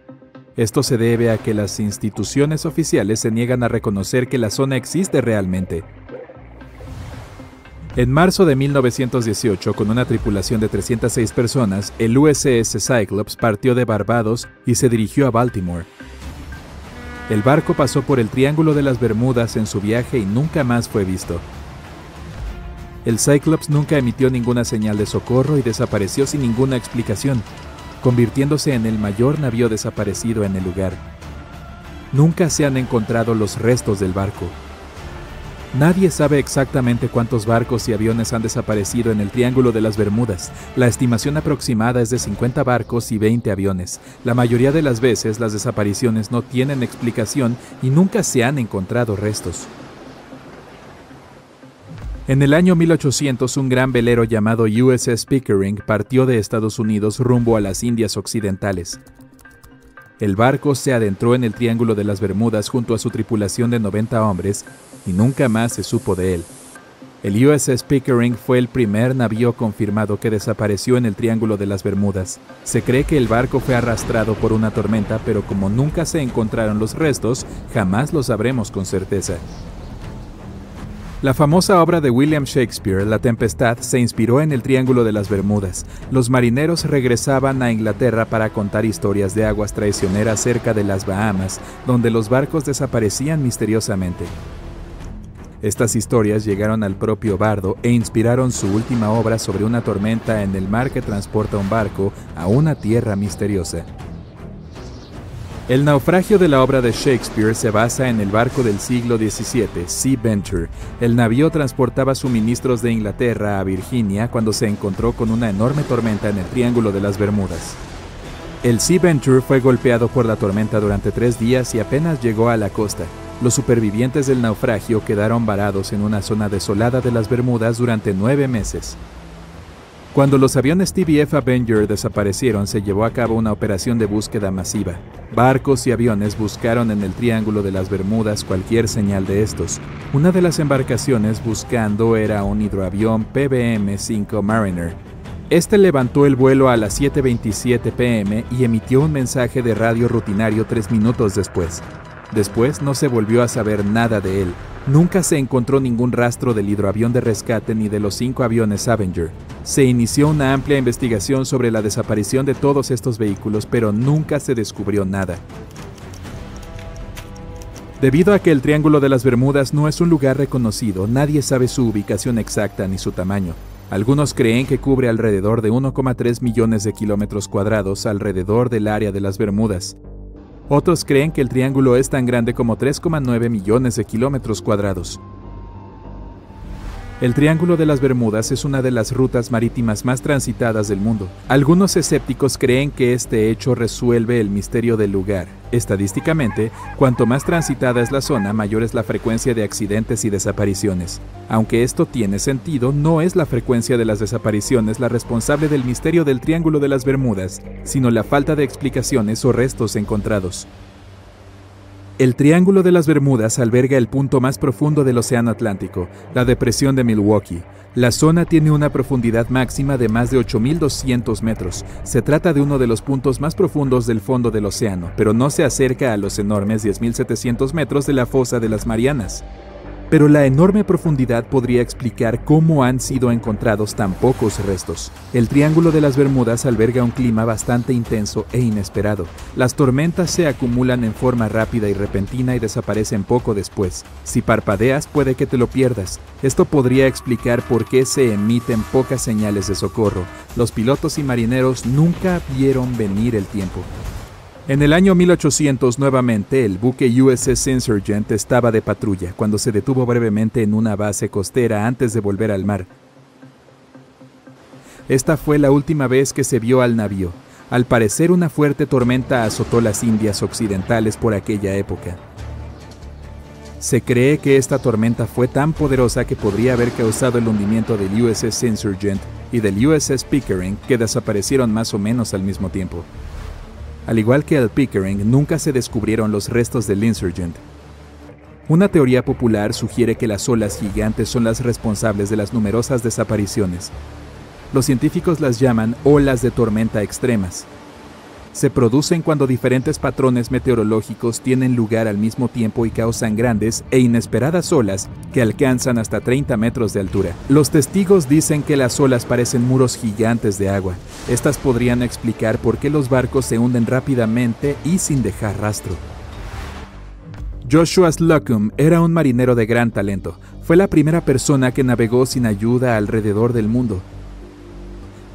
Esto se debe a que las instituciones oficiales se niegan a reconocer que la zona existe realmente. En marzo de 1918, con una tripulación de 306 personas, el USS Cyclops partió de Barbados y se dirigió a Baltimore. El barco pasó por el Triángulo de las Bermudas en su viaje y nunca más fue visto. El Cyclops nunca emitió ninguna señal de socorro y desapareció sin ninguna explicación, convirtiéndose en el mayor navío desaparecido en el lugar. Nunca se han encontrado los restos del barco. Nadie sabe exactamente cuántos barcos y aviones han desaparecido en el Triángulo de las Bermudas. La estimación aproximada es de 50 barcos y 20 aviones. La mayoría de las veces las desapariciones no tienen explicación y nunca se han encontrado restos. En el año 1800 un gran velero llamado USS Pickering partió de Estados Unidos rumbo a las Indias Occidentales. El barco se adentró en el Triángulo de las Bermudas junto a su tripulación de 90 hombres y nunca más se supo de él. El USS Pickering fue el primer navío confirmado que desapareció en el Triángulo de las Bermudas. Se cree que el barco fue arrastrado por una tormenta, pero como nunca se encontraron los restos, jamás lo sabremos con certeza. La famosa obra de William Shakespeare, La Tempestad, se inspiró en el Triángulo de las Bermudas. Los marineros regresaban a Inglaterra para contar historias de aguas traicioneras cerca de las Bahamas, donde los barcos desaparecían misteriosamente. Estas historias llegaron al propio Bardo e inspiraron su última obra sobre una tormenta en el mar que transporta un barco a una tierra misteriosa. El naufragio de la obra de Shakespeare se basa en el barco del siglo XVII, Sea Venture. El navío transportaba suministros de Inglaterra a Virginia cuando se encontró con una enorme tormenta en el Triángulo de las Bermudas. El Sea Venture fue golpeado por la tormenta durante tres días y apenas llegó a la costa. Los supervivientes del naufragio quedaron varados en una zona desolada de las Bermudas durante nueve meses. Cuando los aviones TBF Avenger desaparecieron, se llevó a cabo una operación de búsqueda masiva. Barcos y aviones buscaron en el Triángulo de las Bermudas cualquier señal de estos. Una de las embarcaciones buscando era un hidroavión PBM-5 Mariner. Este levantó el vuelo a las 7.27 pm y emitió un mensaje de radio rutinario tres minutos después. Después no se volvió a saber nada de él. Nunca se encontró ningún rastro del hidroavión de rescate ni de los cinco aviones Avenger. Se inició una amplia investigación sobre la desaparición de todos estos vehículos, pero nunca se descubrió nada. Debido a que el Triángulo de las Bermudas no es un lugar reconocido, nadie sabe su ubicación exacta ni su tamaño. Algunos creen que cubre alrededor de 1,3 millones de kilómetros cuadrados alrededor del área de las Bermudas. Otros creen que el triángulo es tan grande como 3,9 millones de kilómetros cuadrados. El Triángulo de las Bermudas es una de las rutas marítimas más transitadas del mundo. Algunos escépticos creen que este hecho resuelve el misterio del lugar. Estadísticamente, cuanto más transitada es la zona, mayor es la frecuencia de accidentes y desapariciones. Aunque esto tiene sentido, no es la frecuencia de las desapariciones la responsable del misterio del Triángulo de las Bermudas, sino la falta de explicaciones o restos encontrados. El Triángulo de las Bermudas alberga el punto más profundo del Océano Atlántico, la Depresión de Milwaukee. La zona tiene una profundidad máxima de más de 8.200 metros. Se trata de uno de los puntos más profundos del fondo del océano, pero no se acerca a los enormes 10.700 metros de la fosa de las Marianas pero la enorme profundidad podría explicar cómo han sido encontrados tan pocos restos. El Triángulo de las Bermudas alberga un clima bastante intenso e inesperado. Las tormentas se acumulan en forma rápida y repentina y desaparecen poco después. Si parpadeas puede que te lo pierdas. Esto podría explicar por qué se emiten pocas señales de socorro. Los pilotos y marineros nunca vieron venir el tiempo. En el año 1800 nuevamente el buque USS Insurgent estaba de patrulla cuando se detuvo brevemente en una base costera antes de volver al mar. Esta fue la última vez que se vio al navío. Al parecer una fuerte tormenta azotó las Indias Occidentales por aquella época. Se cree que esta tormenta fue tan poderosa que podría haber causado el hundimiento del USS Insurgent y del USS Pickering que desaparecieron más o menos al mismo tiempo. Al igual que el Pickering, nunca se descubrieron los restos del Insurgent. Una teoría popular sugiere que las olas gigantes son las responsables de las numerosas desapariciones. Los científicos las llaman olas de tormenta extremas, se producen cuando diferentes patrones meteorológicos tienen lugar al mismo tiempo y causan grandes e inesperadas olas que alcanzan hasta 30 metros de altura. Los testigos dicen que las olas parecen muros gigantes de agua. Estas podrían explicar por qué los barcos se hunden rápidamente y sin dejar rastro. Joshua Slocum era un marinero de gran talento. Fue la primera persona que navegó sin ayuda alrededor del mundo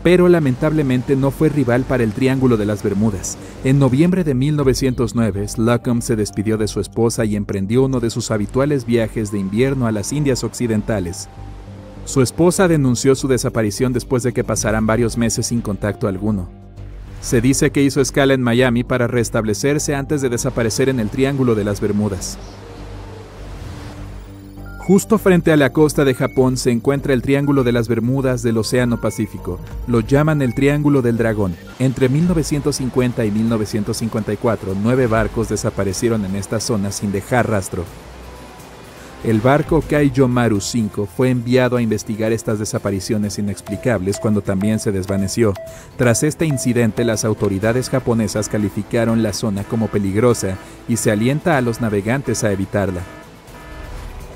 pero lamentablemente no fue rival para el Triángulo de las Bermudas. En noviembre de 1909, Slocum se despidió de su esposa y emprendió uno de sus habituales viajes de invierno a las Indias Occidentales. Su esposa denunció su desaparición después de que pasaran varios meses sin contacto alguno. Se dice que hizo escala en Miami para restablecerse antes de desaparecer en el Triángulo de las Bermudas. Justo frente a la costa de Japón se encuentra el Triángulo de las Bermudas del Océano Pacífico. Lo llaman el Triángulo del Dragón. Entre 1950 y 1954, nueve barcos desaparecieron en esta zona sin dejar rastro. El barco Kaijomaru 5 fue enviado a investigar estas desapariciones inexplicables cuando también se desvaneció. Tras este incidente, las autoridades japonesas calificaron la zona como peligrosa y se alienta a los navegantes a evitarla.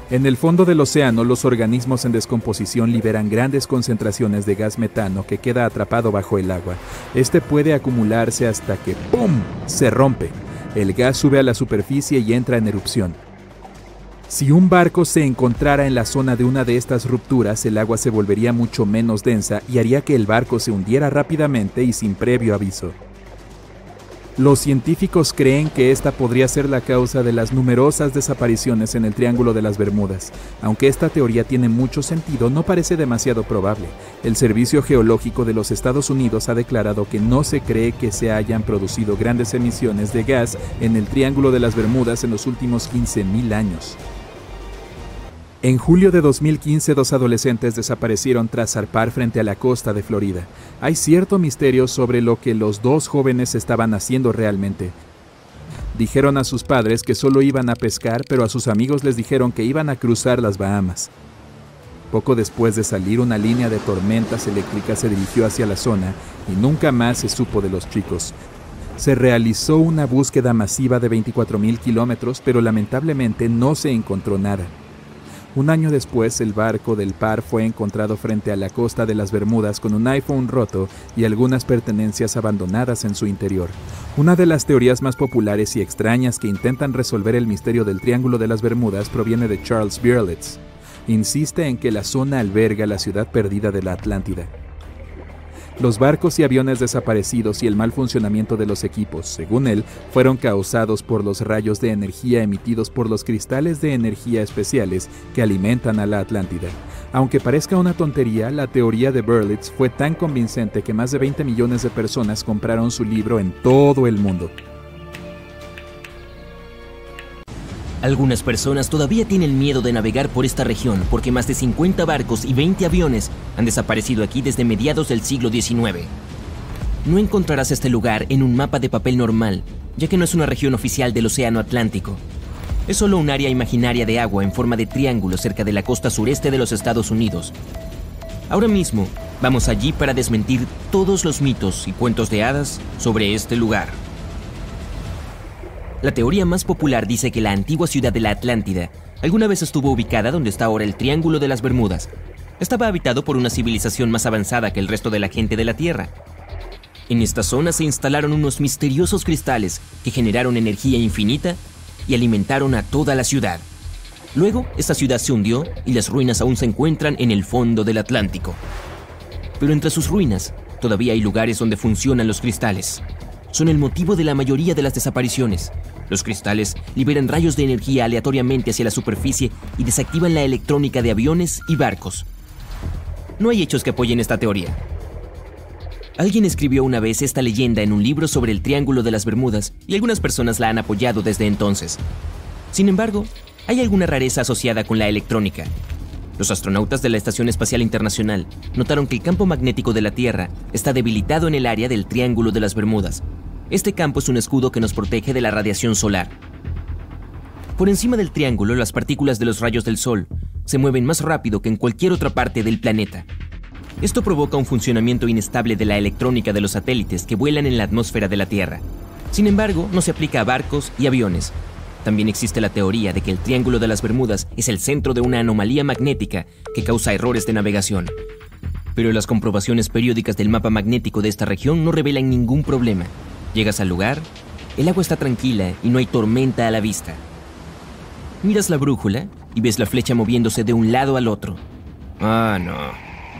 En el fondo del océano, los organismos en descomposición liberan grandes concentraciones de gas metano que queda atrapado bajo el agua. Este puede acumularse hasta que ¡pum! se rompe. El gas sube a la superficie y entra en erupción. Si un barco se encontrara en la zona de una de estas rupturas, el agua se volvería mucho menos densa y haría que el barco se hundiera rápidamente y sin previo aviso. Los científicos creen que esta podría ser la causa de las numerosas desapariciones en el Triángulo de las Bermudas. Aunque esta teoría tiene mucho sentido, no parece demasiado probable. El Servicio Geológico de los Estados Unidos ha declarado que no se cree que se hayan producido grandes emisiones de gas en el Triángulo de las Bermudas en los últimos 15.000 años. En julio de 2015 dos adolescentes desaparecieron tras zarpar frente a la costa de Florida. Hay cierto misterio sobre lo que los dos jóvenes estaban haciendo realmente. Dijeron a sus padres que solo iban a pescar, pero a sus amigos les dijeron que iban a cruzar las Bahamas. Poco después de salir, una línea de tormentas eléctricas se dirigió hacia la zona y nunca más se supo de los chicos. Se realizó una búsqueda masiva de 24.000 kilómetros, pero lamentablemente no se encontró nada. Un año después, el barco del par fue encontrado frente a la costa de las Bermudas con un iPhone roto y algunas pertenencias abandonadas en su interior. Una de las teorías más populares y extrañas que intentan resolver el misterio del Triángulo de las Bermudas proviene de Charles Birlitz. Insiste en que la zona alberga la ciudad perdida de la Atlántida. Los barcos y aviones desaparecidos y el mal funcionamiento de los equipos, según él, fueron causados por los rayos de energía emitidos por los cristales de energía especiales que alimentan a la Atlántida. Aunque parezca una tontería, la teoría de Berlitz fue tan convincente que más de 20 millones de personas compraron su libro en todo el mundo. Algunas personas todavía tienen miedo de navegar por esta región porque más de 50 barcos y 20 aviones han desaparecido aquí desde mediados del siglo XIX. No encontrarás este lugar en un mapa de papel normal, ya que no es una región oficial del Océano Atlántico. Es solo un área imaginaria de agua en forma de triángulo cerca de la costa sureste de los Estados Unidos. Ahora mismo, vamos allí para desmentir todos los mitos y cuentos de hadas sobre este lugar. La teoría más popular dice que la antigua ciudad de la Atlántida alguna vez estuvo ubicada donde está ahora el Triángulo de las Bermudas. Estaba habitado por una civilización más avanzada que el resto de la gente de la Tierra. En esta zona se instalaron unos misteriosos cristales que generaron energía infinita y alimentaron a toda la ciudad. Luego, esta ciudad se hundió y las ruinas aún se encuentran en el fondo del Atlántico. Pero entre sus ruinas, todavía hay lugares donde funcionan los cristales son el motivo de la mayoría de las desapariciones. Los cristales liberan rayos de energía aleatoriamente hacia la superficie y desactivan la electrónica de aviones y barcos. No hay hechos que apoyen esta teoría. Alguien escribió una vez esta leyenda en un libro sobre el Triángulo de las Bermudas y algunas personas la han apoyado desde entonces. Sin embargo, hay alguna rareza asociada con la electrónica, los astronautas de la Estación Espacial Internacional notaron que el campo magnético de la Tierra está debilitado en el área del Triángulo de las Bermudas. Este campo es un escudo que nos protege de la radiación solar. Por encima del triángulo, las partículas de los rayos del Sol se mueven más rápido que en cualquier otra parte del planeta. Esto provoca un funcionamiento inestable de la electrónica de los satélites que vuelan en la atmósfera de la Tierra. Sin embargo, no se aplica a barcos y aviones, también existe la teoría de que el Triángulo de las Bermudas es el centro de una anomalía magnética que causa errores de navegación. Pero las comprobaciones periódicas del mapa magnético de esta región no revelan ningún problema. Llegas al lugar, el agua está tranquila y no hay tormenta a la vista. Miras la brújula y ves la flecha moviéndose de un lado al otro. Ah, no.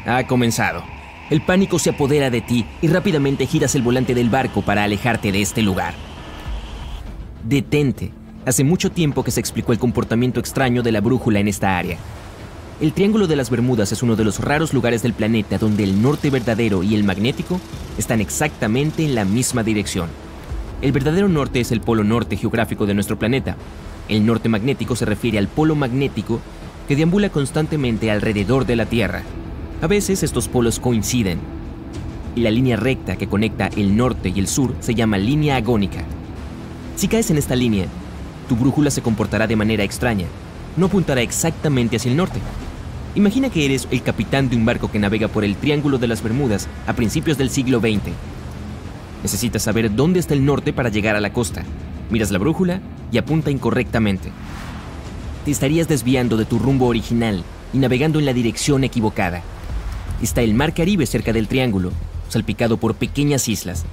Ha comenzado. El pánico se apodera de ti y rápidamente giras el volante del barco para alejarte de este lugar. Detente Hace mucho tiempo que se explicó el comportamiento extraño de la brújula en esta área. El Triángulo de las Bermudas es uno de los raros lugares del planeta donde el norte verdadero y el magnético están exactamente en la misma dirección. El verdadero norte es el polo norte geográfico de nuestro planeta. El norte magnético se refiere al polo magnético que deambula constantemente alrededor de la Tierra. A veces estos polos coinciden. Y la línea recta que conecta el norte y el sur se llama línea agónica. Si caes en esta línea, tu brújula se comportará de manera extraña. No apuntará exactamente hacia el norte. Imagina que eres el capitán de un barco que navega por el Triángulo de las Bermudas a principios del siglo XX. Necesitas saber dónde está el norte para llegar a la costa. Miras la brújula y apunta incorrectamente. Te estarías desviando de tu rumbo original y navegando en la dirección equivocada. Está el Mar Caribe cerca del triángulo, salpicado por pequeñas islas.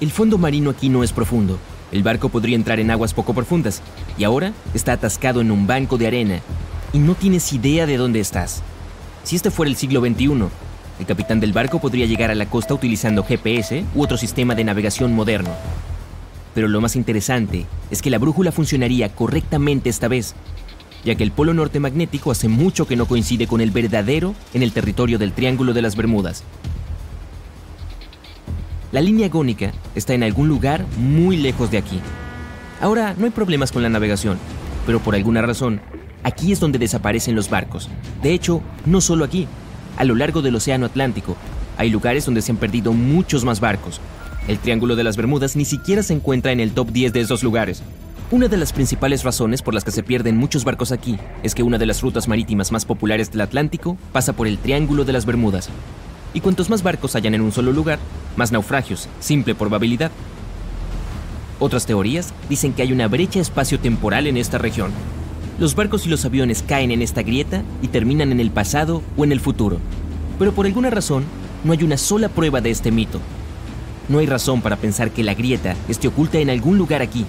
El fondo marino aquí no es profundo, el barco podría entrar en aguas poco profundas y ahora está atascado en un banco de arena y no tienes idea de dónde estás. Si este fuera el siglo XXI, el capitán del barco podría llegar a la costa utilizando GPS u otro sistema de navegación moderno. Pero lo más interesante es que la brújula funcionaría correctamente esta vez, ya que el polo norte magnético hace mucho que no coincide con el verdadero en el territorio del Triángulo de las Bermudas. La línea agónica está en algún lugar muy lejos de aquí. Ahora, no hay problemas con la navegación, pero por alguna razón, aquí es donde desaparecen los barcos. De hecho, no solo aquí. A lo largo del Océano Atlántico, hay lugares donde se han perdido muchos más barcos. El Triángulo de las Bermudas ni siquiera se encuentra en el top 10 de esos lugares. Una de las principales razones por las que se pierden muchos barcos aquí es que una de las rutas marítimas más populares del Atlántico pasa por el Triángulo de las Bermudas, y cuantos más barcos hayan en un solo lugar, más naufragios, simple probabilidad. Otras teorías dicen que hay una brecha espacio-temporal en esta región. Los barcos y los aviones caen en esta grieta y terminan en el pasado o en el futuro. Pero por alguna razón, no hay una sola prueba de este mito. No hay razón para pensar que la grieta esté oculta en algún lugar aquí.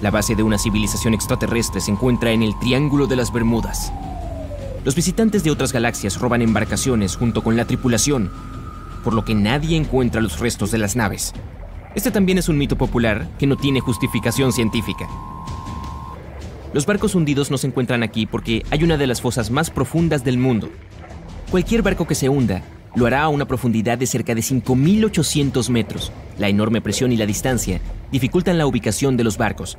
La base de una civilización extraterrestre se encuentra en el Triángulo de las Bermudas. Los visitantes de otras galaxias roban embarcaciones junto con la tripulación. por lo que nadie encuentra los restos de las naves. Este también es un mito popular que no tiene justificación científica. Los barcos hundidos no se encuentran aquí porque hay una de las fosas más profundas del mundo. Cualquier barco que se hunda lo hará a una profundidad de cerca de 5.800 metros. La enorme presión y la distancia dificultan la ubicación de los barcos.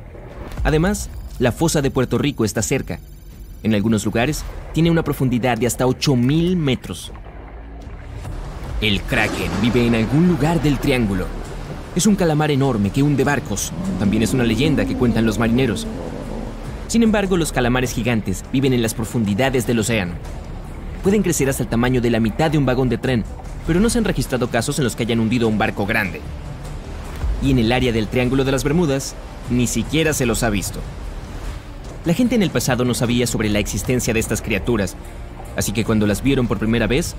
Además, la fosa de Puerto Rico está cerca. En algunos lugares tiene una profundidad de hasta 8.000 metros. El kraken vive en algún lugar del triángulo. Es un calamar enorme que hunde barcos. También es una leyenda que cuentan los marineros. Sin embargo, los calamares gigantes viven en las profundidades del océano. Pueden crecer hasta el tamaño de la mitad de un vagón de tren, pero no se han registrado casos en los que hayan hundido un barco grande. Y en el área del Triángulo de las Bermudas, ni siquiera se los ha visto. La gente en el pasado no sabía sobre la existencia de estas criaturas, así que cuando las vieron por primera vez,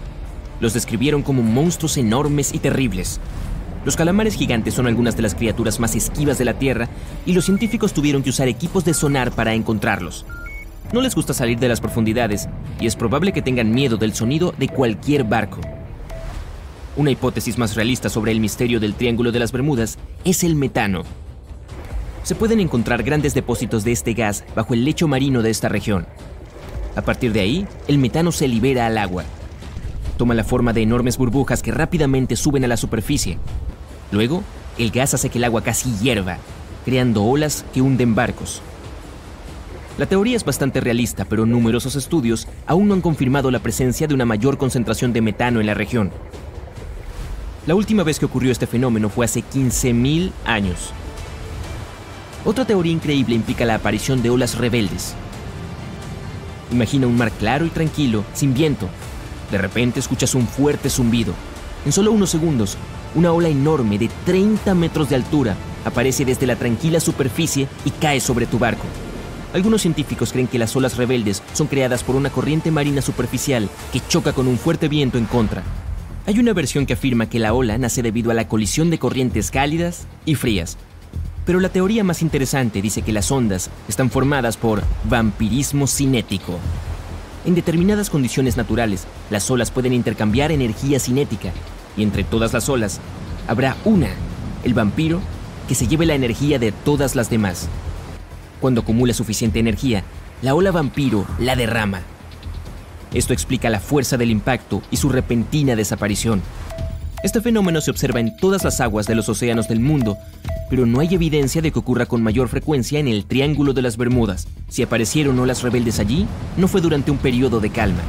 los describieron como monstruos enormes y terribles, los calamares gigantes son algunas de las criaturas más esquivas de la Tierra y los científicos tuvieron que usar equipos de sonar para encontrarlos. No les gusta salir de las profundidades y es probable que tengan miedo del sonido de cualquier barco. Una hipótesis más realista sobre el misterio del Triángulo de las Bermudas es el metano. Se pueden encontrar grandes depósitos de este gas bajo el lecho marino de esta región. A partir de ahí, el metano se libera al agua. Toma la forma de enormes burbujas que rápidamente suben a la superficie Luego, el gas hace que el agua casi hierva, creando olas que hunden barcos. La teoría es bastante realista, pero numerosos estudios aún no han confirmado la presencia de una mayor concentración de metano en la región. La última vez que ocurrió este fenómeno fue hace 15.000 años. Otra teoría increíble implica la aparición de olas rebeldes. Imagina un mar claro y tranquilo, sin viento. De repente escuchas un fuerte zumbido. En solo unos segundos, una ola enorme de 30 metros de altura aparece desde la tranquila superficie y cae sobre tu barco. Algunos científicos creen que las olas rebeldes son creadas por una corriente marina superficial que choca con un fuerte viento en contra. Hay una versión que afirma que la ola nace debido a la colisión de corrientes cálidas y frías. Pero la teoría más interesante dice que las ondas están formadas por vampirismo cinético. En determinadas condiciones naturales, las olas pueden intercambiar energía cinética y entre todas las olas habrá una, el vampiro, que se lleve la energía de todas las demás. Cuando acumula suficiente energía, la ola vampiro la derrama. Esto explica la fuerza del impacto y su repentina desaparición. Este fenómeno se observa en todas las aguas de los océanos del mundo, pero no hay evidencia de que ocurra con mayor frecuencia en el Triángulo de las Bermudas. Si aparecieron olas rebeldes allí, no fue durante un periodo de calma.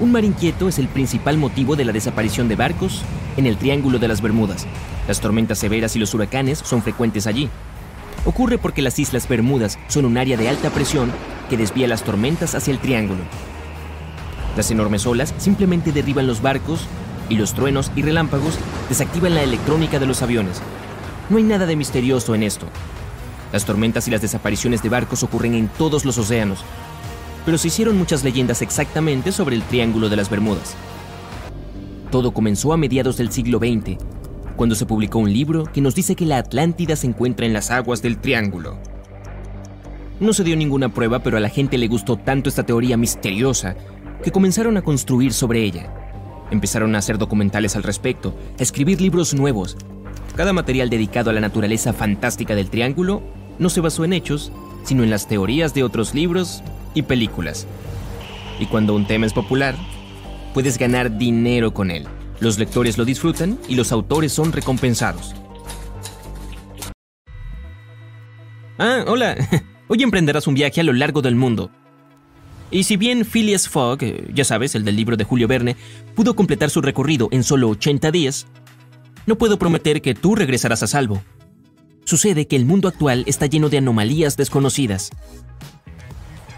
Un mar inquieto es el principal motivo de la desaparición de barcos en el Triángulo de las Bermudas. Las tormentas severas y los huracanes son frecuentes allí. Ocurre porque las Islas Bermudas son un área de alta presión que desvía las tormentas hacia el triángulo. Las enormes olas simplemente derriban los barcos y los truenos y relámpagos desactivan la electrónica de los aviones. No hay nada de misterioso en esto. Las tormentas y las desapariciones de barcos ocurren en todos los océanos, pero se hicieron muchas leyendas exactamente sobre el Triángulo de las Bermudas. Todo comenzó a mediados del siglo XX, cuando se publicó un libro que nos dice que la Atlántida se encuentra en las aguas del Triángulo. No se dio ninguna prueba, pero a la gente le gustó tanto esta teoría misteriosa que comenzaron a construir sobre ella. Empezaron a hacer documentales al respecto, a escribir libros nuevos. Cada material dedicado a la naturaleza fantástica del Triángulo no se basó en hechos, sino en las teorías de otros libros y películas. Y cuando un tema es popular, puedes ganar dinero con él. Los lectores lo disfrutan y los autores son recompensados. Ah, hola. Hoy emprenderás un viaje a lo largo del mundo. Y si bien Phileas Fogg, eh, ya sabes, el del libro de Julio Verne, pudo completar su recorrido en solo 80 días, no puedo prometer que tú regresarás a salvo. Sucede que el mundo actual está lleno de anomalías desconocidas,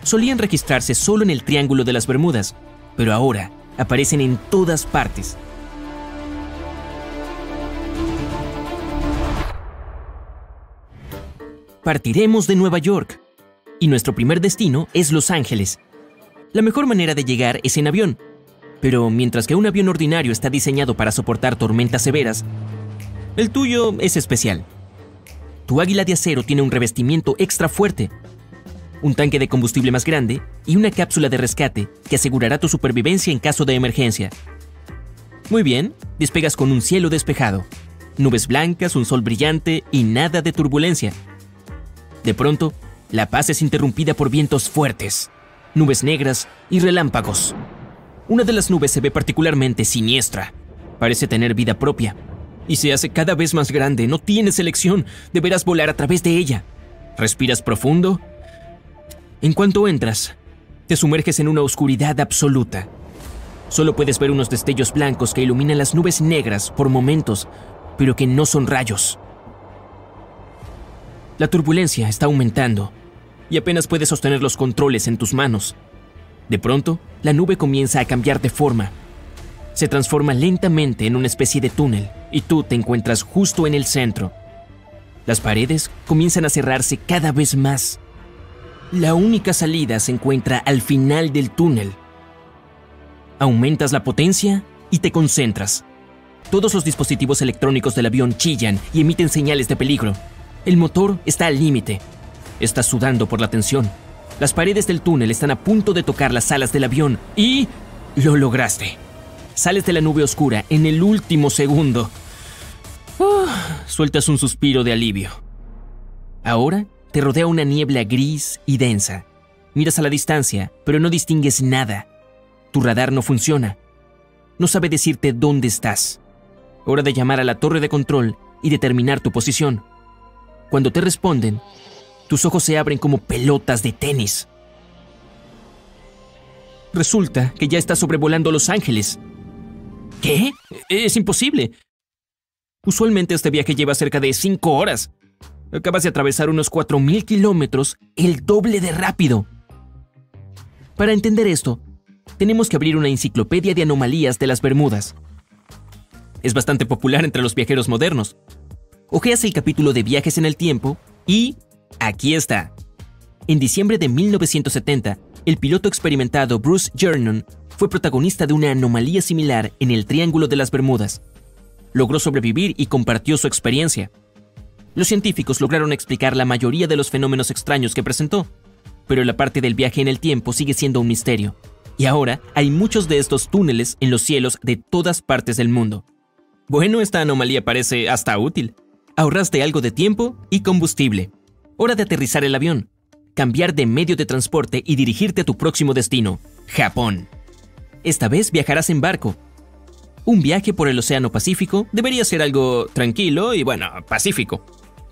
solían registrarse solo en el Triángulo de las Bermudas, pero ahora aparecen en todas partes. Partiremos de Nueva York y nuestro primer destino es Los Ángeles. La mejor manera de llegar es en avión, pero mientras que un avión ordinario está diseñado para soportar tormentas severas, el tuyo es especial. Tu águila de acero tiene un revestimiento extra fuerte un tanque de combustible más grande y una cápsula de rescate que asegurará tu supervivencia en caso de emergencia. Muy bien, despegas con un cielo despejado, nubes blancas, un sol brillante y nada de turbulencia. De pronto, la paz es interrumpida por vientos fuertes, nubes negras y relámpagos. Una de las nubes se ve particularmente siniestra. Parece tener vida propia. Y se hace cada vez más grande. No tienes elección. Deberás volar a través de ella. Respiras profundo. En cuanto entras, te sumerges en una oscuridad absoluta. Solo puedes ver unos destellos blancos que iluminan las nubes negras por momentos, pero que no son rayos. La turbulencia está aumentando y apenas puedes sostener los controles en tus manos. De pronto, la nube comienza a cambiar de forma. Se transforma lentamente en una especie de túnel y tú te encuentras justo en el centro. Las paredes comienzan a cerrarse cada vez más. La única salida se encuentra al final del túnel. Aumentas la potencia y te concentras. Todos los dispositivos electrónicos del avión chillan y emiten señales de peligro. El motor está al límite. Estás sudando por la tensión. Las paredes del túnel están a punto de tocar las alas del avión y... lo lograste. Sales de la nube oscura en el último segundo. Sueltas un suspiro de alivio. Ahora te rodea una niebla gris y densa. Miras a la distancia, pero no distingues nada. Tu radar no funciona. No sabe decirte dónde estás. Hora de llamar a la torre de control y determinar tu posición. Cuando te responden, tus ojos se abren como pelotas de tenis. Resulta que ya estás sobrevolando Los Ángeles. ¿Qué? Es imposible. Usualmente este viaje lleva cerca de 5 horas. Acabas de atravesar unos 4.000 kilómetros, el doble de rápido. Para entender esto, tenemos que abrir una enciclopedia de anomalías de las Bermudas. Es bastante popular entre los viajeros modernos. Ojeas el capítulo de viajes en el tiempo y Aquí está. En diciembre de 1970, el piloto experimentado Bruce Jernon fue protagonista de una anomalía similar en el Triángulo de las Bermudas. Logró sobrevivir y compartió su experiencia. Los científicos lograron explicar la mayoría de los fenómenos extraños que presentó, pero la parte del viaje en el tiempo sigue siendo un misterio. Y ahora hay muchos de estos túneles en los cielos de todas partes del mundo. Bueno, esta anomalía parece hasta útil. Ahorraste algo de tiempo y combustible. Hora de aterrizar el avión, cambiar de medio de transporte y dirigirte a tu próximo destino, Japón. Esta vez viajarás en barco. Un viaje por el Océano Pacífico debería ser algo tranquilo y bueno, pacífico.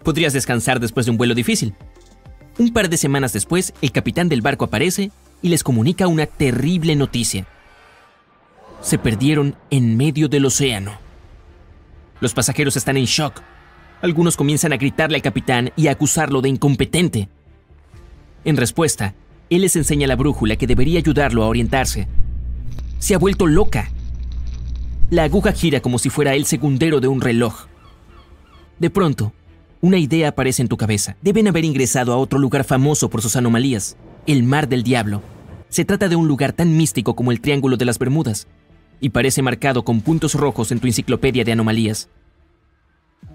Podrías descansar después de un vuelo difícil. Un par de semanas después, el capitán del barco aparece y les comunica una terrible noticia. Se perdieron en medio del océano. Los pasajeros están en shock algunos comienzan a gritarle al capitán y a acusarlo de incompetente. En respuesta, él les enseña la brújula que debería ayudarlo a orientarse. Se ha vuelto loca. La aguja gira como si fuera el segundero de un reloj. De pronto, una idea aparece en tu cabeza. Deben haber ingresado a otro lugar famoso por sus anomalías, el Mar del Diablo. Se trata de un lugar tan místico como el Triángulo de las Bermudas, y parece marcado con puntos rojos en tu enciclopedia de anomalías.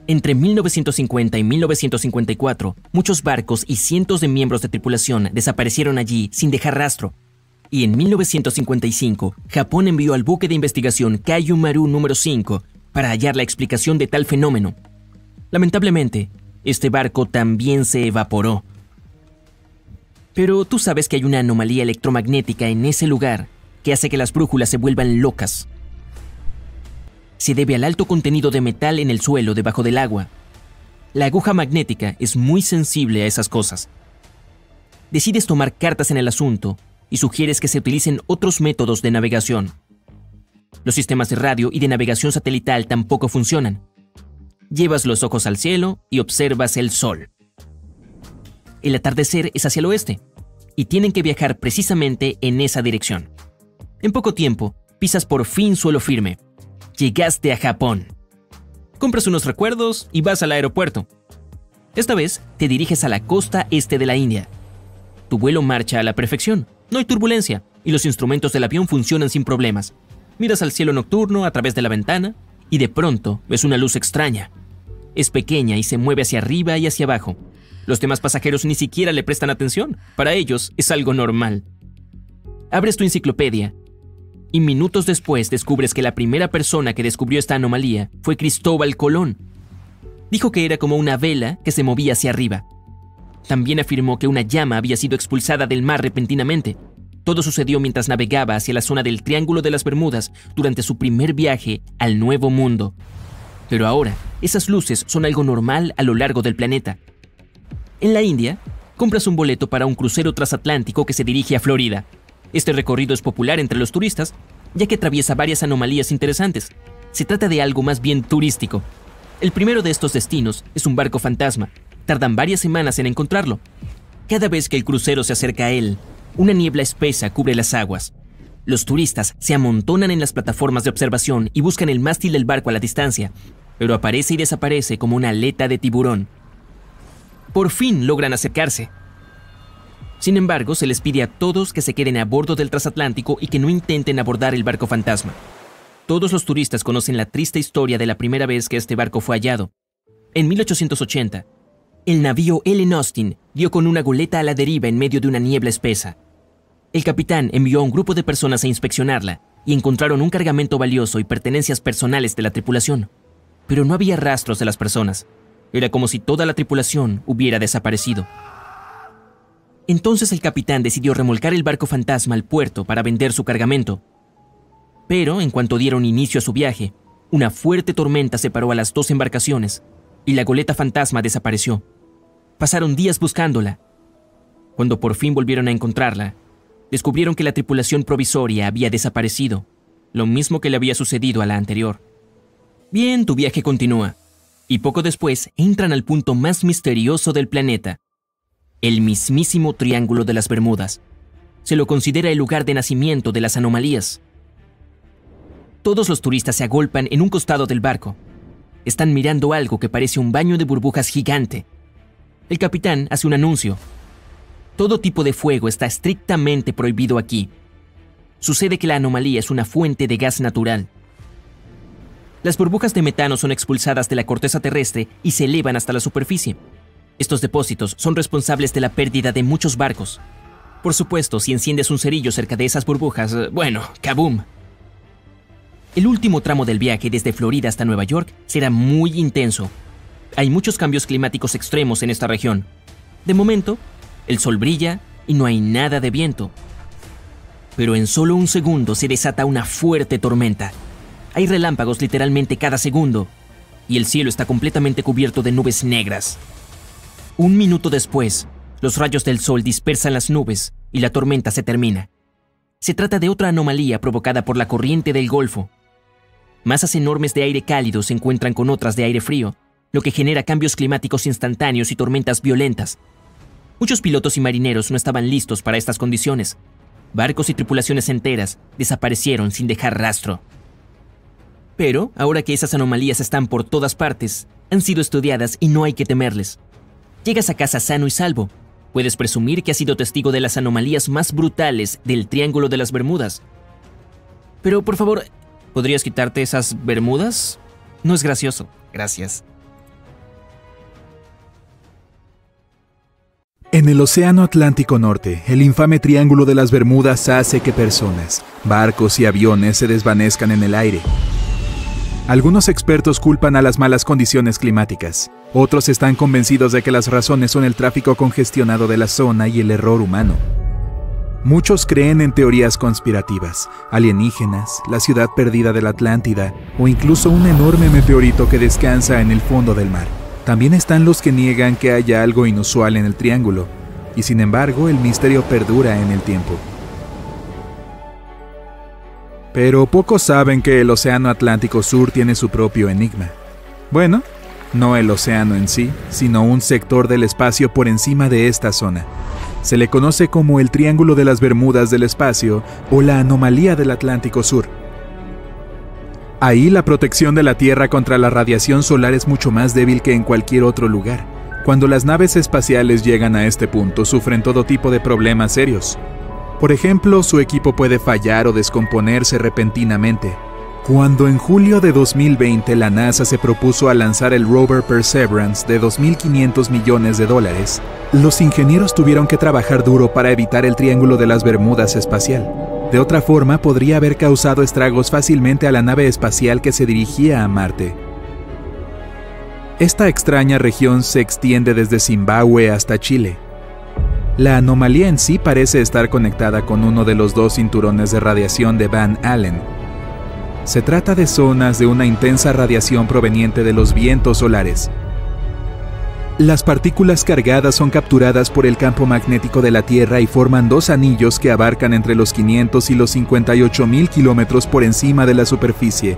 Entre 1950 y 1954, muchos barcos y cientos de miembros de tripulación desaparecieron allí sin dejar rastro. Y en 1955, Japón envió al buque de investigación Maru número 5 para hallar la explicación de tal fenómeno. Lamentablemente, este barco también se evaporó. Pero tú sabes que hay una anomalía electromagnética en ese lugar que hace que las brújulas se vuelvan locas se debe al alto contenido de metal en el suelo debajo del agua. La aguja magnética es muy sensible a esas cosas. Decides tomar cartas en el asunto y sugieres que se utilicen otros métodos de navegación. Los sistemas de radio y de navegación satelital tampoco funcionan. Llevas los ojos al cielo y observas el sol. El atardecer es hacia el oeste y tienen que viajar precisamente en esa dirección. En poco tiempo, pisas por fin suelo firme llegaste a Japón. Compras unos recuerdos y vas al aeropuerto. Esta vez te diriges a la costa este de la India. Tu vuelo marcha a la perfección, no hay turbulencia y los instrumentos del avión funcionan sin problemas. Miras al cielo nocturno a través de la ventana y de pronto ves una luz extraña. Es pequeña y se mueve hacia arriba y hacia abajo. Los demás pasajeros ni siquiera le prestan atención. Para ellos es algo normal. Abres tu enciclopedia y minutos después descubres que la primera persona que descubrió esta anomalía fue Cristóbal Colón. Dijo que era como una vela que se movía hacia arriba. También afirmó que una llama había sido expulsada del mar repentinamente. Todo sucedió mientras navegaba hacia la zona del Triángulo de las Bermudas durante su primer viaje al Nuevo Mundo. Pero ahora, esas luces son algo normal a lo largo del planeta. En la India, compras un boleto para un crucero transatlántico que se dirige a Florida. Este recorrido es popular entre los turistas, ya que atraviesa varias anomalías interesantes. Se trata de algo más bien turístico. El primero de estos destinos es un barco fantasma. Tardan varias semanas en encontrarlo. Cada vez que el crucero se acerca a él, una niebla espesa cubre las aguas. Los turistas se amontonan en las plataformas de observación y buscan el mástil del barco a la distancia, pero aparece y desaparece como una aleta de tiburón. Por fin logran acercarse. Sin embargo, se les pide a todos que se queden a bordo del transatlántico y que no intenten abordar el barco fantasma. Todos los turistas conocen la triste historia de la primera vez que este barco fue hallado. En 1880, el navío Ellen Austin dio con una goleta a la deriva en medio de una niebla espesa. El capitán envió a un grupo de personas a inspeccionarla y encontraron un cargamento valioso y pertenencias personales de la tripulación. Pero no había rastros de las personas. Era como si toda la tripulación hubiera desaparecido. Entonces el capitán decidió remolcar el barco fantasma al puerto para vender su cargamento. Pero en cuanto dieron inicio a su viaje, una fuerte tormenta separó a las dos embarcaciones y la goleta fantasma desapareció. Pasaron días buscándola. Cuando por fin volvieron a encontrarla, descubrieron que la tripulación provisoria había desaparecido, lo mismo que le había sucedido a la anterior. Bien, tu viaje continúa, y poco después entran al punto más misterioso del planeta, el mismísimo Triángulo de las Bermudas. Se lo considera el lugar de nacimiento de las anomalías. Todos los turistas se agolpan en un costado del barco. Están mirando algo que parece un baño de burbujas gigante. El capitán hace un anuncio. Todo tipo de fuego está estrictamente prohibido aquí. Sucede que la anomalía es una fuente de gas natural. Las burbujas de metano son expulsadas de la corteza terrestre y se elevan hasta la superficie. Estos depósitos son responsables de la pérdida de muchos barcos. Por supuesto, si enciendes un cerillo cerca de esas burbujas, eh, bueno, kaboom. El último tramo del viaje desde Florida hasta Nueva York será muy intenso. Hay muchos cambios climáticos extremos en esta región. De momento, el sol brilla y no hay nada de viento. Pero en solo un segundo se desata una fuerte tormenta. Hay relámpagos literalmente cada segundo, y el cielo está completamente cubierto de nubes negras. Un minuto después, los rayos del sol dispersan las nubes y la tormenta se termina. Se trata de otra anomalía provocada por la corriente del Golfo. Masas enormes de aire cálido se encuentran con otras de aire frío, lo que genera cambios climáticos instantáneos y tormentas violentas. Muchos pilotos y marineros no estaban listos para estas condiciones. Barcos y tripulaciones enteras desaparecieron sin dejar rastro. Pero, ahora que esas anomalías están por todas partes, han sido estudiadas y no hay que temerles. Llegas a casa sano y salvo. Puedes presumir que has sido testigo de las anomalías más brutales del Triángulo de las Bermudas. Pero por favor, ¿podrías quitarte esas bermudas? No es gracioso. Gracias. En el Océano Atlántico Norte, el infame Triángulo de las Bermudas hace que personas, barcos y aviones se desvanezcan en el aire. Algunos expertos culpan a las malas condiciones climáticas. Otros están convencidos de que las razones son el tráfico congestionado de la zona y el error humano. Muchos creen en teorías conspirativas, alienígenas, la ciudad perdida de la Atlántida o incluso un enorme meteorito que descansa en el fondo del mar. También están los que niegan que haya algo inusual en el triángulo, y sin embargo el misterio perdura en el tiempo. Pero pocos saben que el Océano Atlántico Sur tiene su propio enigma. Bueno, no el océano en sí, sino un sector del espacio por encima de esta zona. Se le conoce como el Triángulo de las Bermudas del Espacio o la anomalía del Atlántico Sur. Ahí la protección de la Tierra contra la radiación solar es mucho más débil que en cualquier otro lugar. Cuando las naves espaciales llegan a este punto sufren todo tipo de problemas serios. Por ejemplo, su equipo puede fallar o descomponerse repentinamente, cuando en julio de 2020 la NASA se propuso a lanzar el rover Perseverance de 2.500 millones de dólares, los ingenieros tuvieron que trabajar duro para evitar el Triángulo de las Bermudas espacial. De otra forma, podría haber causado estragos fácilmente a la nave espacial que se dirigía a Marte. Esta extraña región se extiende desde Zimbabue hasta Chile. La anomalía en sí parece estar conectada con uno de los dos cinturones de radiación de Van Allen. Se trata de zonas de una intensa radiación proveniente de los vientos solares. Las partículas cargadas son capturadas por el campo magnético de la Tierra y forman dos anillos que abarcan entre los 500 y los 58 mil kilómetros por encima de la superficie.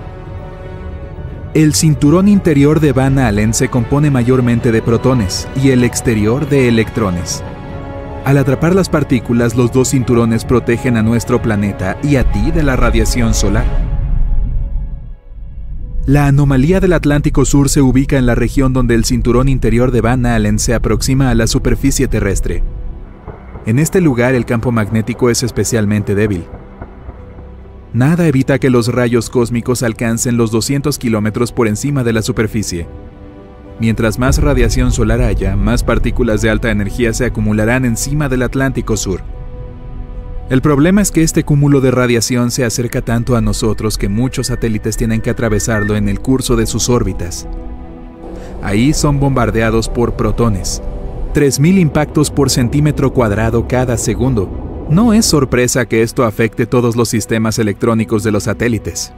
El cinturón interior de Van Allen se compone mayormente de protones y el exterior de electrones. Al atrapar las partículas, los dos cinturones protegen a nuestro planeta y a ti de la radiación solar. La anomalía del Atlántico Sur se ubica en la región donde el cinturón interior de Van Allen se aproxima a la superficie terrestre. En este lugar el campo magnético es especialmente débil. Nada evita que los rayos cósmicos alcancen los 200 kilómetros por encima de la superficie. Mientras más radiación solar haya, más partículas de alta energía se acumularán encima del Atlántico Sur. El problema es que este cúmulo de radiación se acerca tanto a nosotros que muchos satélites tienen que atravesarlo en el curso de sus órbitas. Ahí son bombardeados por protones, 3.000 impactos por centímetro cuadrado cada segundo, no es sorpresa que esto afecte todos los sistemas electrónicos de los satélites.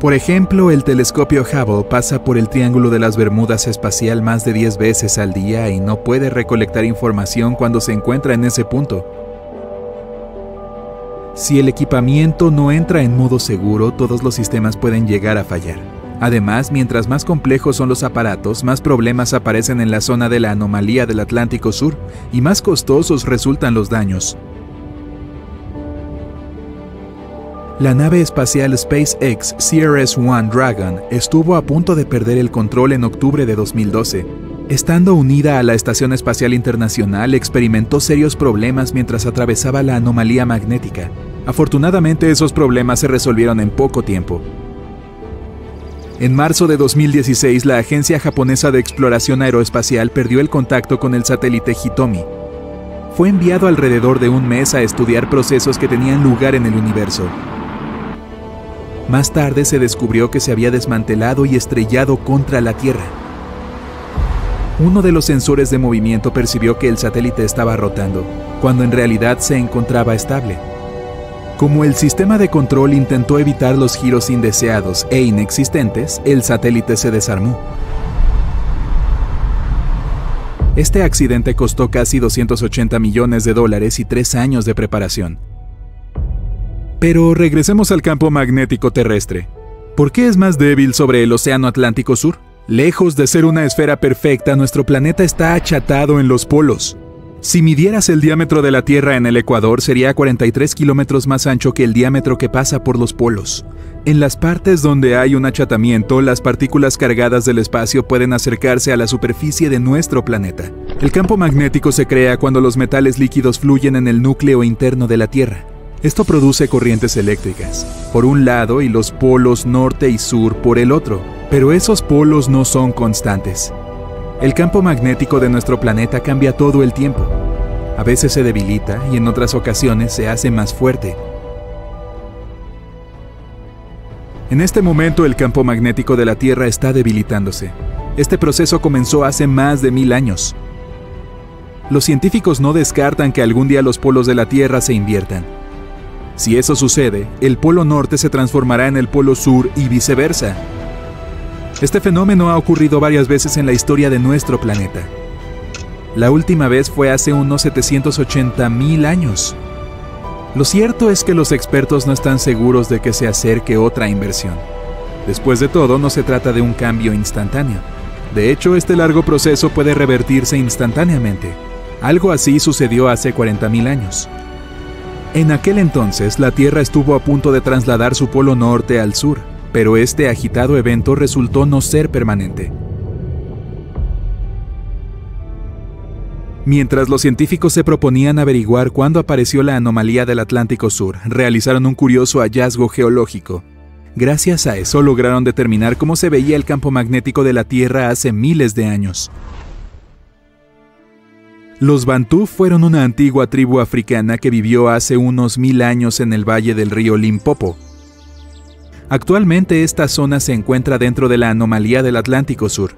Por ejemplo, el telescopio Hubble pasa por el Triángulo de las Bermudas espacial más de 10 veces al día y no puede recolectar información cuando se encuentra en ese punto. Si el equipamiento no entra en modo seguro, todos los sistemas pueden llegar a fallar. Además, mientras más complejos son los aparatos, más problemas aparecen en la zona de la anomalía del Atlántico Sur y más costosos resultan los daños. La nave espacial SpaceX CRS-1 Dragon estuvo a punto de perder el control en octubre de 2012. Estando unida a la Estación Espacial Internacional, experimentó serios problemas mientras atravesaba la anomalía magnética. Afortunadamente, esos problemas se resolvieron en poco tiempo. En marzo de 2016, la Agencia Japonesa de Exploración Aeroespacial perdió el contacto con el satélite Hitomi. Fue enviado alrededor de un mes a estudiar procesos que tenían lugar en el universo. Más tarde se descubrió que se había desmantelado y estrellado contra la Tierra. Uno de los sensores de movimiento percibió que el satélite estaba rotando, cuando en realidad se encontraba estable. Como el sistema de control intentó evitar los giros indeseados e inexistentes, el satélite se desarmó. Este accidente costó casi 280 millones de dólares y tres años de preparación. Pero regresemos al campo magnético terrestre. ¿Por qué es más débil sobre el Océano Atlántico Sur? Lejos de ser una esfera perfecta, nuestro planeta está achatado en los polos. Si midieras el diámetro de la Tierra en el Ecuador, sería 43 kilómetros más ancho que el diámetro que pasa por los polos. En las partes donde hay un achatamiento, las partículas cargadas del espacio pueden acercarse a la superficie de nuestro planeta. El campo magnético se crea cuando los metales líquidos fluyen en el núcleo interno de la Tierra. Esto produce corrientes eléctricas, por un lado y los polos norte y sur por el otro, pero esos polos no son constantes. El campo magnético de nuestro planeta cambia todo el tiempo. A veces se debilita y en otras ocasiones se hace más fuerte. En este momento el campo magnético de la Tierra está debilitándose. Este proceso comenzó hace más de mil años. Los científicos no descartan que algún día los polos de la Tierra se inviertan si eso sucede, el polo norte se transformará en el polo sur y viceversa. Este fenómeno ha ocurrido varias veces en la historia de nuestro planeta. La última vez fue hace unos 780 mil años. Lo cierto es que los expertos no están seguros de que se acerque otra inversión. Después de todo, no se trata de un cambio instantáneo. De hecho, este largo proceso puede revertirse instantáneamente. Algo así sucedió hace 40.000 años. En aquel entonces, la Tierra estuvo a punto de trasladar su polo norte al sur, pero este agitado evento resultó no ser permanente. Mientras los científicos se proponían averiguar cuándo apareció la anomalía del Atlántico Sur, realizaron un curioso hallazgo geológico. Gracias a eso lograron determinar cómo se veía el campo magnético de la Tierra hace miles de años. Los Bantú fueron una antigua tribu africana que vivió hace unos mil años en el valle del río Limpopo. Actualmente esta zona se encuentra dentro de la anomalía del Atlántico Sur.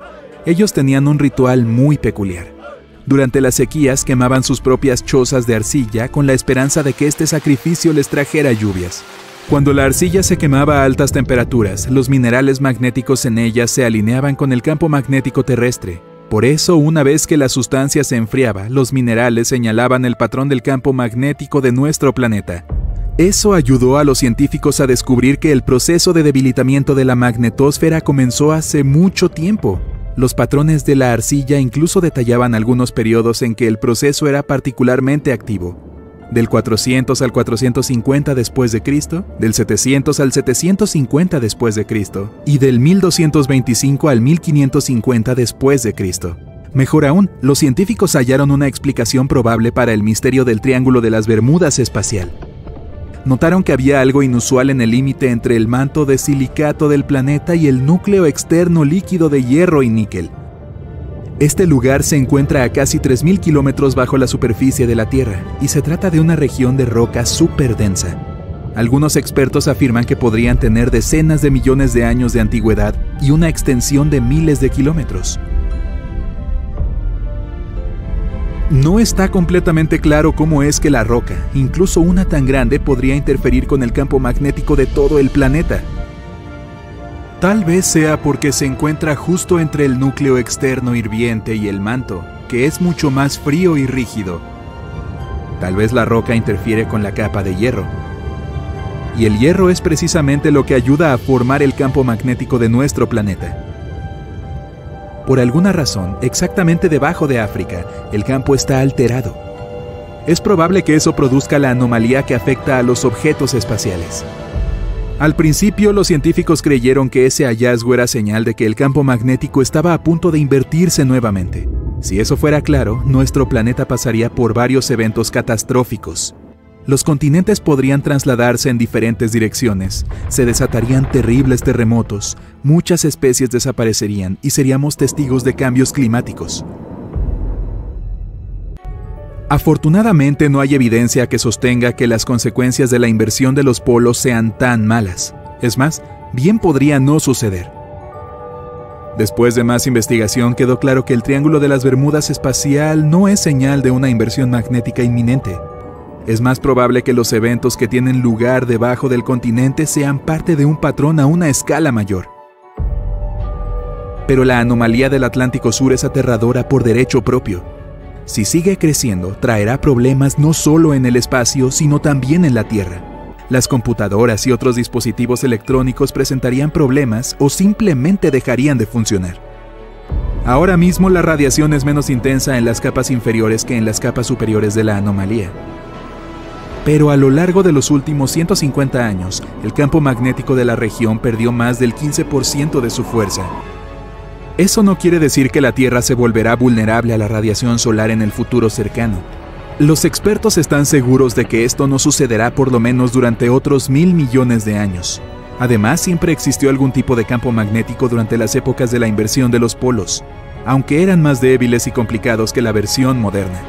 Ellos tenían un ritual muy peculiar. Durante las sequías quemaban sus propias chozas de arcilla con la esperanza de que este sacrificio les trajera lluvias. Cuando la arcilla se quemaba a altas temperaturas, los minerales magnéticos en ella se alineaban con el campo magnético terrestre, por eso, una vez que la sustancia se enfriaba, los minerales señalaban el patrón del campo magnético de nuestro planeta. Eso ayudó a los científicos a descubrir que el proceso de debilitamiento de la magnetosfera comenzó hace mucho tiempo. Los patrones de la arcilla incluso detallaban algunos periodos en que el proceso era particularmente activo del 400 al 450 después de Cristo, del 700 al 750 después de Cristo y del 1225 al 1550 después de Cristo. Mejor aún, los científicos hallaron una explicación probable para el misterio del Triángulo de las Bermudas espacial. Notaron que había algo inusual en el límite entre el manto de silicato del planeta y el núcleo externo líquido de hierro y níquel. Este lugar se encuentra a casi 3.000 kilómetros bajo la superficie de la Tierra y se trata de una región de roca súper densa. Algunos expertos afirman que podrían tener decenas de millones de años de antigüedad y una extensión de miles de kilómetros. No está completamente claro cómo es que la roca, incluso una tan grande, podría interferir con el campo magnético de todo el planeta. Tal vez sea porque se encuentra justo entre el núcleo externo hirviente y el manto, que es mucho más frío y rígido. Tal vez la roca interfiere con la capa de hierro. Y el hierro es precisamente lo que ayuda a formar el campo magnético de nuestro planeta. Por alguna razón, exactamente debajo de África, el campo está alterado. Es probable que eso produzca la anomalía que afecta a los objetos espaciales. Al principio los científicos creyeron que ese hallazgo era señal de que el campo magnético estaba a punto de invertirse nuevamente. Si eso fuera claro, nuestro planeta pasaría por varios eventos catastróficos. Los continentes podrían trasladarse en diferentes direcciones, se desatarían terribles terremotos, muchas especies desaparecerían y seríamos testigos de cambios climáticos. Afortunadamente no hay evidencia que sostenga que las consecuencias de la inversión de los polos sean tan malas. Es más, bien podría no suceder. Después de más investigación quedó claro que el Triángulo de las Bermudas espacial no es señal de una inversión magnética inminente. Es más probable que los eventos que tienen lugar debajo del continente sean parte de un patrón a una escala mayor. Pero la anomalía del Atlántico Sur es aterradora por derecho propio. Si sigue creciendo, traerá problemas no solo en el espacio, sino también en la Tierra. Las computadoras y otros dispositivos electrónicos presentarían problemas o simplemente dejarían de funcionar. Ahora mismo la radiación es menos intensa en las capas inferiores que en las capas superiores de la anomalía. Pero a lo largo de los últimos 150 años, el campo magnético de la región perdió más del 15% de su fuerza, eso no quiere decir que la Tierra se volverá vulnerable a la radiación solar en el futuro cercano. Los expertos están seguros de que esto no sucederá por lo menos durante otros mil millones de años. Además, siempre existió algún tipo de campo magnético durante las épocas de la inversión de los polos, aunque eran más débiles y complicados que la versión moderna.